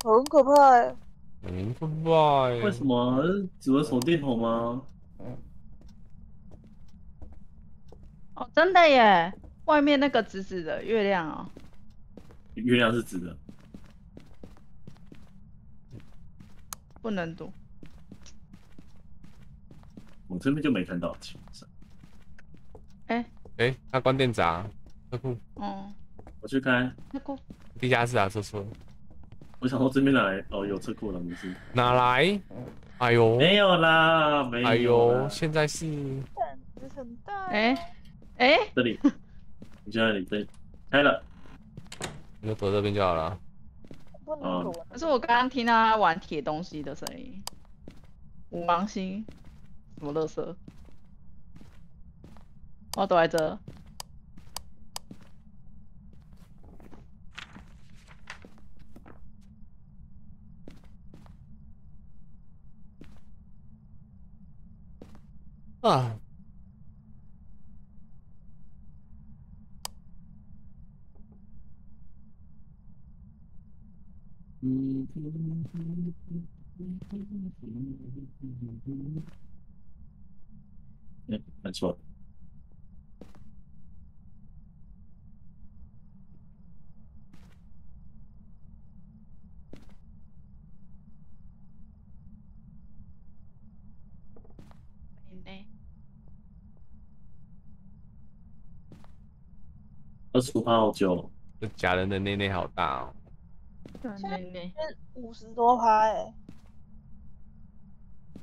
很可怕欸。嗯，不拜。为什么指纹手电筒吗？哦，真的耶！外面那个紫紫的月亮哦，月亮是紫的，不能躲。我这边就没看到，基本上。哎、哎，他关电闸，车库，嗯，我去开，那个地下室啊，车库，我想说这边来，哦，有车库了，没事。哪来？哎呦，没有啦，没有。哎呦，现在是胆子很大。哎、哎、这里，你就在这里，对，开了。你就躲这边就好了。不能躲。可是我刚刚听到他玩铁东西的声音，五芒星，什么乐色？我躲在这。啊，嗯，哎，没错。哎二十五号九，这假人的内内好大哦。对对对，五十多趴哎，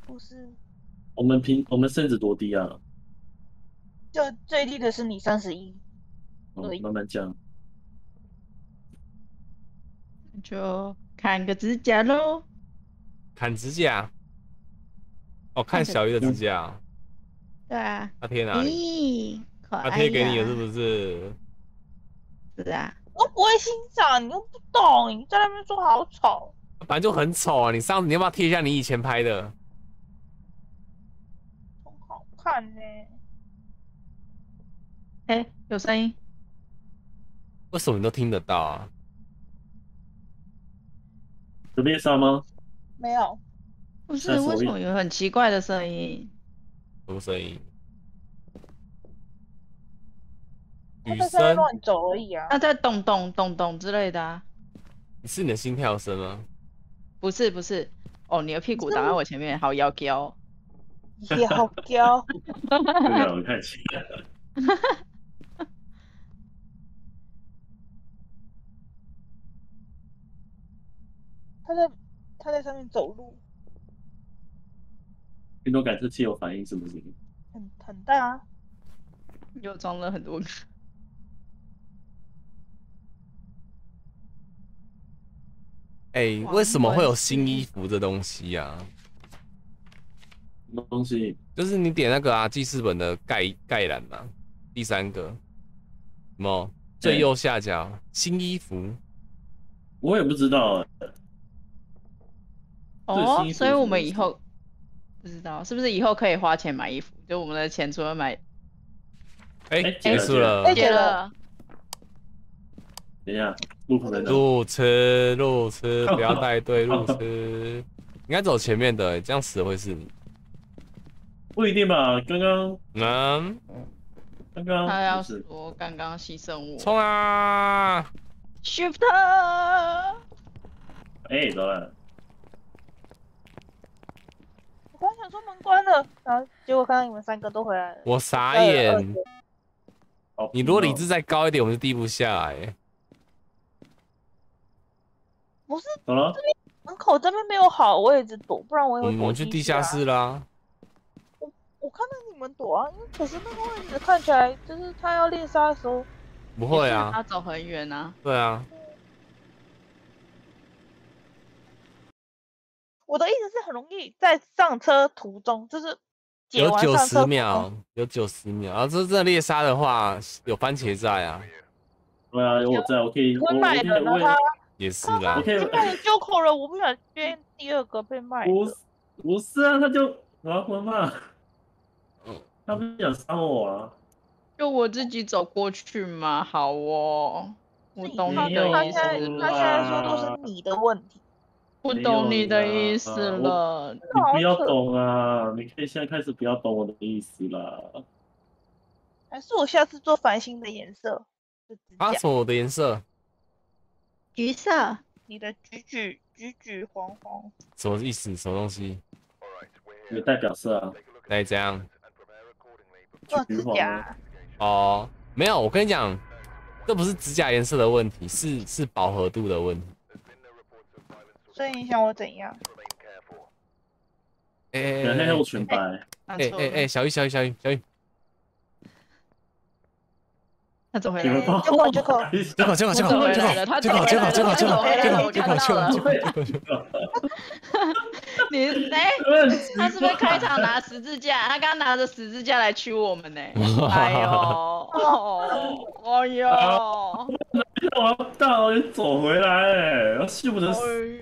不是，我们平我们甚至多低啊？就最低的是你三十一，哦对慢慢降。就砍个指甲喽。砍指甲。哦，看小鱼的指甲，对啊，他贴哪里？咦，可爱他贴给你了是是？不是？是啊，我不会欣赏，你又不懂，你在那边说好丑，反正就很丑啊！你上次你要不要贴一下你以前拍的？看呢。哎、有声音，为什么你都听得到啊？有猎杀吗？没有，不是为什么有很奇怪的声音？什么声音？他雨声？在上面乱走而已啊。他在咚咚咚咚之类的啊？是你的心跳声吗？不是不是，哦，你的屁股挡在我前面，好妖娇。也好娇，对啊，我看起来了。他在他在上面走路，运动感测器有反应是不是？很很大啊。又装了很多个。哎、黄为什么会有新衣服这东西呀、什么东西？就是你点那个啊记事本的概概览嘛，第三个，什么最右下角新衣服，我也不知道欸。哦所以我们以后不知道是不是以后可以花钱买衣服？就我们的钱除了买哎、哎结束了，哎结了，等一下，路口在哪？路痴路痴 不要带队路痴，应该走前面的、这样死的会是你。不一定吧？刚刚嗯，刚刚他要不是说刚刚牺牲我冲啊！，shift，哎，走了。我刚想说门关了，然后结果看到你们三个都回来了。我傻呃眼你如果理智再高一点，我们就低不下来。不是怎么了，门口这边没有好的位置躲，不然我也会躲我们我们去地下室。啦。我看到你们躲啊，因为可是那个位置看起来就是他要猎杀的时候，不会啊，他走很远啊。对啊，我的意思是很容易在上车途中，就是有九十秒，，有九十秒。然后这这猎杀的话，有番茄在啊，对啊，有我在，我可以，我会卖了他也是啦我。可以就卖了九口了，我不想变第二个被卖不。是不是啊，他就玩魂嘛嗯，他不是想杀我啊？就我自己走过去嘛，好哦，我懂你的意思他现在说都是你的问题，不懂你的意思了。你不要懂啊！你可以现在开始不要懂我的意思啦。还是我下次做繁星的颜色的指啊，甲，什么的颜色？橘色，你的橘橘橘橘黄黄，什么意思？什么东西？有代表色啊，来这样？做指橘黄啊甲。哦，没有，我跟你讲，这不是指甲颜色的问题，是是饱和度的问题。所以你想我怎样？哎哎全黑哎我全白，哎哎哎，小玉小玉小玉小玉，他走回来了，结果结果结果结果结果我走回结果来了他结果走回来了结果结果结他走回来果结果了我看到结果结果了结果结果结果，你哎，他是不是开场拿十字架？他刚刚拿着十字架来驱我们呢。哎呦，哦，哎呦，我要大老远走回来哎，要秀的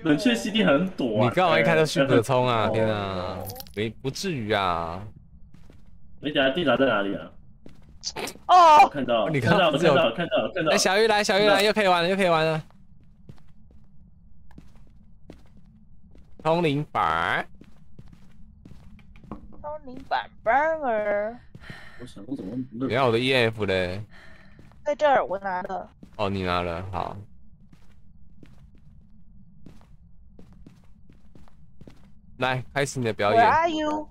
冷却 CD 很短。你干嘛一开就迅速的冲啊？哦天啊，没不至于啊！你等下地闸在哪里啊？哦，看到，你看到，看到，看到，看到哎，。小鱼来，小鱼来，又可以玩了，又可以玩了。通灵板儿，通灵板板儿我想说怎么你看我的 EF 嘞？在这儿，我拿了。哦，你拿了，好。来，开始你的表 Where 演。are you？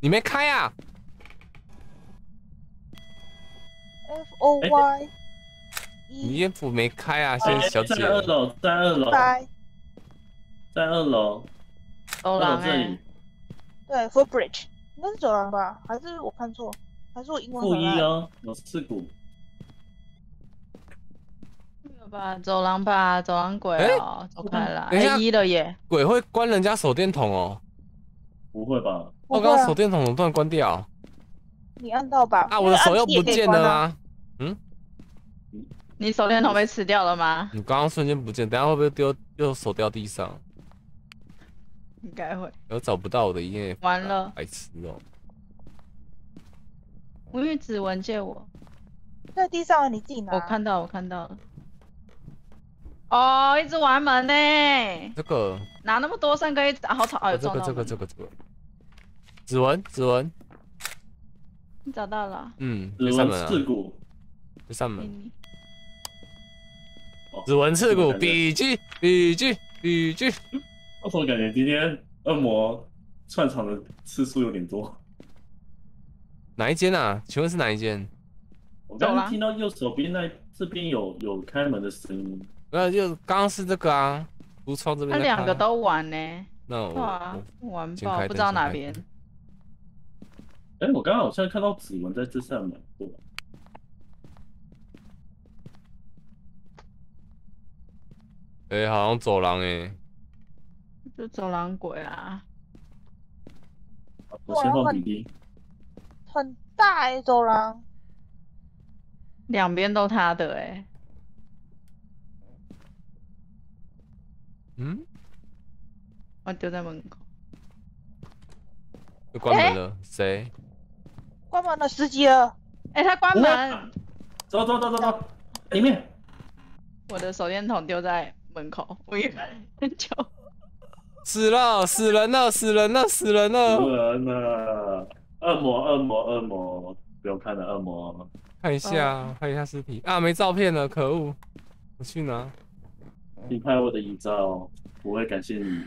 你没开啊？F O Y 你 E EF 没开啊，先小姐在。二楼，在二楼，拜。在二楼，走廊这里，，对，Footbridge，应该是走廊吧？还是我看错？还是我英文负？一哦，有刺骨。有吧？走廊吧，走廊鬼哎哦，走开了，等一下哎一了耶，鬼会关人家手电筒哦。不会吧？我刚刚手电筒怎么突然关掉？你按到吧？啊，我的手又不见了啊？了吗？你手电筒被吃掉了吗？你刚刚瞬间不见，等下会不会丢又手掉地上？应该会。我找不到我的 EF，完了白痴哦。我用指纹借我，在地上，你自己拿。我看到我看到了。哦，一直玩门呢，这个，拿那么多三个一直，啊好吵，哎哦呦，这个这个这个这个，指纹指纹，你找到了，嗯，指纹这扇门啊，刺骨。这扇门，指纹刺骨，笔记笔记笔记，我怎么感觉今天恶魔串场的次数有点多？哪一间啊？请问是哪一间？我刚刚听到右手边那这边有有开门的声音，没有，就刚刚是这个啊，橱窗这边。他两个都玩呢，那我啊我，玩爆，不知道哪边灯。哎，我刚刚好像看到指纹在这扇门，哎，好像走廊哎，就走廊鬼啊，我先放笔记。很大哎、走廊。两边都他的哎，嗯，我丢在门口。又关门了，谁？关门了，司机了。哎，他关门，走走走走走，里面。我的手电筒丢在门口，我以为很久。死了，死人了，死人了，死人了！人了？恶魔，恶魔，恶魔，不用看了，恶魔。看一下，看一下尸体啊，没照片了，可恶！我去拿。你拍我的遗照，我会感谢你。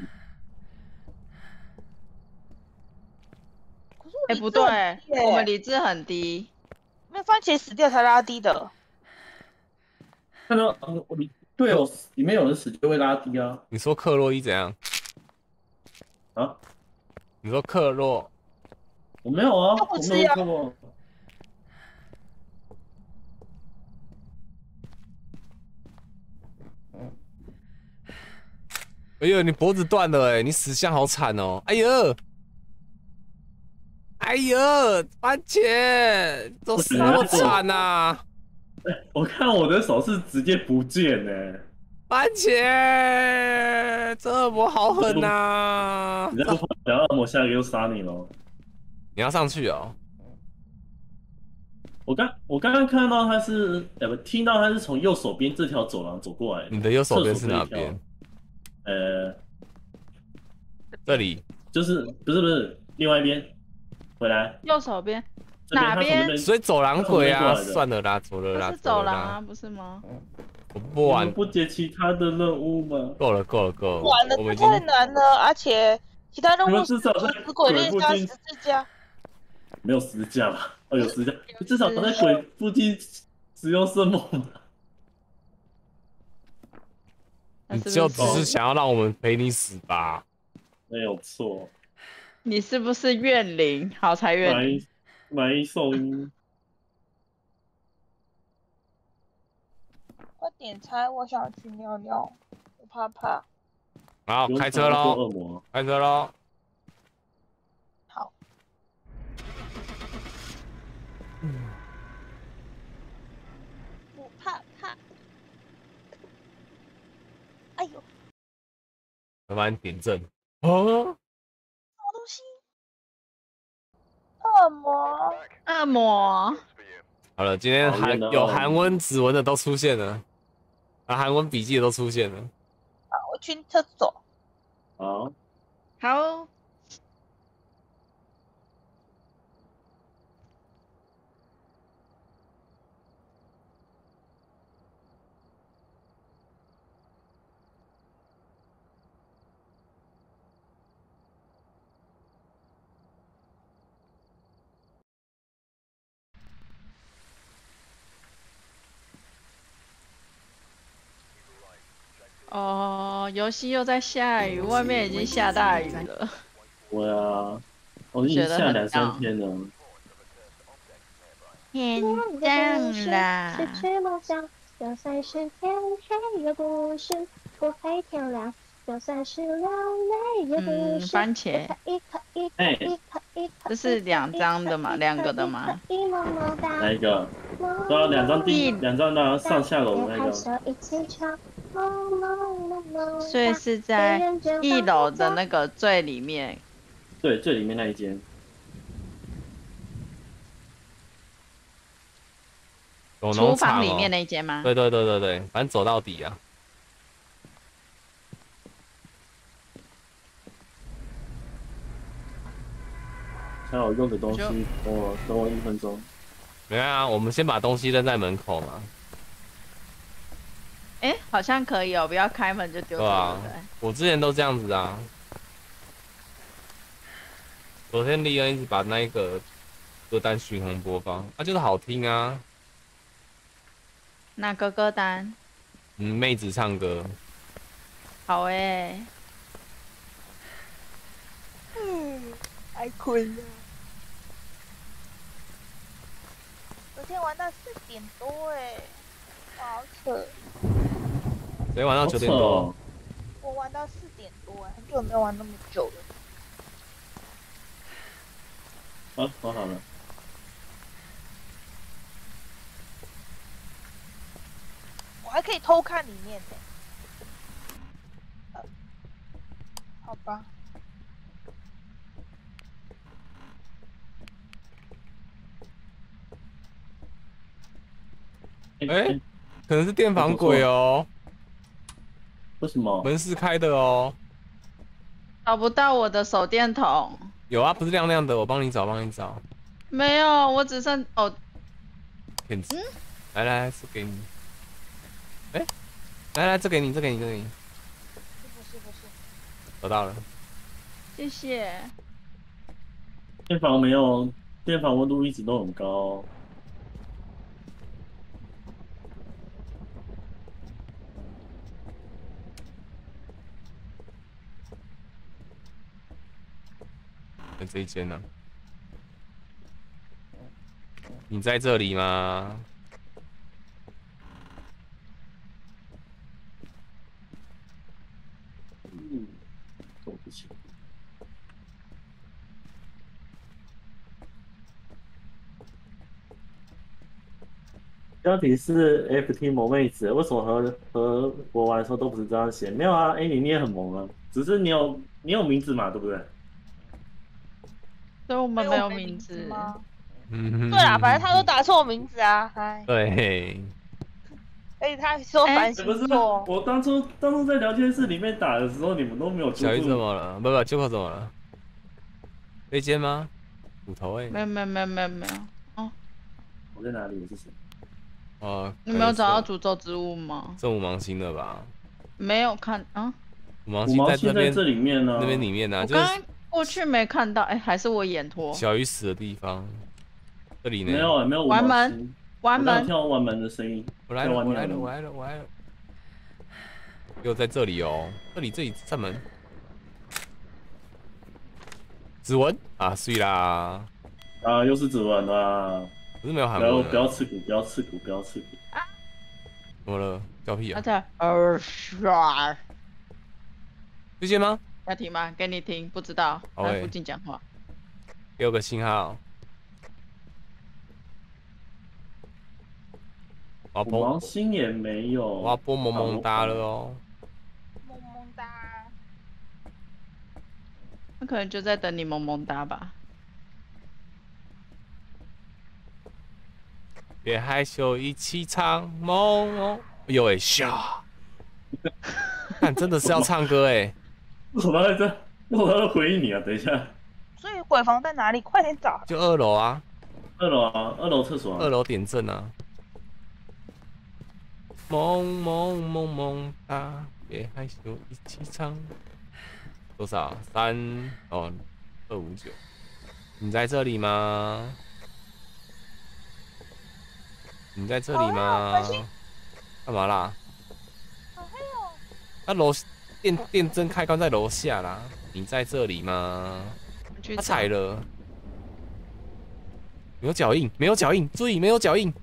可是我哎，理智很不对我们理智很低。没有番茄死掉才拉低的。看到，嗯，我里对哦，里面有人死就会拉低啊。你说克洛伊怎样？啊，你说克洛我没有啊，要不我没有吃呀看过。哎呦，你脖子断了哎，你死相好惨哦！哎呦，哎呦，番茄，都死那么惨呐！我看我的手是直接不见呢。番茄，这恶魔好狠呐！你再不跑，然后恶魔下一个又杀你了。你要上去哦。我刚我刚刚看到他是，呃不，听到他是从右手边这条走廊走过来。你的右手边是哪边？呃，这里就是不是不是另外一边，回来右手边哪边？所以走廊鬼啊，算了啦，走了啦，是走廊啊，不是吗？我不玩，不接其他的任务吗？够了够了够了，玩的太难了，而且其他任务至少在鬼猎杀十字架，没有十字架吧？哦，有十字架，至少在鬼附近使用圣梦。你就只是想要让我们陪你死吧？没有错。你是不是怨灵？好才怨灵。买一送一。快点猜！我想去尿尿，我怕怕。好，开车喽！开车喽！好。我怕怕。哎呦！慢慢点阵。哦。恶魔。恶魔。好了，今天韩有韩文指纹的都出现了，啊，韩文笔记的都出现了。啊，我去厕所。好。好。哦，游戏又在下雨，外面已经下大雨了。对啊，我已经下两三天了。天亮啦！就算是天黑也不是不会天亮，就算是流泪也不是。番茄。哎，这是两张的吗？两个的吗？哪一个？对啊，两张第两张的上下楼那个。所以是在一楼的那个最里面。对，最里面那一间。厨房里面那一间吗？对对对对对，反正走到底啊。还有用的东西，等我等我一分钟。没啊，我们先把东西扔在门口嘛。哎，好像可以哦，不要开门就丢。对啊，我之前都这样子啊。昨天利恩一直把那一个歌单循环播放，啊，就是好听啊。哪个歌单？嗯，妹子唱歌。好哎。嗯，太困了。昨天玩到四点多哎，好扯。谁玩到九点多？我玩到四点多哎，很久没有玩那么久了。啊，玩好了。我还可以偷看里面的，好吧。哎，可能是电房鬼哦。为什么？门是开的哦。找不到我的手电筒。有啊，不是亮亮的，我帮你找，帮你找。没有，我只剩哦。骗子。来来，是给你。哎，来来，这给你，这给你，这给你。不是不是。找到了。谢谢。电房没有，电房温度一直都很高。在这一间呢？你在这里吗？嗯，对不起。标题是 “FT 萌妹子”，为什么和和国王的时候都不是这样写？没有啊，哎，你你也很萌啊，只是你有你有名字嘛，对不对？所以我们没有名字？嗯，对啦，反正他都打错名字啊，哎，对，而且他还说哎繁哎不是星座，我当初当初在聊天室里面打的时候，你们都没有注小鱼怎意。么了？不不，九口怎么了？飞肩吗？骨头哎、没有没有没有没有没有。哦我在哪里？我是谁？哦，你没有找到主诅咒之物吗？正五芒星的吧？没有看啊，五芒星在这边这里面呢。那边里面呢、我就是刚刚过去没看到，哎，还是我眼托。小鱼死的地方。这里呢？没有啊，没有完门，完门星。关我刚有门，跳完门的声音。我来了，我来了，我来了，我来了。又在这里哦，这里这里扇门。指纹啊，碎啦！啊，又是指纹啊！不是没有喊不要过不要刺骨，不要刺骨，不要刺骨。怎么了？叫屁啊！而且呃刷，这些吗？要听吗？给你听，不知道，在附近讲话。给我个信号。我播，星也没有。我要播萌萌哒了哦。萌萌哒。那可能就在等你萌萌哒吧。别害羞，一起唱梦哦。哎呦喂，笑！看，真的是要唱歌哎。为什么他在这？为什么他在回应你啊？等一下，所以鬼房在哪里？快点找！就二楼啊，二楼啊，二楼厕所啊。二楼点阵啊。萌萌萌萌哒，别害羞，一起唱。多少？三哦，二五九。你在这里吗？你在这里吗？干嘛啦？好黑哦！那楼电电灯开关在楼下啦。你在这里吗？他踩了，没有脚印，没有脚印，注意没有脚印。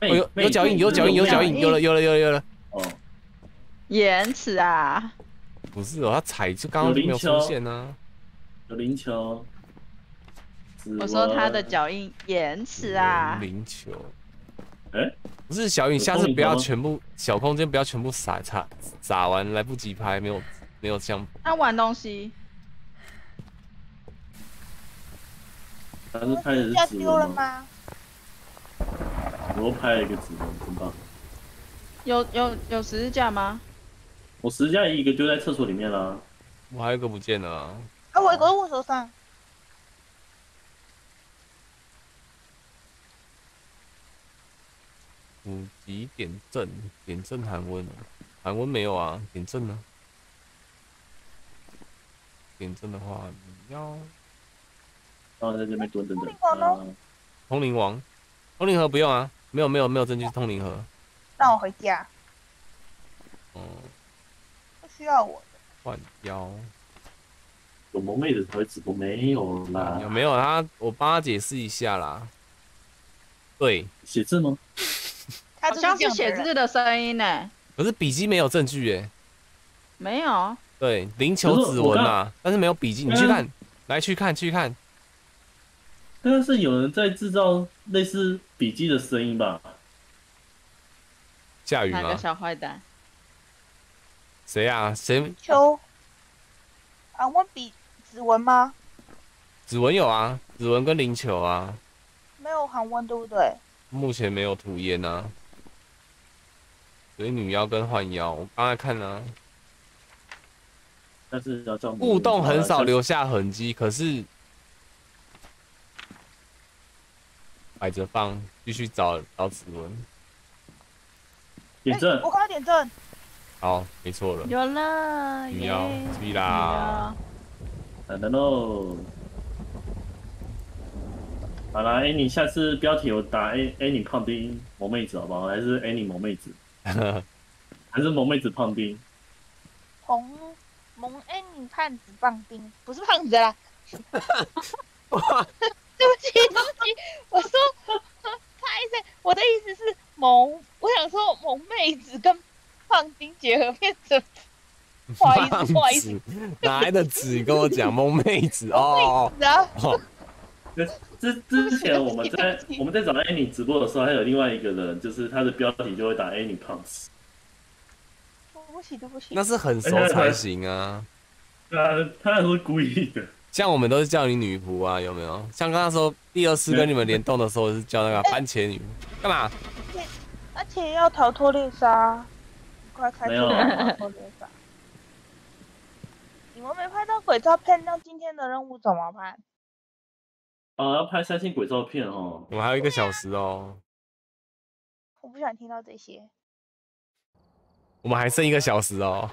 有有脚印，有脚印，有脚印，有了，有了，有了，有了。哦，延迟啊！不是哦，他踩就刚刚就没有出现呢、有灵球。我说他的纹。脚印延迟啊！灵球。哎，不是小雨，下次不要全部小空间不要全部撒撒撒完，来不及拍，没有没有像他玩东西，他是拍的是指要丢了纹吗？吗？我拍了一个指纹，真棒。有有有十字架吗？我十字架一个就在厕所里面啦。我还有一个不见了啊、啊，我一个在我手上。五级点阵，点阵寒温，寒温没有啊？点阵呢？点阵的话，你要然后在这边蹲等等。通灵王通灵王，通灵盒不用啊，没有没有没有证据是通灵盒。让我回家，哦、不需要我的。换腰有萌妹子才会直播，没有啦。有没有他？我帮他解释一下啦。对，写字吗？他就是好像是写字的声音呢。可是笔记没有证据耶。没有，对，零球指纹嘛，但是没有笔记，你去看，来去看去看。但是有人在制造类似笔记的声音吧？下雨吗？哪个小坏蛋？谁啊？谁？球啊，问笔指纹吗？指纹有啊，指纹跟灵球啊，没有韩文对不对？目前没有涂烟啊。所以女妖跟幻妖，我刚才看了、但是要叫互动很少留下痕迹，可是摆着放，继续找找指纹。点阵哎我看到点阵，好，没错了，有了，耶！女妖注意啦。等等喽。好啦，哎，你下次标题我打哎哎你胖丁萌妹子好不好？还是哎你萌妹子？还是萌妹子胖丁？红蒙恩女胖子胖丁，不是胖子 啦。对不起，对不起，我说不好意思，我的意思是萌，我想说萌妹子跟胖丁结合变成，不好意思，不好意思，子，哪来的子？跟我讲萌妹子哦。然后哦，之之前我们在我们在找 Annie 直播的时候，还有另外一个人，就是他的标题就会打 Annie 胖死。对不起对不起，那是很熟才行啊。对啊，他还是故意的。像我们都是叫你女仆啊，有没有？像刚刚说第二次跟你们联动的时候是叫那个番茄女仆，干嘛？而且要逃脱猎杀，快开始没有逃脱猎杀。你们没拍到鬼照片，那今天的任务怎么办？啊，要拍三星鬼照片哦。我们还有一个小时哦，我不想听到这些。我们还剩一个小时哦。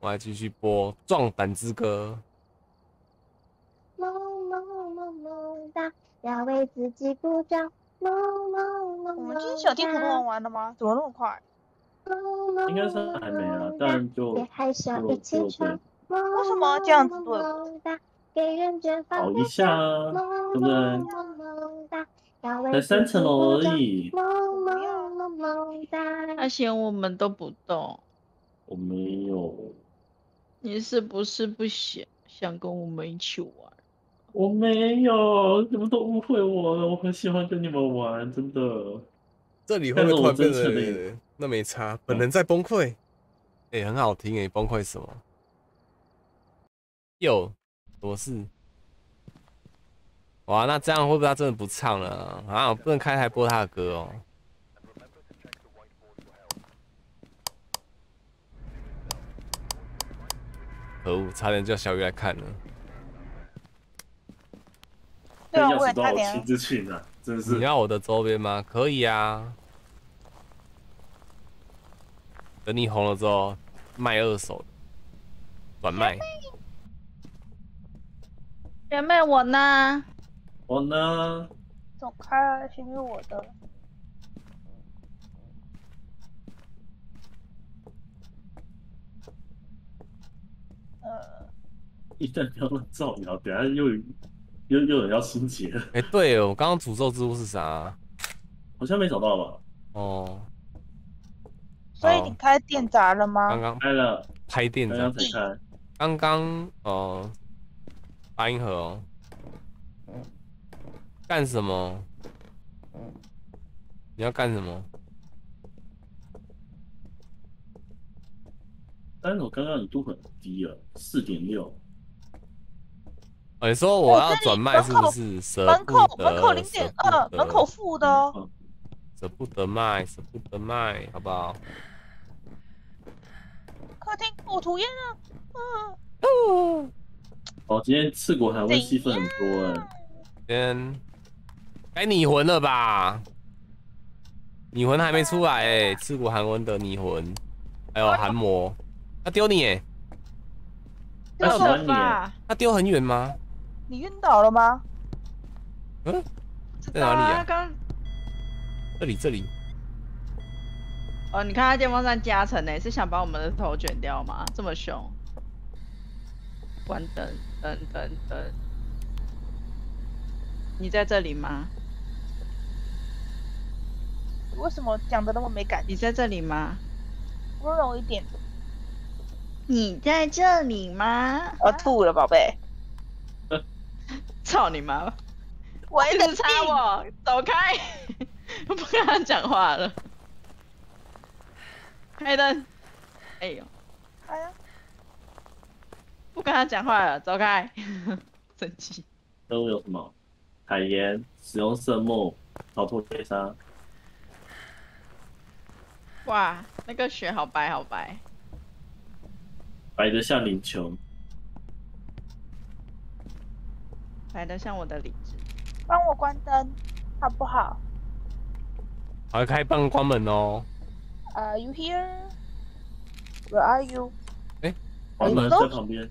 我还继续播《壮胆之歌梦梦梦梦哒，要为自己鼓掌。梦梦梦我梦们今天小地图都玩完了吗？怎么那么快？应该是还没啊，但就别害羞就一起就唱。为什么要这样子对我梦哒给人间放跑一下啊，对不对？才三层楼而。已。他嫌我们都不动，我没有，你是不是不想想跟我们一起玩？我没有，你们都误会我了。我很喜欢跟你们玩，真的。》。这里会不会突然变但是我真诚得那没差？本人在崩溃，哎、很好听哎，崩溃什么？有，什么事？哇，那这样会不会他真的不唱了啊？不能开台播他的歌哦。可恶，差点叫小鱼来看了。对啊，我差点。自去呢，真的是你。要我的周边吗？可以啊。等你红了之后，卖二手，转卖。学妹我呢？我呢？走开啊，先是我的。呃，一旦不要乱造谣，等下又又又有人要心结了，哎、对哦，我刚刚诅咒之物是啥啊、好像没找到吧？哦，所以你开电闸了吗？刚刚开了，拍店刚长刚，才开。刚刚哦，八音盒哦，干什么？你要干什么？但是我刚刚的度很低了，四点六。哦，你说我要转卖是不是？舍门不得，口门口零点二，得门口负的哦。舍不得卖，舍不得卖，好不好？客厅我涂烟了。嗯，哦，今天刺骨还会戏份很多哎。先该拟魂了吧？拟魂还没出来哎、刺骨寒温的拟魂，还有寒魔，他丢你哎、他喜欢你？他丢很远吗？你晕倒了吗？嗯，在哪里啊刚这里这里，哦，你看他电风扇加成呢，是想把我们的头卷掉吗？这么凶！关灯，灯灯灯。你在这里吗？为什么讲的那么没感觉？你在这里吗？温柔一点。你在这里吗？我吐了，宝贝。操你妈！我一直插我，走开！我不跟他讲话了。开灯。哎呦，哎呀，不跟他讲话了，走开！生气。都有什么？海盐，使用圣木，逃脱猎杀。哇，那个雪好白好白。白的像林球，白的像我的理智。帮我关灯，好不好好开帮关门哦。？Are you here? Where are you? 关门在旁边。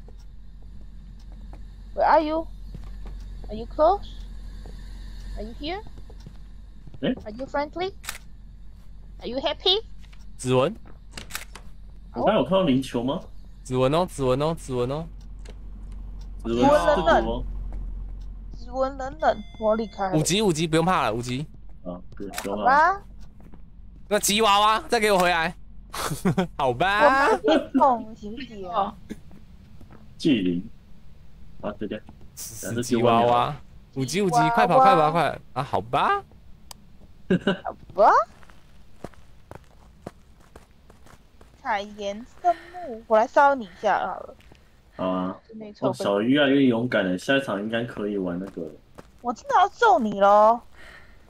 Where are you? Are you close? Are you here? 诶 Are you friendly? Are you happy? 指纹，我刚有看到灵球吗？指纹哦，指纹哦，指纹哦。指纹冷骨哦。指纹冷冷，我离开了五。级五级不用怕了，五级。啊，对，有好啊。吧，那吉娃娃再给我回来，好我吧拿。电筒行不行？哦，距离啊，对对，死吉娃娃，五级五级，快跑快跑快啊！好吧，好吧！彩岩圣木，我来烧你一下好了。好啊。哦，，小鱼越来越勇敢了，下一场应该可以玩那个了。我真的要揍你喽！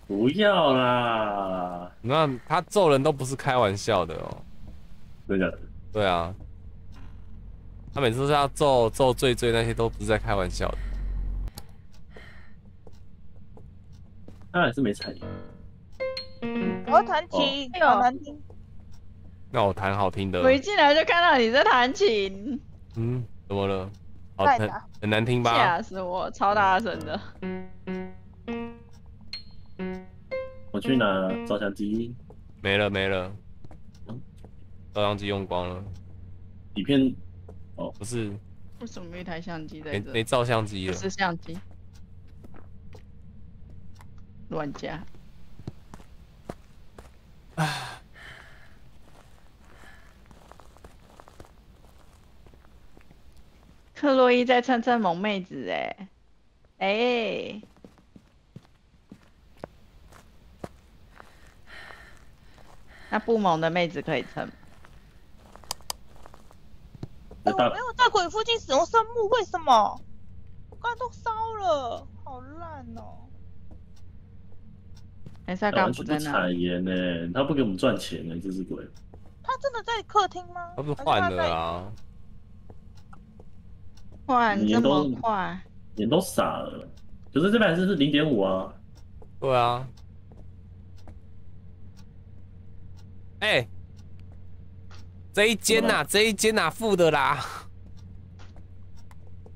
不要啦，那他揍人都不是开玩笑的哦。真的？对啊，他每次都是要揍揍醉醉那些都不是在开玩笑的。当然是没踩。我要弹琴，哦好难听。那我弹好听的我，一进来就看到你在弹琴，嗯，怎么了？好很很难听吧？吓死我，超大声的。我去拿照相机，没了没了，照相机用光了，底片不是为什么有一台相机在这？没没照相机不了。是相机，乱加。克洛伊在蹭蹭萌妹子哎、哎、那不萌的妹子可以蹭我没有在鬼附近使用圣木，为什么？我刚才都烧了，好烂哦！还是他刚不不在那踩？盐呢，他不给我们赚钱呢，这只鬼。他真的在客厅吗？他不是换了啊？换这么快？眼都傻了。可是这边还是是零点五啊，对啊。哎、这一间呐、这一间呐、负的啦。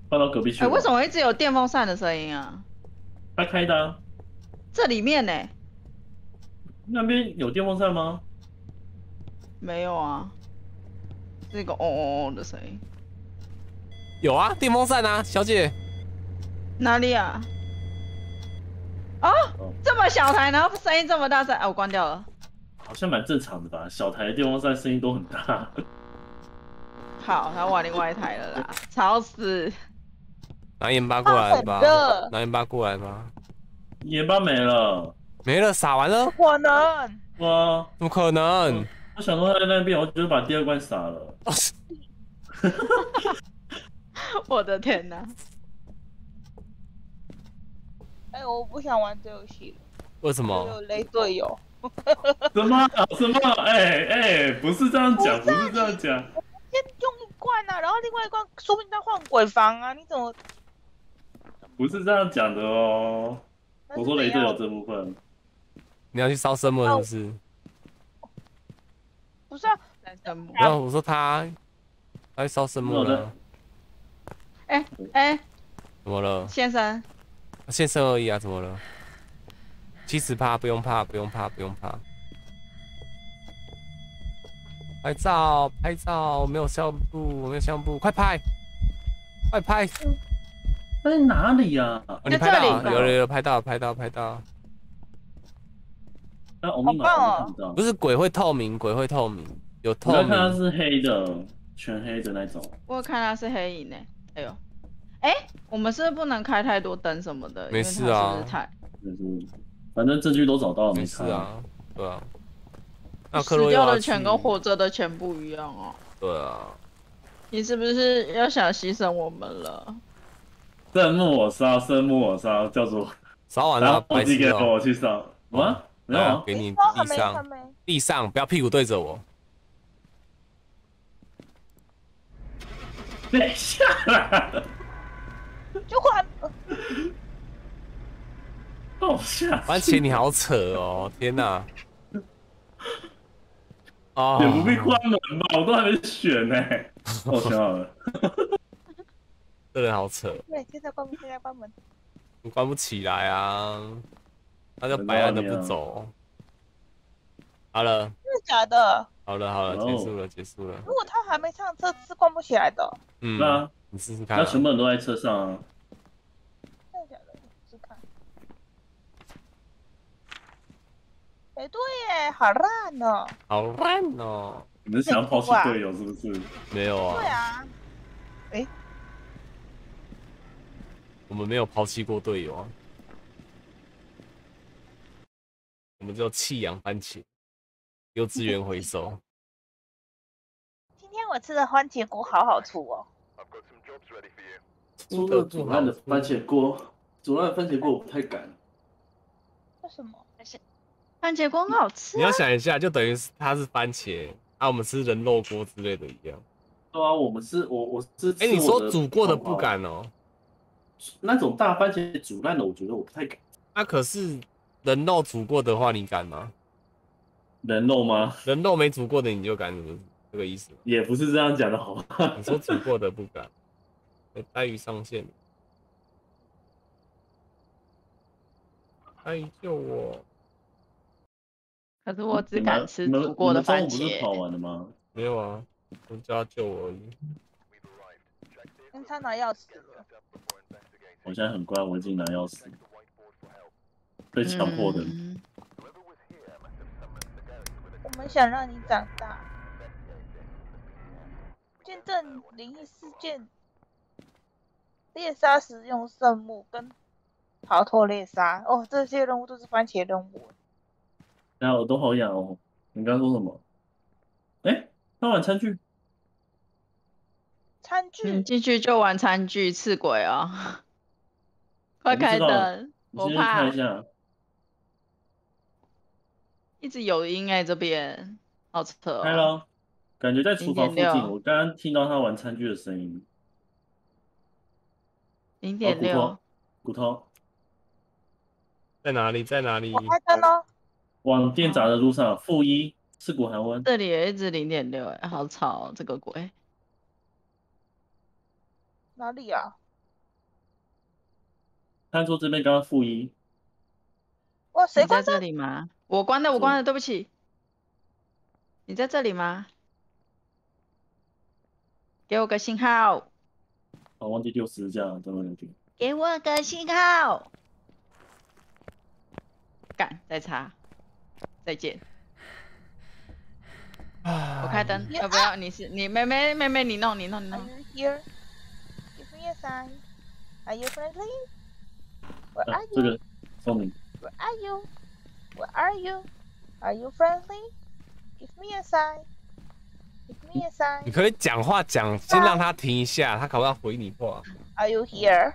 搬到隔壁去哎、了。为什么一直有电风扇的声音啊？他开的、啊？这里面呢、那边有电风扇吗？没有啊，是一个嗡嗡嗡的声音。有啊，电风扇啊，小姐。哪里啊？哦哦，这么小台，然后声音这么大声，哎、我关掉了。好像蛮正常的吧，小台的电风扇声音都很大。好，他玩另外一台了啦，吵死！拿盐巴过来吧拿盐巴过来吧。盐巴没了，没了，撒完了，不可能哇！怎么可能？我想说他在那边，我就把第二罐撒了。我的天哪！哎、我不想玩这游戏了，为什么？我有雷队友。什么什么？哎哎，不是这样讲，不是这样讲。先用一罐啊，然后另外一罐说不定他换鬼房啊，你怎么？不是这样讲的哦。我说雷队友怎样这部分，你要去烧什么是不是？不是啊，男生母。然后我说他，他去烧生木没有了的，哎哎，怎么了？先生，现身而已啊，怎么了？七十趴，不用怕，不用怕，不用怕。拍照，拍照，没有相簿，没有相簿，快拍，快拍！他在哪里呀？哦、你在拍到这里了，有了有了，拍到拍到拍到，好棒哦不。是鬼会透明，鬼会透明，有透明。我看它。是黑的，全黑的那种。我有看它是黑影呢。哎呦，哎，我们是不是不能开太多灯什么的？没事啊因为它是是太就是，反正证据都找到了，没。事啊，对啊。那克洛死掉的钱跟活着的钱不一样哦。对啊，你是不是要想牺牲我们了？圣木我杀，圣木我杀，叫做杀完了，然后白痴寄给哦。我去烧。啊？没有啊啊，给你地上，没，地上，不要屁股对着我。等一下啦，就还好下番茄你好扯哦，天哪！哦，也不必关门吧，我都还没选呢。我选好了，这人好扯，对，现在关门，现在关门。你关不起来啊，他就白烂的不走。好了，真的假的？好了，好了，哦结束了，结束了。如果他还没上车，是关不起来的。嗯，对啊，你试试看那啊。全部人都在车上啊。真的假的？试看。哎，对耶，好烂哦。好烂哦！你们想要抛弃队友是不是？没有啊，对啊，哎我们没有抛弃过队友啊，我们叫弃养番茄，幼资源回收。今天我吃的番茄锅好好吃哦。煮烂的番茄锅，煮烂的番茄锅我不太敢。为什么？番茄锅很好吃、啊。你要想一下，就等于是它是番茄，啊，我们吃人肉锅之类的一样。对啊，我们是我我是哎、你说煮过的不敢哦、那种大番茄煮烂了，我觉得我不太敢。那、可是人肉煮过的话，你敢吗？人肉吗？人肉没煮过的你就敢，是不是这个意思？也不是这样讲的，好吗？你说煮过的不敢，哎待遇上线，待遇救我！可是我只敢吃煮过的番茄不是跑。完了吗？没有啊，我叫他救我而已。跟他拿钥匙了。我现在很乖，我已经拿钥匙，被强迫的。嗯我们想让你长大，见证灵异事件，猎杀时用圣木跟逃脱猎杀。哦，这些任务都是番茄任务。然后耳朵好痒哦。你刚刚说什么？哎，那晚餐具餐具，嗯，进去就玩餐具刺鬼啊！快开灯，我你先去看怕一下。一直有音哎、这边好扯、哦。开了，感觉在厨房附近。我刚刚听到他玩餐具的声音。零哦点六骨头，，骨头在哪里？在哪里我？开灯喽。往电闸的路上，负一，刺骨寒温。这里也一直零点六哎，好吵、哦，这个鬼。哪里啊？餐桌这边刚刚负一，哇，谁你在这？里吗？我关的，我关的，对不起。你在这里吗？给我个信号，我忘记丢十字架了，在那里丢。给我个信号。干，再插，再见。我开灯，要不要？你是你妹妹妹妹，你弄你弄你 Are 弄。you here? Give me a sign. Are you friendly? Where 啊 are，这 you? 个聪明。Where are you? Where are you? Are you friendly? Give me a sign. Give me a 你 sign. 你可以讲话讲，先让他停一下，他可不要回你话。Are you here?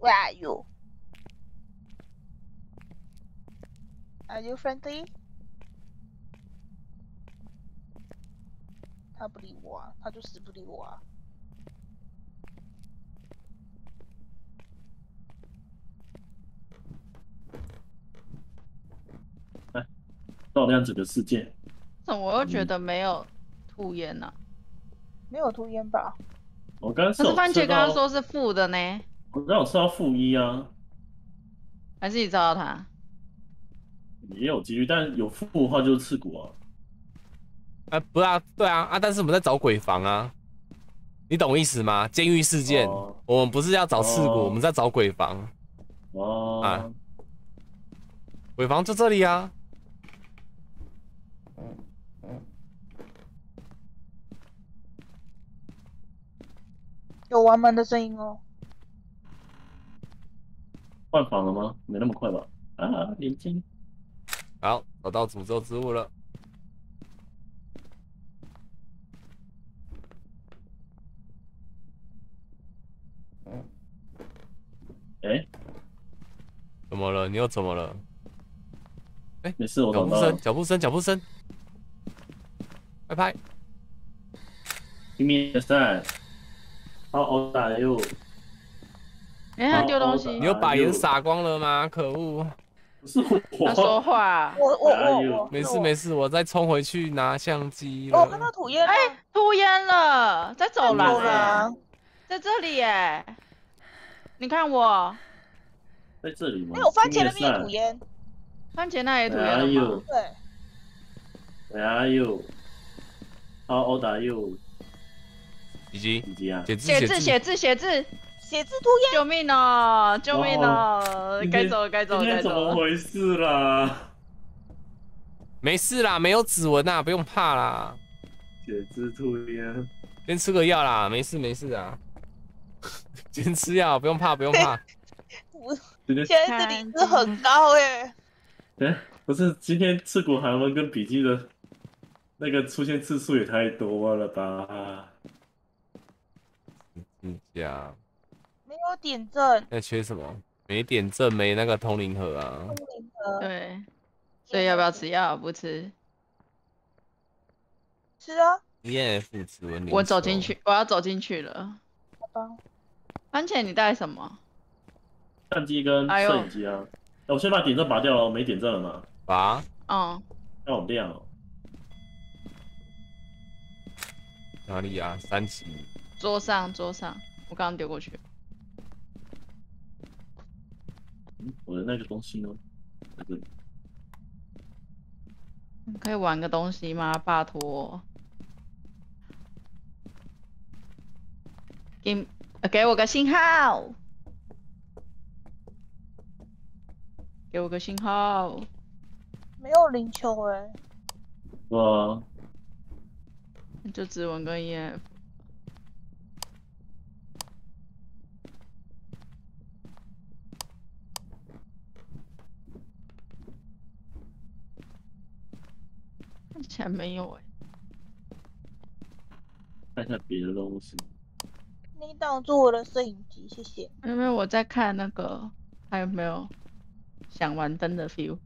Where are you? Are you friendly? 他不理我啊，他就死不理我啊。照亮整个世界。怎么我又觉得没有吐烟呢、没有吐烟吧？我刚刚是有可是番茄，刚刚说是负的呢，我刚刚有测到负一啊，还是你照到他？也有几率，但有负的话就是刺骨啊。啊，不是啊，对啊啊，但是我们在找鬼房啊，你懂意思吗？监狱事件，哦我们不是要找刺骨，哦我们在找鬼房，哦，啊鬼房就这里啊。有玩门的声音哦。换房了吗？没那么快吧？啊，眼睛。好，找到诅咒之物了。哎，怎么了？你又怎么了？哎没事，我脚步声。脚步声，脚步声。拜拜，Give me a sign. How old are you? 哎、他丢东西，你又把盐撒光了吗？可恶！不是他说我。话，我我我我，没事没事，我再冲回去拿相机哦，我看到了。吐烟。哎吐烟了，在走廊、在这里耶。你看我，在这里吗？哎，我番茄边也吐烟。番茄那也吐烟了吗？对，Where are you? How old are you? 以及几级啊？写字写字写字写字，写字吐烟。救命哦！救命哦！该走了该走了该今天怎么。回事啦？没事啦，没有指纹啦，不用怕啦。写字吐烟。先吃个药啦，没事没事啊。先吃药，不用怕，不用怕。我今天现在这里是很高哎、哎，不是今天刺骨寒文跟笔记的那个出现次数也太多了吧？嗯呀，没有点阵，那缺什么？没点证，没那个通灵盒啊。通灵盒对，所以要不要吃药？不吃。吃啊，ENF 指纹我走进，去，我要走进去了。好吧，番茄，你带什么？相机跟摄影机啊。哎我先把点阵拔掉了，没点阵了嘛？拔嗯，那我亮哦。哪里啊？三级。桌上，桌上，我刚刚丢过去。嗯我的那个东西呢？那个可以玩个东西吗？拜托。给呃给我个信号，给我个信号。没有灵球哎、哇，就指纹跟 EF。看起来没有哎、看一下别的东西。你挡住我的摄影机，谢谢。因为我在看那个还有没有想玩灯的 feel。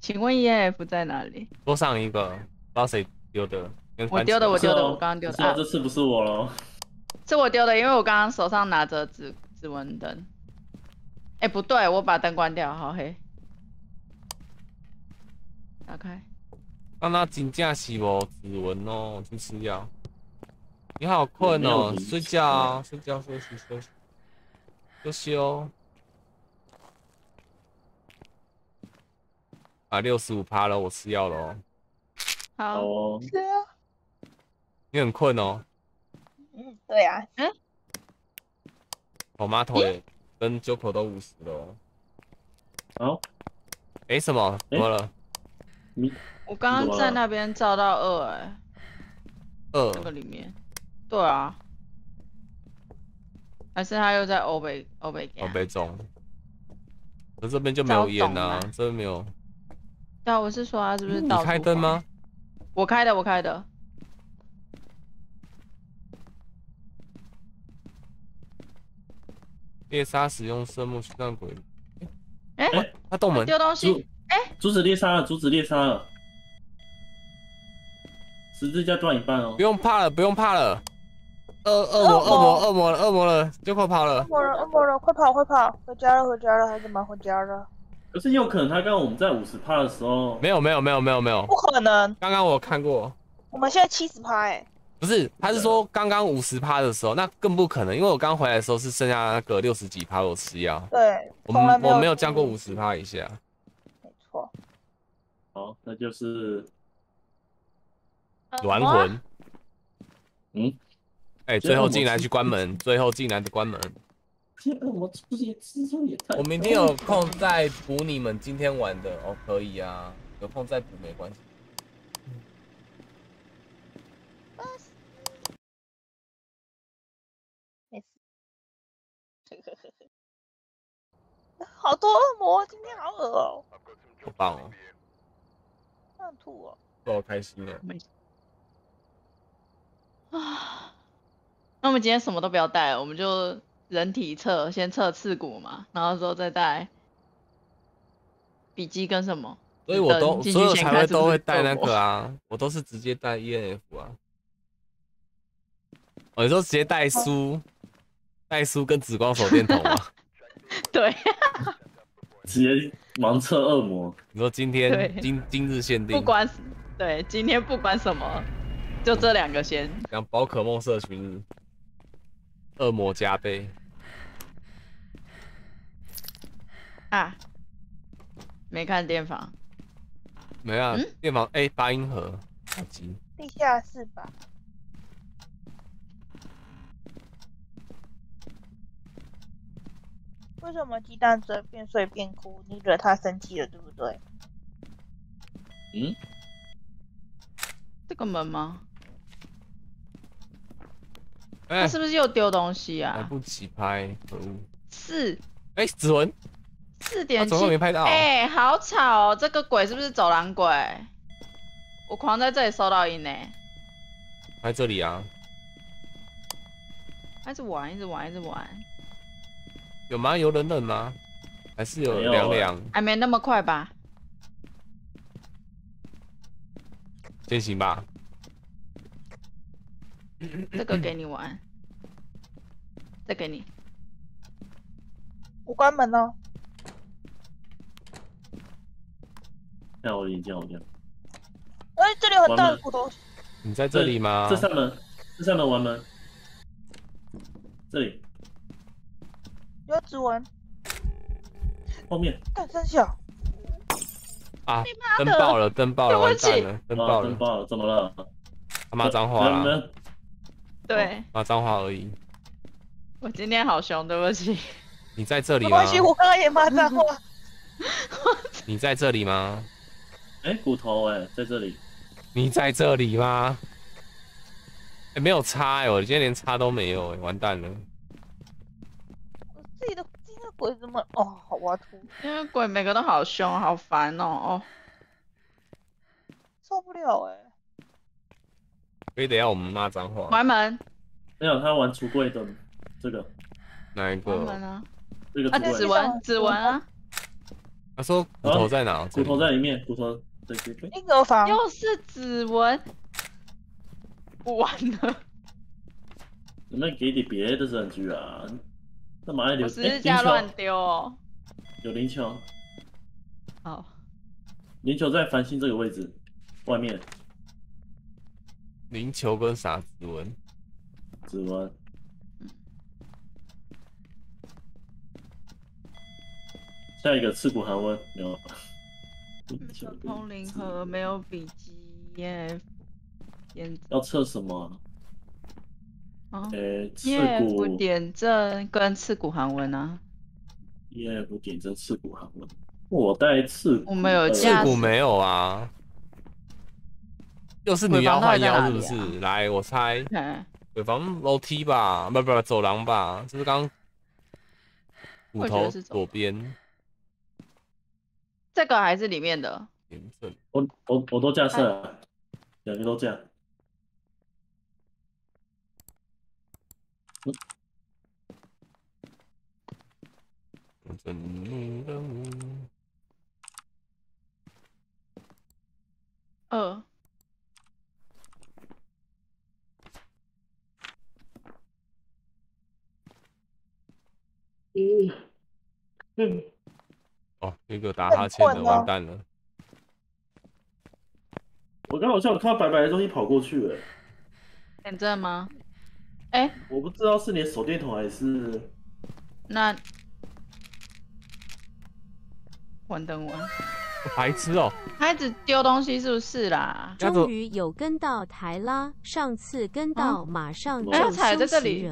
请问 EF 在哪里？桌上一个，不知道谁丢的。我丢的，我丢的，我刚刚丢是啊，的啊这，次不是我喽。是我丢的，因为我刚刚手上拿着指指纹灯。哎、不对，我把灯关掉，好黑。打开。让他真正是无指纹哦，去吃药。你好困哦，睡觉啊，睡觉休息休息休息哦。啊，六十五趴了，我吃药了哦。好，哦，是啊，你很困哦，嗯，对啊，嗯我妈头也跟 Joko 都五十了哦。好，诶，什么？怎么了？我刚刚在那边照到二哎、二那个里面。对啊。还是他又在欧北欧北欧北中，可这边就没有烟啊这边没有。对啊，我是说他是不是你？开灯吗？我开的，我开的。猎杀使用圣木驱散鬼，哎、哎，他动门，丢东西阻。阻止猎杀了，阻止猎杀了。十字架断一半哦不。用怕了，不用怕了。恶恶魔，恶魔，恶魔了，恶魔了，就快跑了恶。魔了，恶魔了，快跑快跑，回家了回家了，孩子们回家了。可是也有可能他刚刚我们在五十趴的时候，没有，没有，没有，没有，没有不。可能，刚刚我看过，我们现在七十趴哎，不是，他是说刚刚五十趴的时候，那更不可能，因为我刚回来的时候是剩下那个六十几趴我吃药，对，我们我没有降过五十趴以下。没错。好，那就是乱魂，嗯，哎、最后进来去关门，最后进来的关门。这恶魔出也蜘蛛也太……我明天有空再补你们今天玩的哦，可以啊，有空再补没关系。没事。好多恶魔，今天好恶哦、好棒哦，想吐哦。好开心哦。啊，那我们今天什么都不要带了，我们就人体测，先测刺骨嘛，然后之后再带笔记跟什么。所以我都所有才会都会是带那个啊，我都是直接带 ENF 啊。我有时候直接带书，带书跟紫光手电筒啊。对，直接盲测恶魔，你说今天今今日限定，不管对今天不管什么，就这两个先。像宝可梦社群日，恶魔加倍，啊，没看电房，没啊嗯，电房 A 八音盒，手机地下室吧。为什么鸡蛋仔边睡边哭？你惹他生气了，对不对？嗯，这个门吗？哎、他是不是又丢东西啊来啊？不及拍，可恶！四哎、指纹，他四点怎么没，拍到？哎，好吵哦！这个鬼是不是走廊鬼？我狂在这里收到音呢，在这里啊，一直玩，一直玩，一直玩，有吗？有人冷吗？还是有凉凉？还没那么快吧？先行吧。这个给你玩，再给你。我关门哦。看我眼睛好像。哎，这里有很大的骨头，你在这里吗？这扇门，这扇门完门。这里有指纹，后面干真小。啊，妈的灯爆了，灯爆了，完对不起蛋了，灯啊，爆了，灯爆了，怎么了？他骂脏话啦，门门对骂脏话而已。我今天好凶，对不起。你在这里吗没关？系，我刚刚也骂脏话。你在这里吗？哎，骨头哎，在这里。你在这里吗？哎、没有叉哎、我今天连叉都没有哎、完蛋了。我自己的自己的鬼怎么？哦，好我要吐，因为鬼每个都好凶，好烦哦哦。受不了哎。所以等一下我们骂脏话。关门，没有，他玩橱柜的这个哪一个？关门啊！啊这个橱柜，指纹，指纹啊！他说骨头在哪？骨头在里面，骨头对对对。婴儿房，又是指纹，不玩了。能不能给点别的证据啊？干嘛要留？我十哎字架乱丢哦。有灵球，好，灵球在繁星这个位置外面，灵球跟啥指纹？指纹。下一个刺骨寒温没有？灵球通灵指盒没有笔记耶，点要测什么？啊，呃，刺骨点阵跟刺骨寒温啊。耶不点阵刺骨寒温。我带刺骨，我们有呃刺骨没有啊？又是女妖换妖是不是？来，我猜嗯，鬼房楼梯吧，不不不，走廊吧？就是刚刚骨头左边这个还是里面的。点阵。我我我都架设了，两个都架。真怒任务。二，嗯，哦，有一个打哈欠的，完蛋了。我刚好像有看到白白的东西跑过去，哎，点阵吗？哎，我不知道是你的手电筒还是那关灯完，白痴哦、他一直丢东西是不是啦？终于有跟到台啦！上次跟到马上就哎他踩在这里。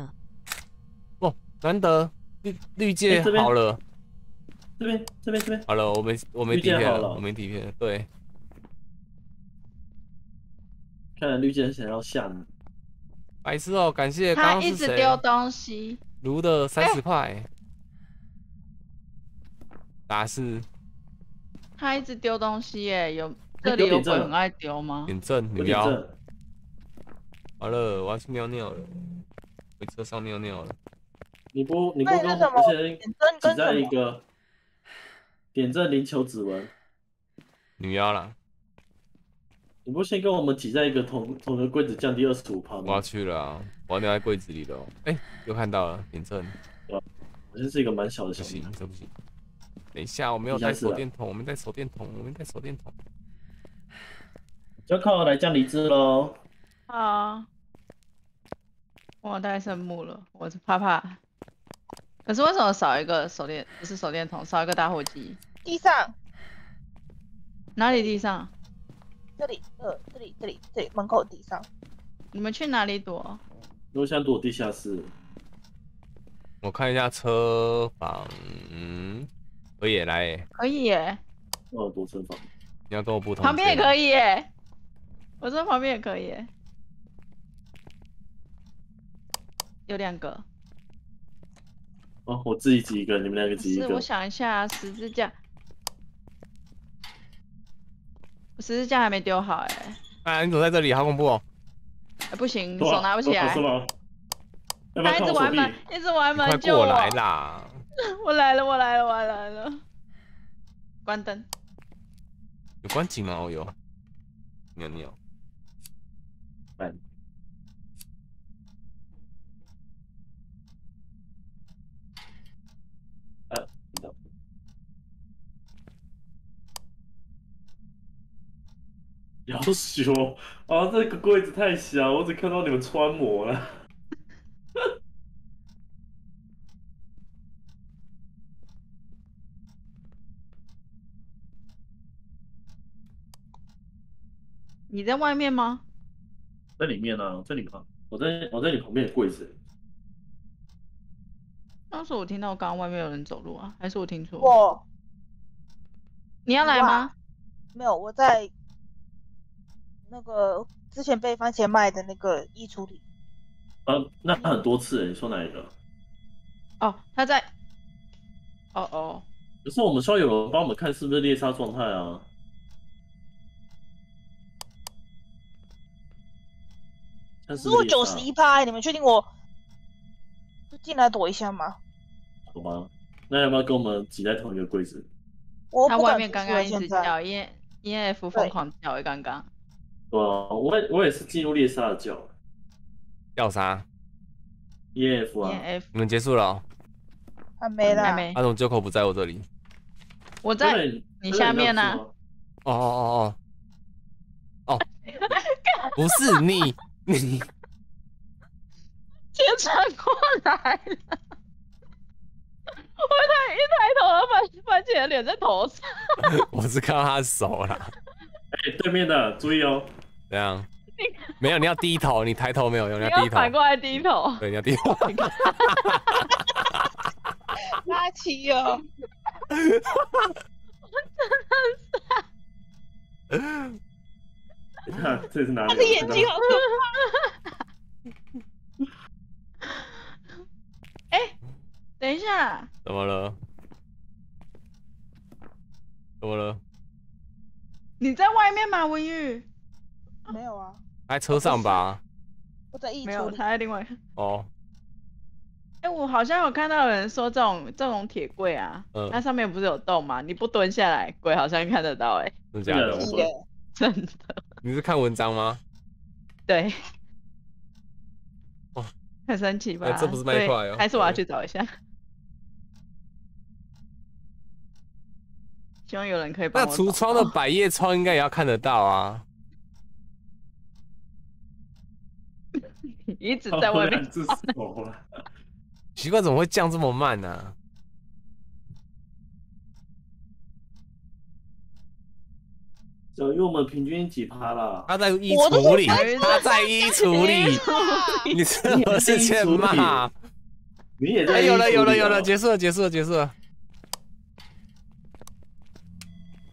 哦，难得绿绿界哎这边好了，这边这边这边？好了，我没我没底片了，我没底片了。对，看来绿箭想要下你，白痴哦、感谢刚他一直刚是谁丢东西，卢的三十块，打是他一直丢东西耶，有哎这里有鬼很爱丢吗？点阵有女妖。点正。好了，我要去尿尿了，回车上尿尿了。你不你不跟那你是什么我先点在？一个点阵灵球指纹，女妖啦，你不先跟我们挤在一个同同一个柜子降低二十五趴我要？去了啊，我要留在柜子里了哦。哎、又看到了点阵，好像是一个蛮小的小门，行这不行。等一下，我没有带手电筒，我没带手电筒，我没带手电筒。就要靠我来降离子喽。啊，我带圣木了，我是怕怕。可是为什么少一个手电？不是手电筒，少一个打火机？地上哪里地上？这里，呃，这里这里这里门口地上，你们去哪里躲？我想躲地下室，我看一下车房，嗯，可以耶来耶，可以耶，我要躲车房。你要跟我不同。旁边也可以耶。我这旁边也可以耶。有两个。哦，我自己挤一个，你们两个挤一是，我。想一下，十字架，我十字架还没丢好哎、哎，你怎么在这里？好恐怖哦！哎不行，手拿不起来他一？直玩门，一直玩快门救我！过来啦！我来了，我来了，我来了。关灯。有关紧吗？哦有。尿尿。要修啊！这个柜子太小，我只看到你们穿模了。你在外面吗？在里面呢、在你旁，我在我在你旁边的柜子。当时我听到刚刚外面有人走路啊，还是我听错？我你要来吗？没有，我在那个之前被番茄卖的那个衣橱里。啊，那很多次欸，你说哪一个？哦，他在。哦哦，可是我们需要有人帮我们看是不是猎杀状态啊？看是可是我九十一趴，你们确定我就进来躲一下吗？好吧，那要不要跟我们挤在同一个柜子？他我他外面刚刚一直叫 E E F 疯狂叫欸，刚刚。对啊，我也我也是进入猎杀的叫叫啥？EF 啊 E，F 你们结束了哦？还没啦。还没阿，总九口不在我这里。我在你下面呢、对哦哦哦哦哦，不是你你 先传过来了。我抬一抬头，番番茄的脸在头上。我是看到他的手了。哎，对面的注意哦，怎样？没有，你要低头，你抬头没有用，你你要低头。要反过来低头。对，你要低头。垃圾哦！你看这是哪里？他的眼睛好可等一下，怎么了？怎么了？你在外面吗？文玉？怕。没有啊，在车上吧？我在一没有。他在另外。哦，哎、我好像有看到有人说这种这种铁柜啊，嗯它上面不是有洞吗？你不蹲下来，鬼好像看得到、哎，真的假的真？的。你是看文章吗？对。哦，很神奇吧？哎这不是麦对块哦还是我要去找一下。希望有人可以帮那橱我找到窗的百叶窗应该也要看得到啊。一直在外面两只手了。奇怪，怎么会降这么慢呢、小鱼，我们平均几趴了？他在衣橱里，他在衣橱里，啊你是不是欠骂？你也在、哎，有了有了有了，结束了结束了结束了。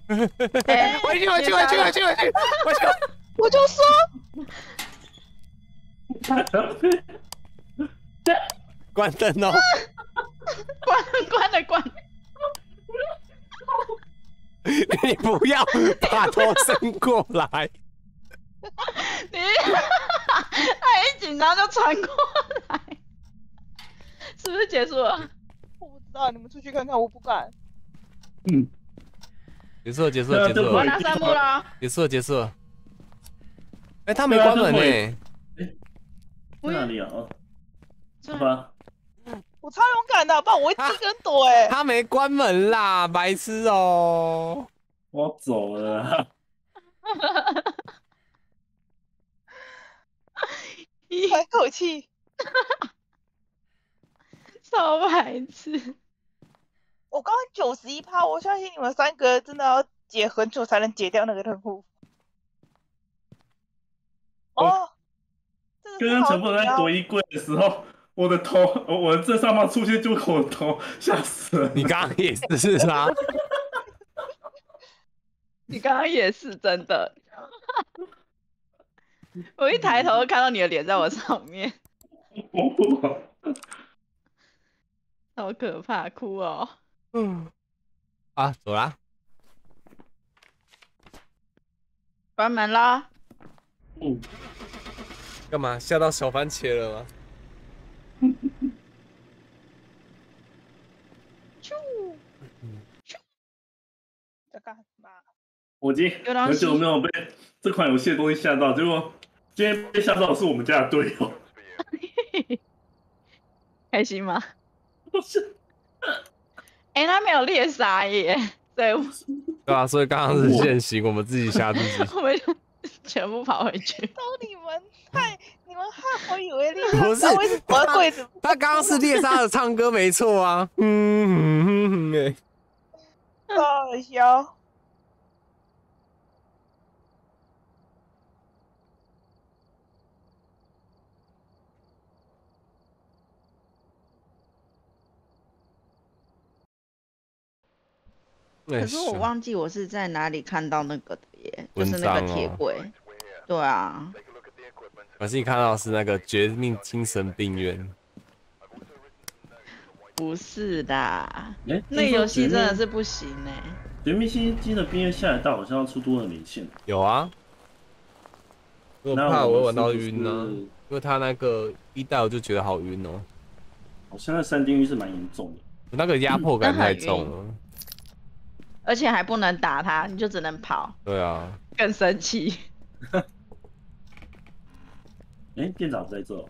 哎回去回去回去回去回去回去！我就说，关灯哦！关关了关了，你不要把头伸过来。你他一紧张就传过来，是不是结束了？我不知道，你们出去看看，我不敢。结束了结束了结束了我拿三幕了，结束了结束了。哎，他没关门呢。在哪里啊？哦，这好吧，我超勇敢的，不然我会自个人躲哎、他没关门啦，白痴哦。我走了啦。喘口气。超白痴。我刚刚九十一趴，我相信你们三个真的要解很久才能解掉那个任务。哦，这个刚刚全部人在躲衣柜的时候，我的头，我我的正上方出现就是我的头，吓死了。你刚刚也是是吧？你刚刚也是真的，我一抬头看到你的脸在我上面，哦，好可怕，哭哦。嗯，啊，走啦。关门啦！嗯，干嘛？吓到小番茄了吗？在干嘛？我今很久没有被这款游戏的东西吓到，结果今天被吓到的是我们家的队友。开心吗？不是，哎、他没有猎杀耶，对对啊，所以刚刚是现行，我们自己吓自己。我们就 全部跑回去。都你们害，你们害我以为猎 不是杀，我。他刚刚是猎杀的唱歌没错啊。嗯嗯嗯嗯，哎，好笑。可可是我忘记我是在哪里看到那个的耶，就文是那个铁轨。对啊，可是你看到是那个绝命精神病院，不是的，哎，那游戏真的是不行哎。绝命星机的冰月下来到好像要出多人连线，有啊。我怕我会玩到晕呢、是因为他那个一代我就觉得好晕哦、好像那三丁晕是蛮严重的。那个压迫感太重了。而且还不能打他，你就只能跑，对啊，更生气。哎，店长在这哦，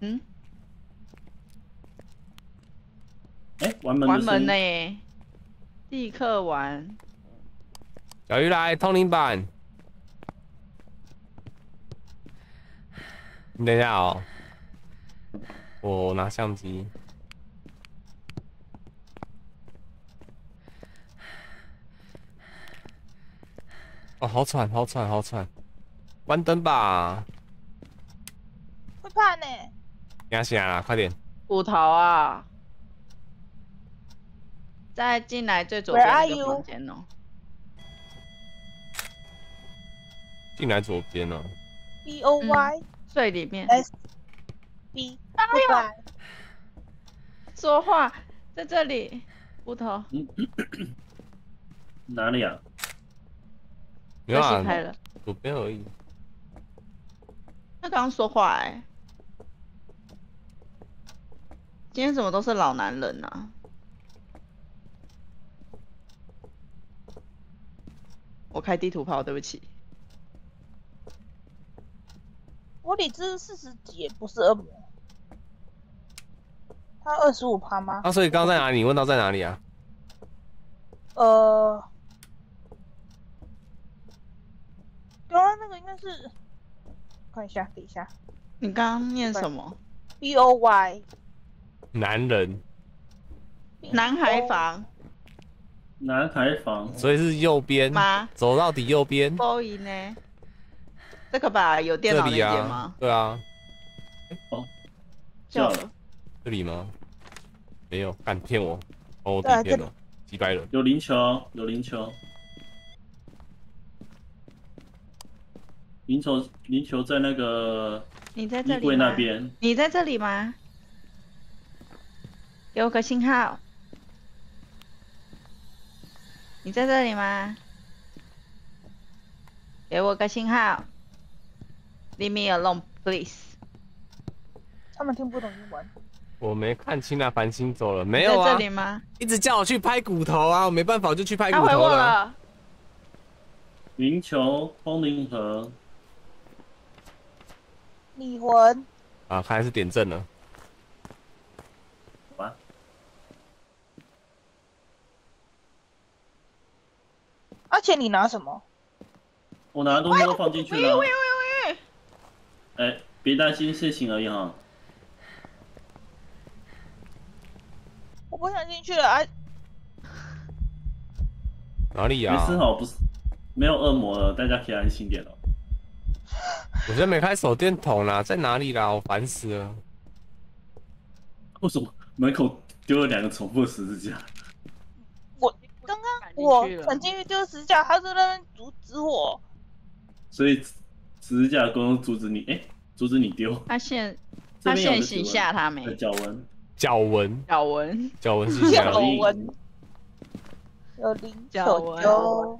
嗯，哎，玩门呢，耶，立刻玩。小鱼来通灵版。你等一下哦，我拿相机。哦，好喘，好喘，好喘！关灯吧，会怕呢。给他醒来了，快点！骨头啊！再进来最左边那个房间哦。进来左边哦。B O Y 最里面 S B 不管说话，在这里，骨头，哪里啊？没有游戏开啊，了。左边而已。他刚刚说话哎、今天怎么都是老男人啊？我开地图炮，对不起。我理智四十几，不是恶魔。他二十五趴吗？啊，所以刚刚在哪里？你问到在哪里啊？呃，刚刚那个应该是，看一下，等一下你刚刚念什么？，B O Y 男人，男孩房男孩房，所以是右边吗？走到底右边。boy 呢？这个吧，有电脑那这里啊间吗？，对啊，叫了。这里吗？没有，敢骗我，哦，我对啊底骗了，击败了。有灵球，有灵球，灵球，灵球在那个你在这里那吗？边。你在这里吗？给我个信号。你在这里吗？给我个信号。Leave me alone, please。他们听不懂英文。我没看清那繁星走了，没有啊在这里？吗？一直叫我去拍骨头啊，我没办法，我就去拍他回我骨头了。了。灵球、风灵河，离魂，啊，他还是点阵了。好吧？而且你拿什么？我拿的东西都放进去了。喂喂喂！哎，别担心，事情而已哈。我不想进去了啊！哪里啊？没事哈，不是没有恶魔了，大家可以安心点了。我现在没开手电筒啦，在哪里啦？我烦死了。为什么门口丢了两个重复的十字架？我刚刚我闯进去丢十字架，他在那边阻止我。所以十字架的功能阻止你，哎，阻止你丢。他现这他现行吓他的没？脚纹，脚纹，脚纹，脚纹是下脚的。纹，有零九脚纹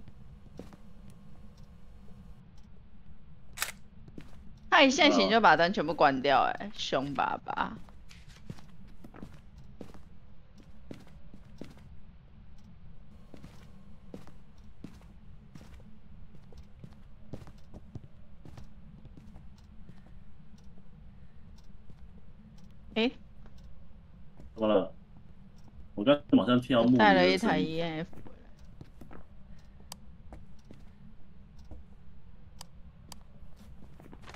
他一现行哦就把灯全部关掉、哎，凶巴巴。哎、怎么了？我刚马上听到木鱼带了一台的声音 ENF 回来。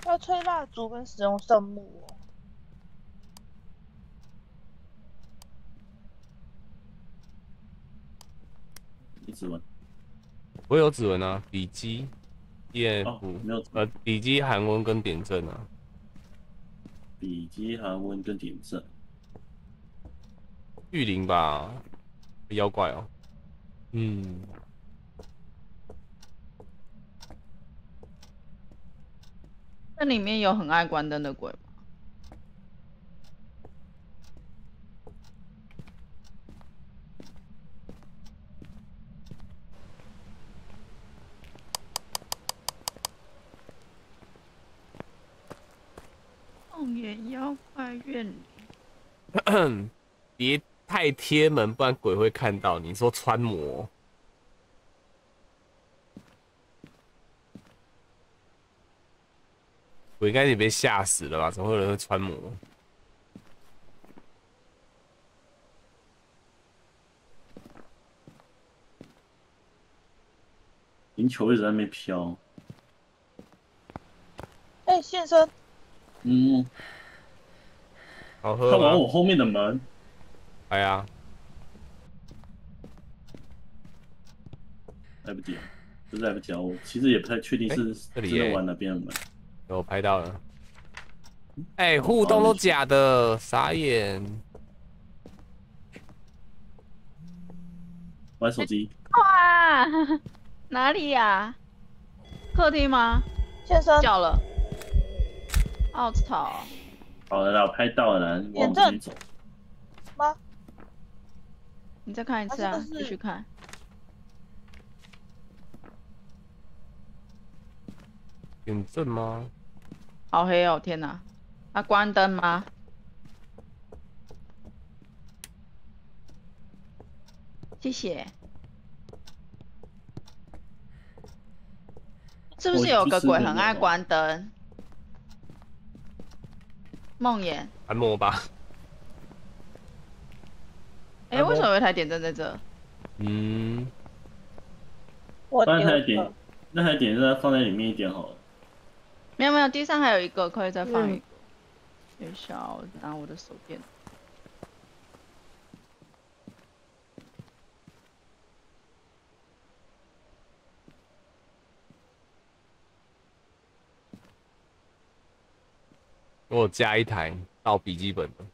要吹蜡烛跟使用圣木哦。你指纹我有指纹啊，笔记、EF，、哦，没有呃，笔记、韩文跟点阵啊。笔记、韩文跟点阵。玉林吧，妖怪哦。嗯，那里面有很爱关灯的鬼吗？梦魇妖怪怨灵，别太贴门，不然鬼会看到你。说穿模，我应该也被吓死了吧？怎么会有人会穿模？赢球一直在那边飘。哎，先生，嗯，好喝吗？他往我后面的门，哎呀，来不及了，不是来不及了，我其实也不太确定是这里耶真的玩哪边的门。有拍到了。哎、互动都假的，傻眼。玩手机，哇，哪里呀、客厅吗？现身，叫了，好吵。好了啦，我拍到了啦，往我点阵们走。吗？你再看一次啊，继续看。点阵吗？好黑哦，天哪！他关灯吗？谢谢。是不是有个鬼很爱关灯？梦魇，按摩吧。哎、为什么有一台点灯在这？嗯，我那台点，那台点灯放在里面一点好了。没有没有，地上还有一个，可以再放一个。等一下，我拿我的手电。给我加一台到笔记本的，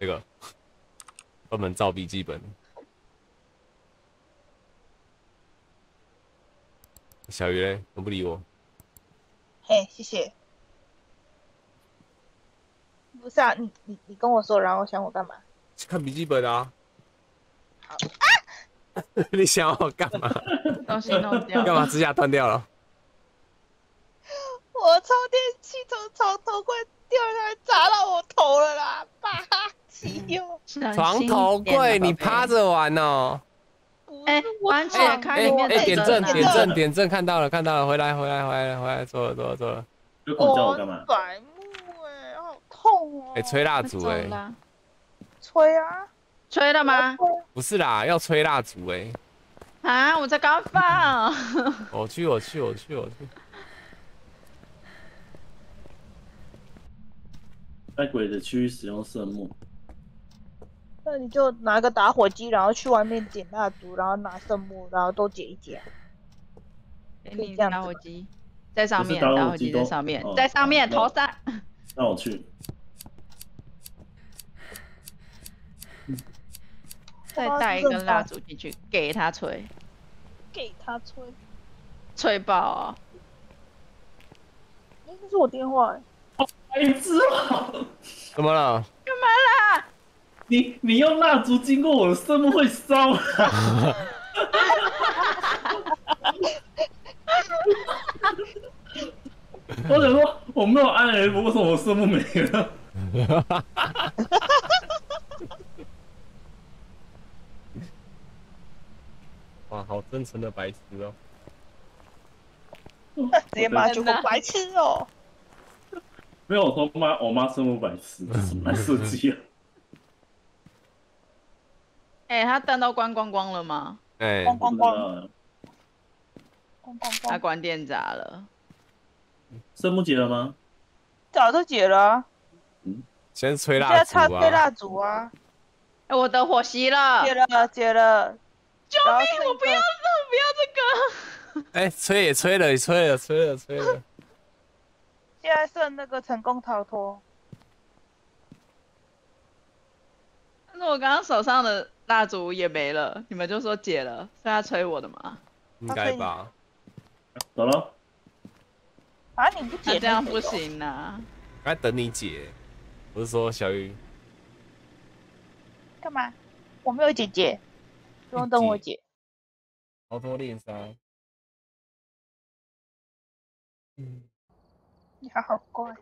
这个专门造笔记本。小鱼嘞，怎么不理我？嘿，谢谢。不是啊，你你你跟我说，然后想我干嘛？去看笔记本啊！你想我干嘛？东西弄掉。干嘛？指甲断掉了？我充电器从床头柜掉下来砸到我头了啦！霸气哟！床头柜，你趴着玩哦。哎，完全开里面哎，点阵的点阵点阵，看到了看到了，回来回来回来回来，走了走了走了。有孔叫我干嘛？白目哎，好痛哦！哎，吹蜡烛哎，吹啊！吹了吗？不是啦，要吹蜡烛哎。啊，我在刚放。我去我去我去我去。在鬼的区域使用圣木，那你就拿个打火机，然后去外面点蜡烛，然后拿圣木，然后都解一解。给可以你这样子吧打火机在上面，打火机在上面哦，在上面好头上。那我去。再带一根蜡烛进去，给他吹，给他吹。吹爆哦！哎，这是我电话哎。白痴啊！怎么了？干嘛啦？你你用蜡烛经过我的生木会烧。我想说我没有按 F，为什么我生木没了？哇，好真诚的白痴哦！直接骂就个白痴哦。没有，我说妈，我妈生物白痴，什么设计啊？哎、他灯都关光光了吗？哎、咣咣咣呃咣咣咣，他关电闸了。生木解了吗？早就解了啊，先吹现在蜡烛啊！插吹蜡烛啊，哎、我的火熄了！解了解了。救命！我不要这，我不要这个。哎、吹也吹了，也吹了，吹了，吹了。现在剩那个成功逃脱，但是我刚刚手上的蜡烛也没了，你们就说解了，是他催我的吗？应该吧？走了，啊你不解那这样不行啊！该等你姐。我是说小雨，干嘛？我没有姐姐，不用等我姐。好多练杀。嗯，你好好乖。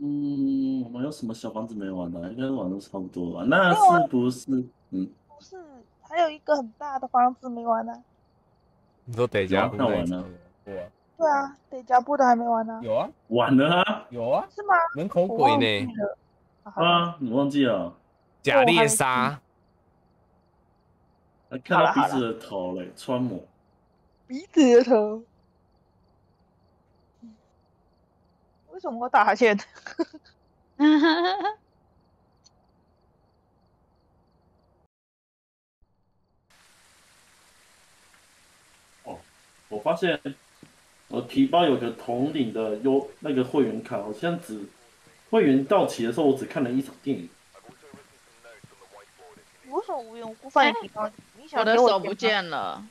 嗯，我们有什么小房子没玩的？应该玩的差不多吧？那是不是？嗯，不是，还有一个很大的房子没玩呢、你说得加有啊那完了对啊，对啊，得加布的还没玩呢、有啊，玩了啊！有啊，是吗？门口鬼呢啊，你忘记了？假猎杀，还看到鼻子的头嘞，穿模。鼻子的头。为什么我打哈欠？我发现我提包有个统领的优那个会员卡，好像只会员到期的时候，我只看了一场电影。你为什么无缘无故放你皮包？你想我的手不。见了。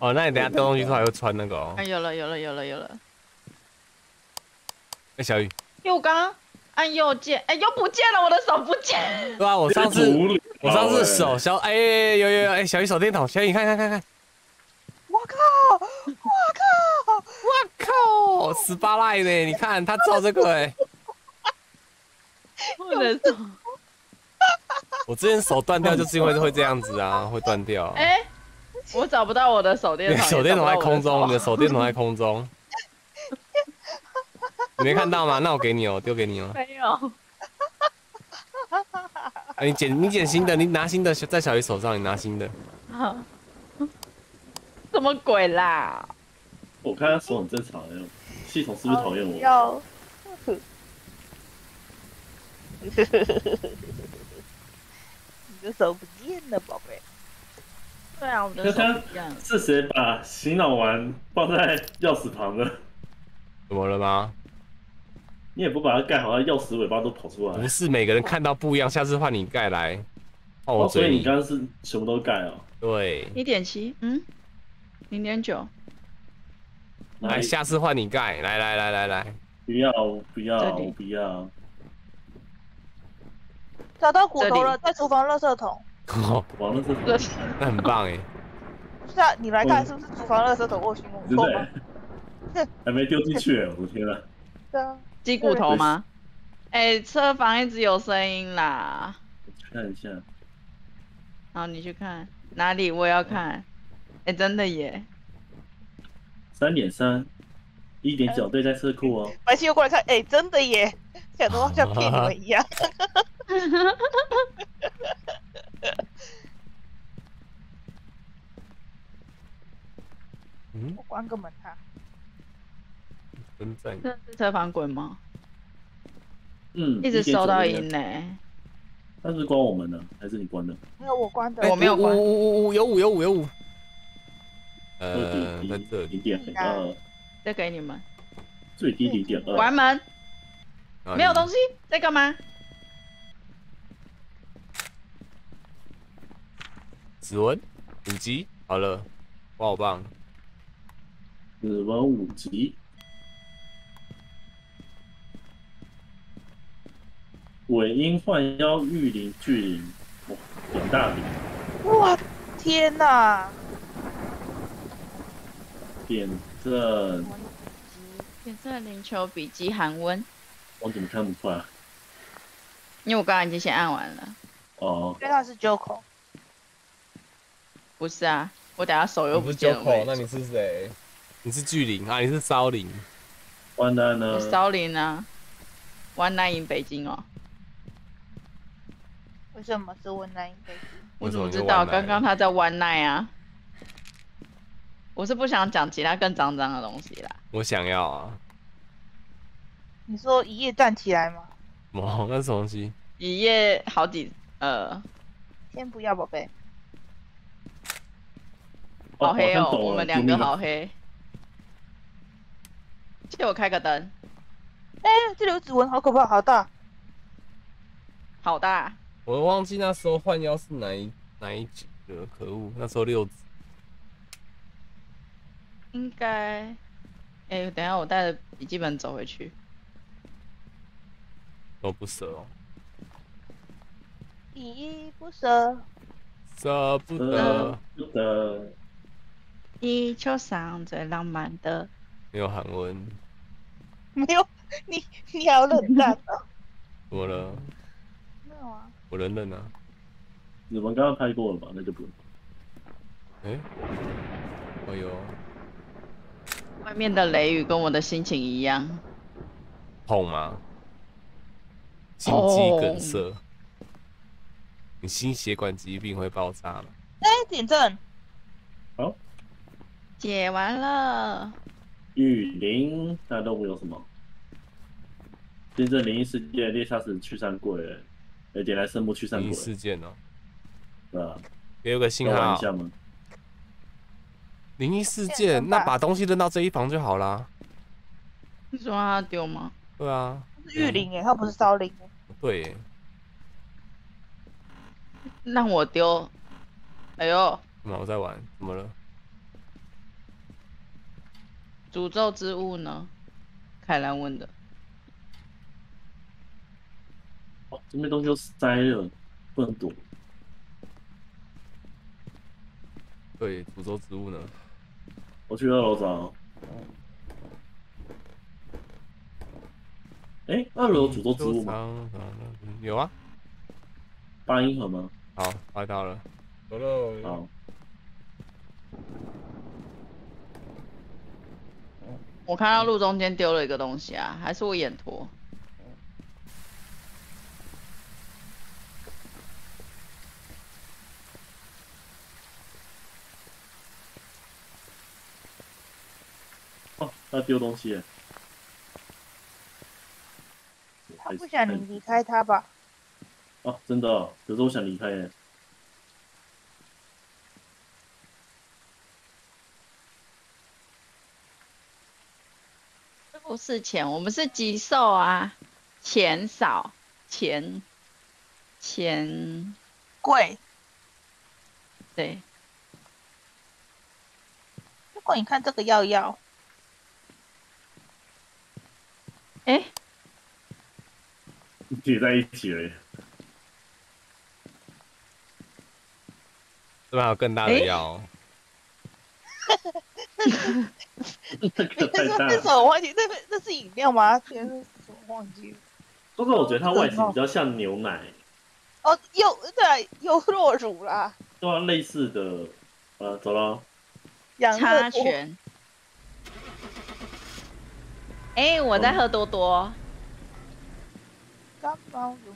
哦，那你等下丢东西出来会穿那个哦哎，。有了，有了，有了，有了。哎，小雨，因为我刚刚按右键，哎，又不见了，我的手不见了。对啊，我上次我上次欸手小哎有有有哎小雨手电筒，小雨你看看看看，我靠！我靠！我靠，十八赖呢？你看他照这个哎，我的手，我之前手断掉就是因为会这样子啊，会断掉。哎，我找不到我的手电你的筒，手电筒在空中，你的手电筒在空中，你没看到吗？那我给你哦，丢给你哦。没有。啊，你捡你捡新的，你拿新的在小鱼手上，你拿新的。好 什么鬼啦？我看他手很正常的，系统是不是讨厌我？要。你的手不见了，宝贝。对啊，我的手。是谁把洗脑丸放在钥匙旁的？怎么了吗？你也不把它盖好，它钥匙尾巴都跑出来不。是每个人看到不一样，下次换你盖来，哦，所。以你刚刚是全部都盖哦。对，一点七，嗯，零点九，来，下次换你盖，来来来来来，不要不要不要！找到骨头了，在厨房垃圾桶。完了这这那很棒哎。是啊，你来看是不是厨房垃圾桶？我有形容真错吗？的还没丢进去，我的天啊！对啊，鸡骨头吗？哎，车房一直有声音啦。看一下，好，你去看哪里？我也要看。哎，真的耶！三点三，一点九对在车库哦。白七又过来看，哎、真的耶，想说像骗你们一样。嗯，我关个门哈。真赞。这是车房滚吗？嗯，一直收到音呢。那是关我们的还是你关的？没有我关的，哎我没有关五五五有五有五有五。呃，二在这里。零点二，再给你们。最低零点二。关门，没有东西。西，在干嘛？指纹，五级，好了，哇，好棒。指纹五级。尾音幻妖玉灵巨灵，哇，两大灵，哇，天哪！点阵，颜色灵球笔记韩温，我怎么看不出来？因为我刚刚已经先按完了。哦，因为他是 Joko，不是啊，我等下手又你不是见了。Joko，那你是谁？你是巨灵啊，你是骚灵。完蛋呢我？骚灵啊，One Night in 北京哦。为什么是温南飞机？我怎么知道刚刚他在 One Night 啊。我是不想讲其他更脏脏的东西啦。我想要啊，你说一夜站起来吗？哦，那是什么东西？一夜好几呃，先不要，宝贝。好黑哦，我们两个好黑。借我开个灯，哎、这里有指纹，好可怕，好大。好大。我忘记那时候换药是哪一哪一集了，可恶，那时候六子。应该，哎、等一下我带着笔记本走回去。我不舍哦，依依不舍，舍不呃得，，不得，地球上最浪漫的，没有韩文，没有你，你好冷淡哦。怎么了？我忍忍啊。你们刚刚拍过了吧？那就不用。哎、哎呦，外面的雷雨跟我的心情一样。痛吗？心肌梗塞，你心血管疾病会爆炸了？哎、点阵，解完了，雨林那都没有什么。见证灵异世界，猎杀死去山鬼，灵异，事件哦，对吧？给我个信号一。下吗？灵异事件，那把东西扔到这一房就好啦。你说他丢吗？对啊，是玉灵哎，他不是烧灵哎。对耶，让我丢。哎呦，怎么我在玩？怎么了？诅咒之物呢？凯兰问的。哦，这边东西都塞了，不能躲。对，诅咒植物呢？我去二楼找。哎，二楼有诅咒植物吗？有啊。八音盒吗？好，快到了。走喽。好，我看到路中间丢了一个东西啊，还是我眼拙？哦，他丢东西耶。他不想你离开他吧？哦，真的哦，可是我想离开耶。不是钱，我们是极兽啊，钱少，钱，钱，贵。对，如果你看这个药药，哎，叠在一起了耶。这边还有更大的诶药，那个那太大了是那什。么我忘记？那个那是饮料吗？天，那是什么忘记了？不过我觉得它外形比较像牛奶，哦，优对啊，优酪乳啦，对啊，类似的。呃，走了。养插乐多。拳。哎，我在喝多多，干包乳，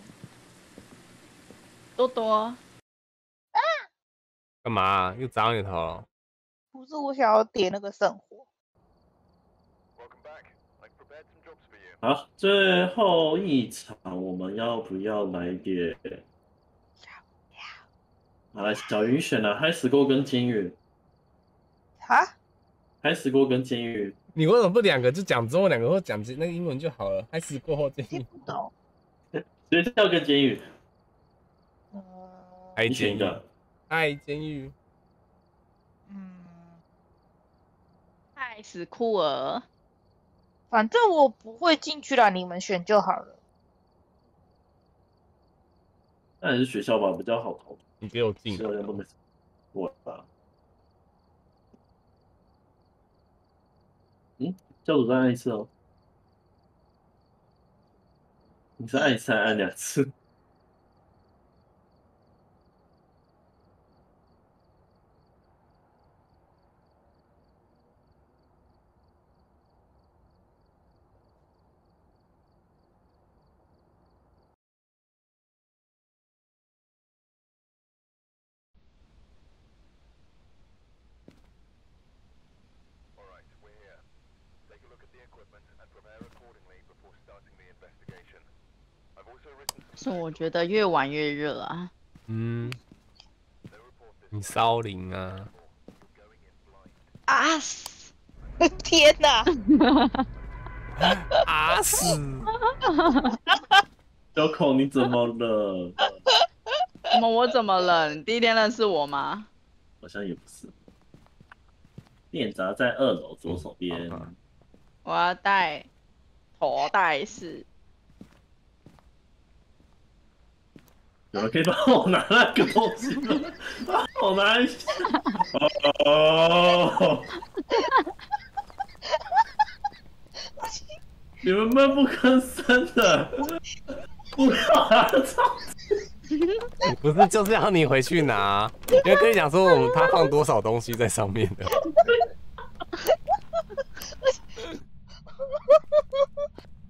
多多，干嘛啊、又砸你头了？不是我想要点那个圣火。好，最后一场我们要不要来点？好来，小云选了嗨死锅跟监狱，哈？嗨死锅跟监狱，你为什么不两个就讲中文，两个或讲那个英文就好了？开始过后建听议不懂。学校跟监狱，嗯爱监狱，一个。爱监狱，嗯，爱爱死酷儿，反正我不会进去啦，你们选就好了。那还是学校吧，比较好投。你给我进其，他人都没我吧。嗯，教主再按一次哦。你是按一次还按两次？是我觉得越玩越热啊。嗯，你骚灵啊，啊死！天哪！啊死！小孔你怎么了？怎么我怎么了？你第一天认识我吗？好像也不是。电闸在二楼左手边。我要带头戴式。有人可以帮我拿那个东西吗？帮我拿一下。哦。你们闷不吭声的，不要拿操！不是就是要你回去拿，因为跟你讲说我们他放多少东西在上面的。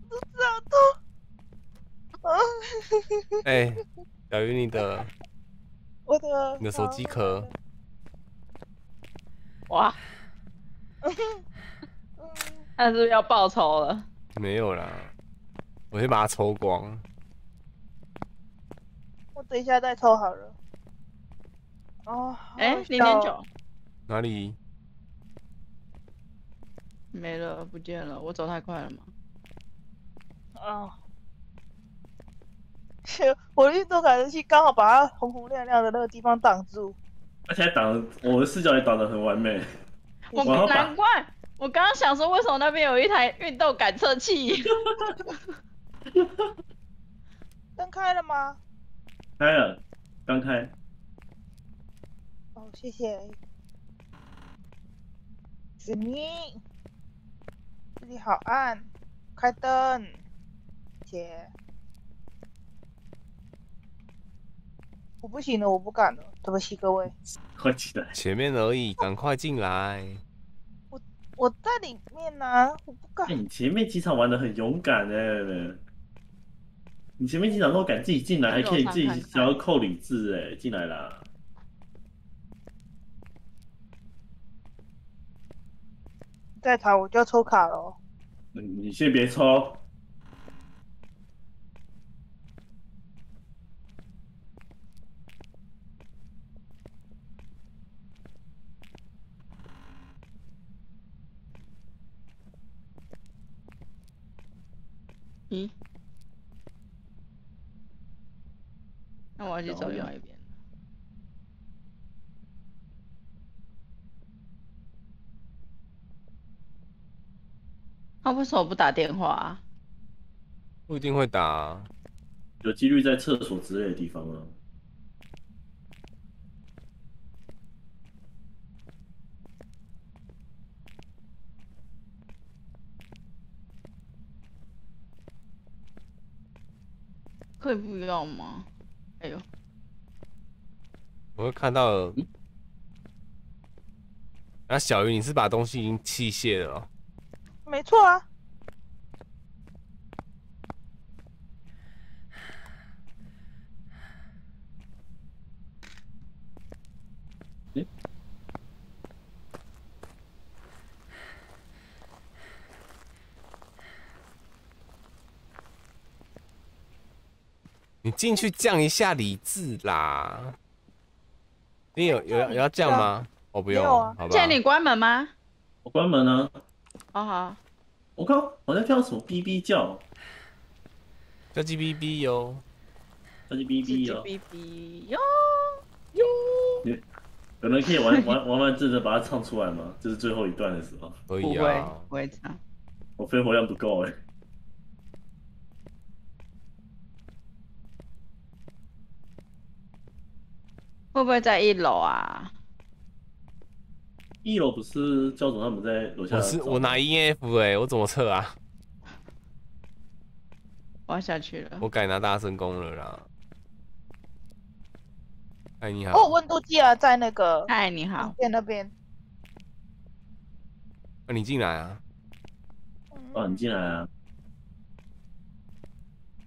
不知道都。啊！哎、小鱼你的 我的你的手机壳，哇，嗯 他是不是要报仇了？没有啦，我先把它抽光。我等一下再抽好了。哦，哎、好零点九哪里？没了，不见了。我走太快了吗？啊！是 我运动感应器刚好把它红红亮亮的那个地方挡住。而且还挡，我的视角也挡得很完美。我难怪，我刚刚想说，为什么那边有一台运动感测器？灯开了吗？开了，刚开。哦，谢谢。子宁，这里好暗，开灯。谢我不行了，我不敢了，对不起各位。快起来！前面而已，赶快进来。我我在里面呢、我不敢哎、。你前面几场玩的很勇敢哎、你前面几场都敢自己进来，还可以自己想要扣理智哎、进来啦。再逃我就要抽卡了。你你先别抽，那我要去走另外一边。他为什么不打电话、啊？不一定会打啊、有几率在厕所之类的地方啊。可以不要吗？哎呦，我会看到了。那、小鱼，你是把东西已经弃械了哦、没错啊。你进去降一下理智啦。你有有有要降吗？我、不用，好吧现。在你关门吗？我关门啊！好好，我靠，我在跳什么哔哔叫？叫 G B B 哟。它是哔哔哔哦。哔哔哟。可能可以玩玩玩完这的把它唱出来吗？就是最后一段的时候，可不会以啊，不会唱。我肺活量不够哎。会不会在一楼啊？一楼不是教总他们在楼下找？我是我拿 EF 哎、我怎么测啊？我要下去了。我改拿大声功了啦。哎，你好。哦，温度计啊，在那个嗨，你好。在那边。那、你进来啊？哦，你进来啊？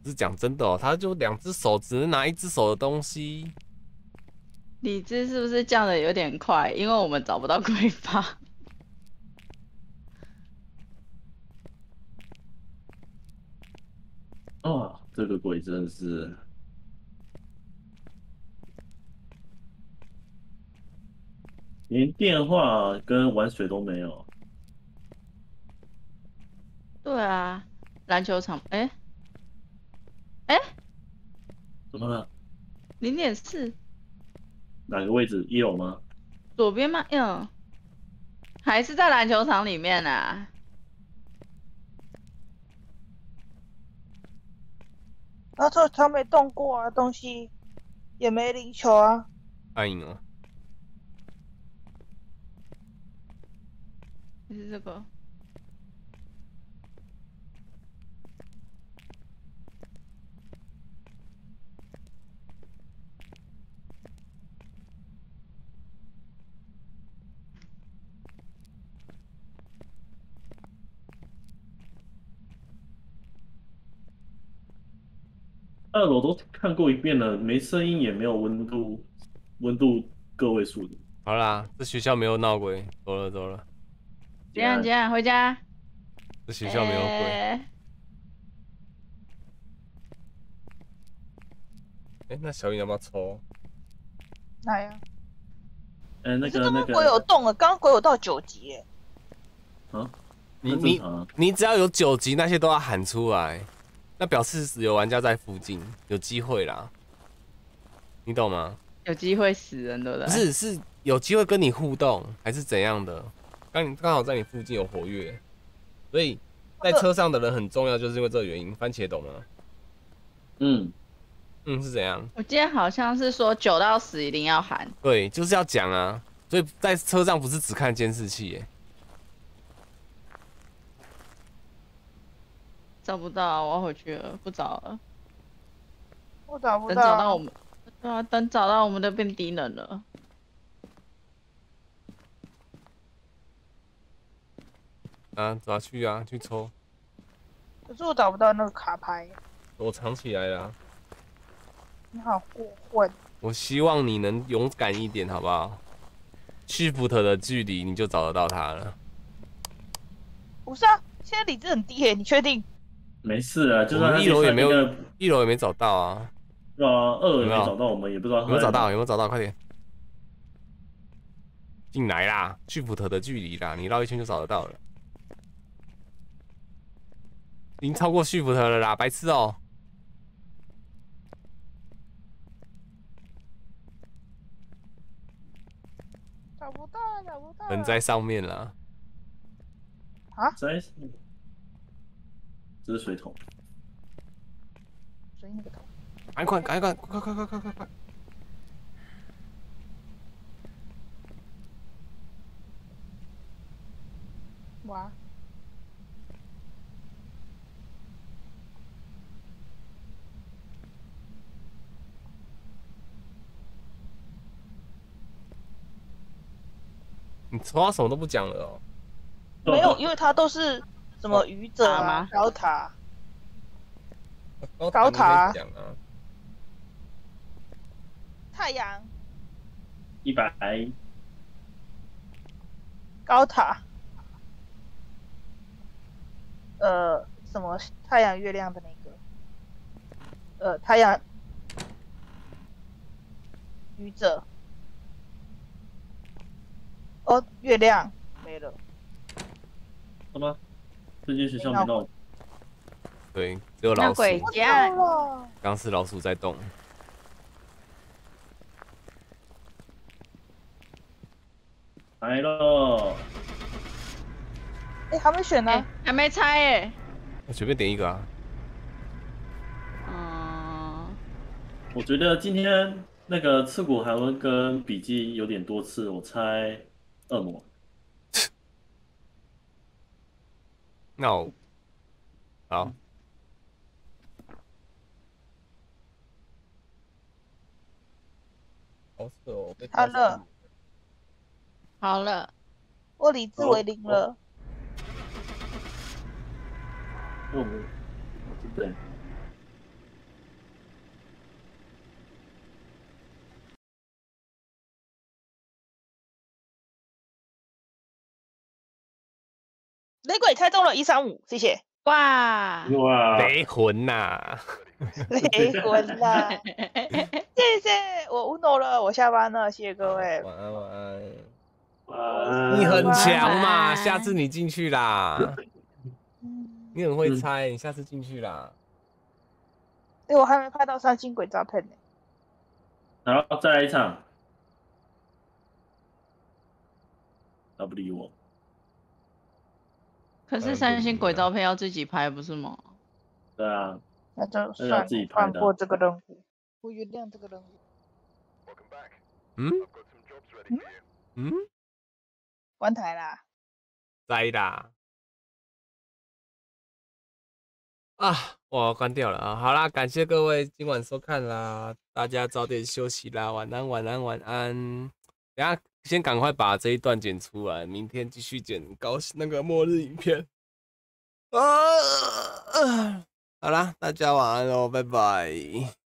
是讲真的哦，他就两只手只能拿一只手的东西。理智是不是降的有点快？因为我们找不到规划。哦，这个鬼真的是，连电话跟玩水都没有。对啊，篮球场，哎、哎、怎么了？零点四，哪个位置？一楼吗？左边吗？嗯，还是在篮球场里面啊？然后这他没动过啊，东西也没领球啊。暗影哦，还是这个？二楼都看过一遍了，没声音也没有温度，温度个位数的。好啦，这学校没有闹鬼，走了走了，这样这样回家。这学校没有鬼。哎哎、那小雨要不要抽？哪呀？哎，那个那刚刚鬼有个动了，刚刚鬼有到九级耶。啊，你你你只要有九级，那些都要喊出来，那表示有玩家在附近，有机会啦。你懂吗？有机会死人，的不对？不是，是有机会跟你互动，还是怎样的？刚刚好在你附近有活跃，所以在车上的人很重要，就是因为这个原因。番茄懂吗？嗯，嗯，是怎样？我今天好像是说九到十一定要喊。对，就是要讲啊。所以在车上不是只看监视器耶，找不到，我要回去了，不找了。我找不到等。找到我们，对啊，等找到我们都变低能了。啊，走啊去啊，去抽，可是我找不到那个卡牌。我藏起来了啊。你好过分。我希望你能勇敢一点，好不好？Shift 的距离你就找得到他了。不是啊，现在理智很低耶，你确定？没事啊，就我算一楼也没有，一楼也没找到啊。对啊，二也没有没有找到，我们也不知道有没有找到？有没有找到？快点进来啦！Shift 的距离啦，你绕一圈就找得到了。已经超过 Shift 了啦，白痴哦、找不到，找不到。人在上面了。啊？在，这是水桶。所以那个头。赶快，赶快，快快快快快快！哇。你说话什么都不讲了哦、没有，因为他都是什么愚者啊高塔。高高塔太阳、一百，高塔，呃，什么太阳、月亮的那个，呃，太阳、愚者，哦，月亮没了，好吗？这间学校没闹，对，只有老鼠。刚是老鼠在动。来喽！哎，还没选呢、哎、还没猜哎、随便点一个啊。嗯，我觉得今天那个刺骨寒文跟笔记有点多次，我猜恶魔。那我好，好了，好了，我理智为零了。恶魔，对，雷鬼猜中了一三五，谢谢。哇，哇，雷魂呐、雷魂啦，谢谢我 uno 了，我下班了，谢谢各位。晚安晚安。啊你很强嘛，下次你进去啦。嗯，你很会猜，你下次进去啦。哎，我还没拍到三星鬼照片呢。然后再来一场，他不理我。可是三星鬼照片要自己拍不是吗？对啊，那就算自己拍的放过这个任务，我原谅这个任务。嗯嗯，关台啦，在啦。啊，我关掉了啊。好啦，感谢各位今晚收看啦，大家早点休息啦，晚安晚安晚安。等下先赶快把这一段剪出来，明天继续剪高那个末日影片。啊，好啦，大家晚安喽，拜拜。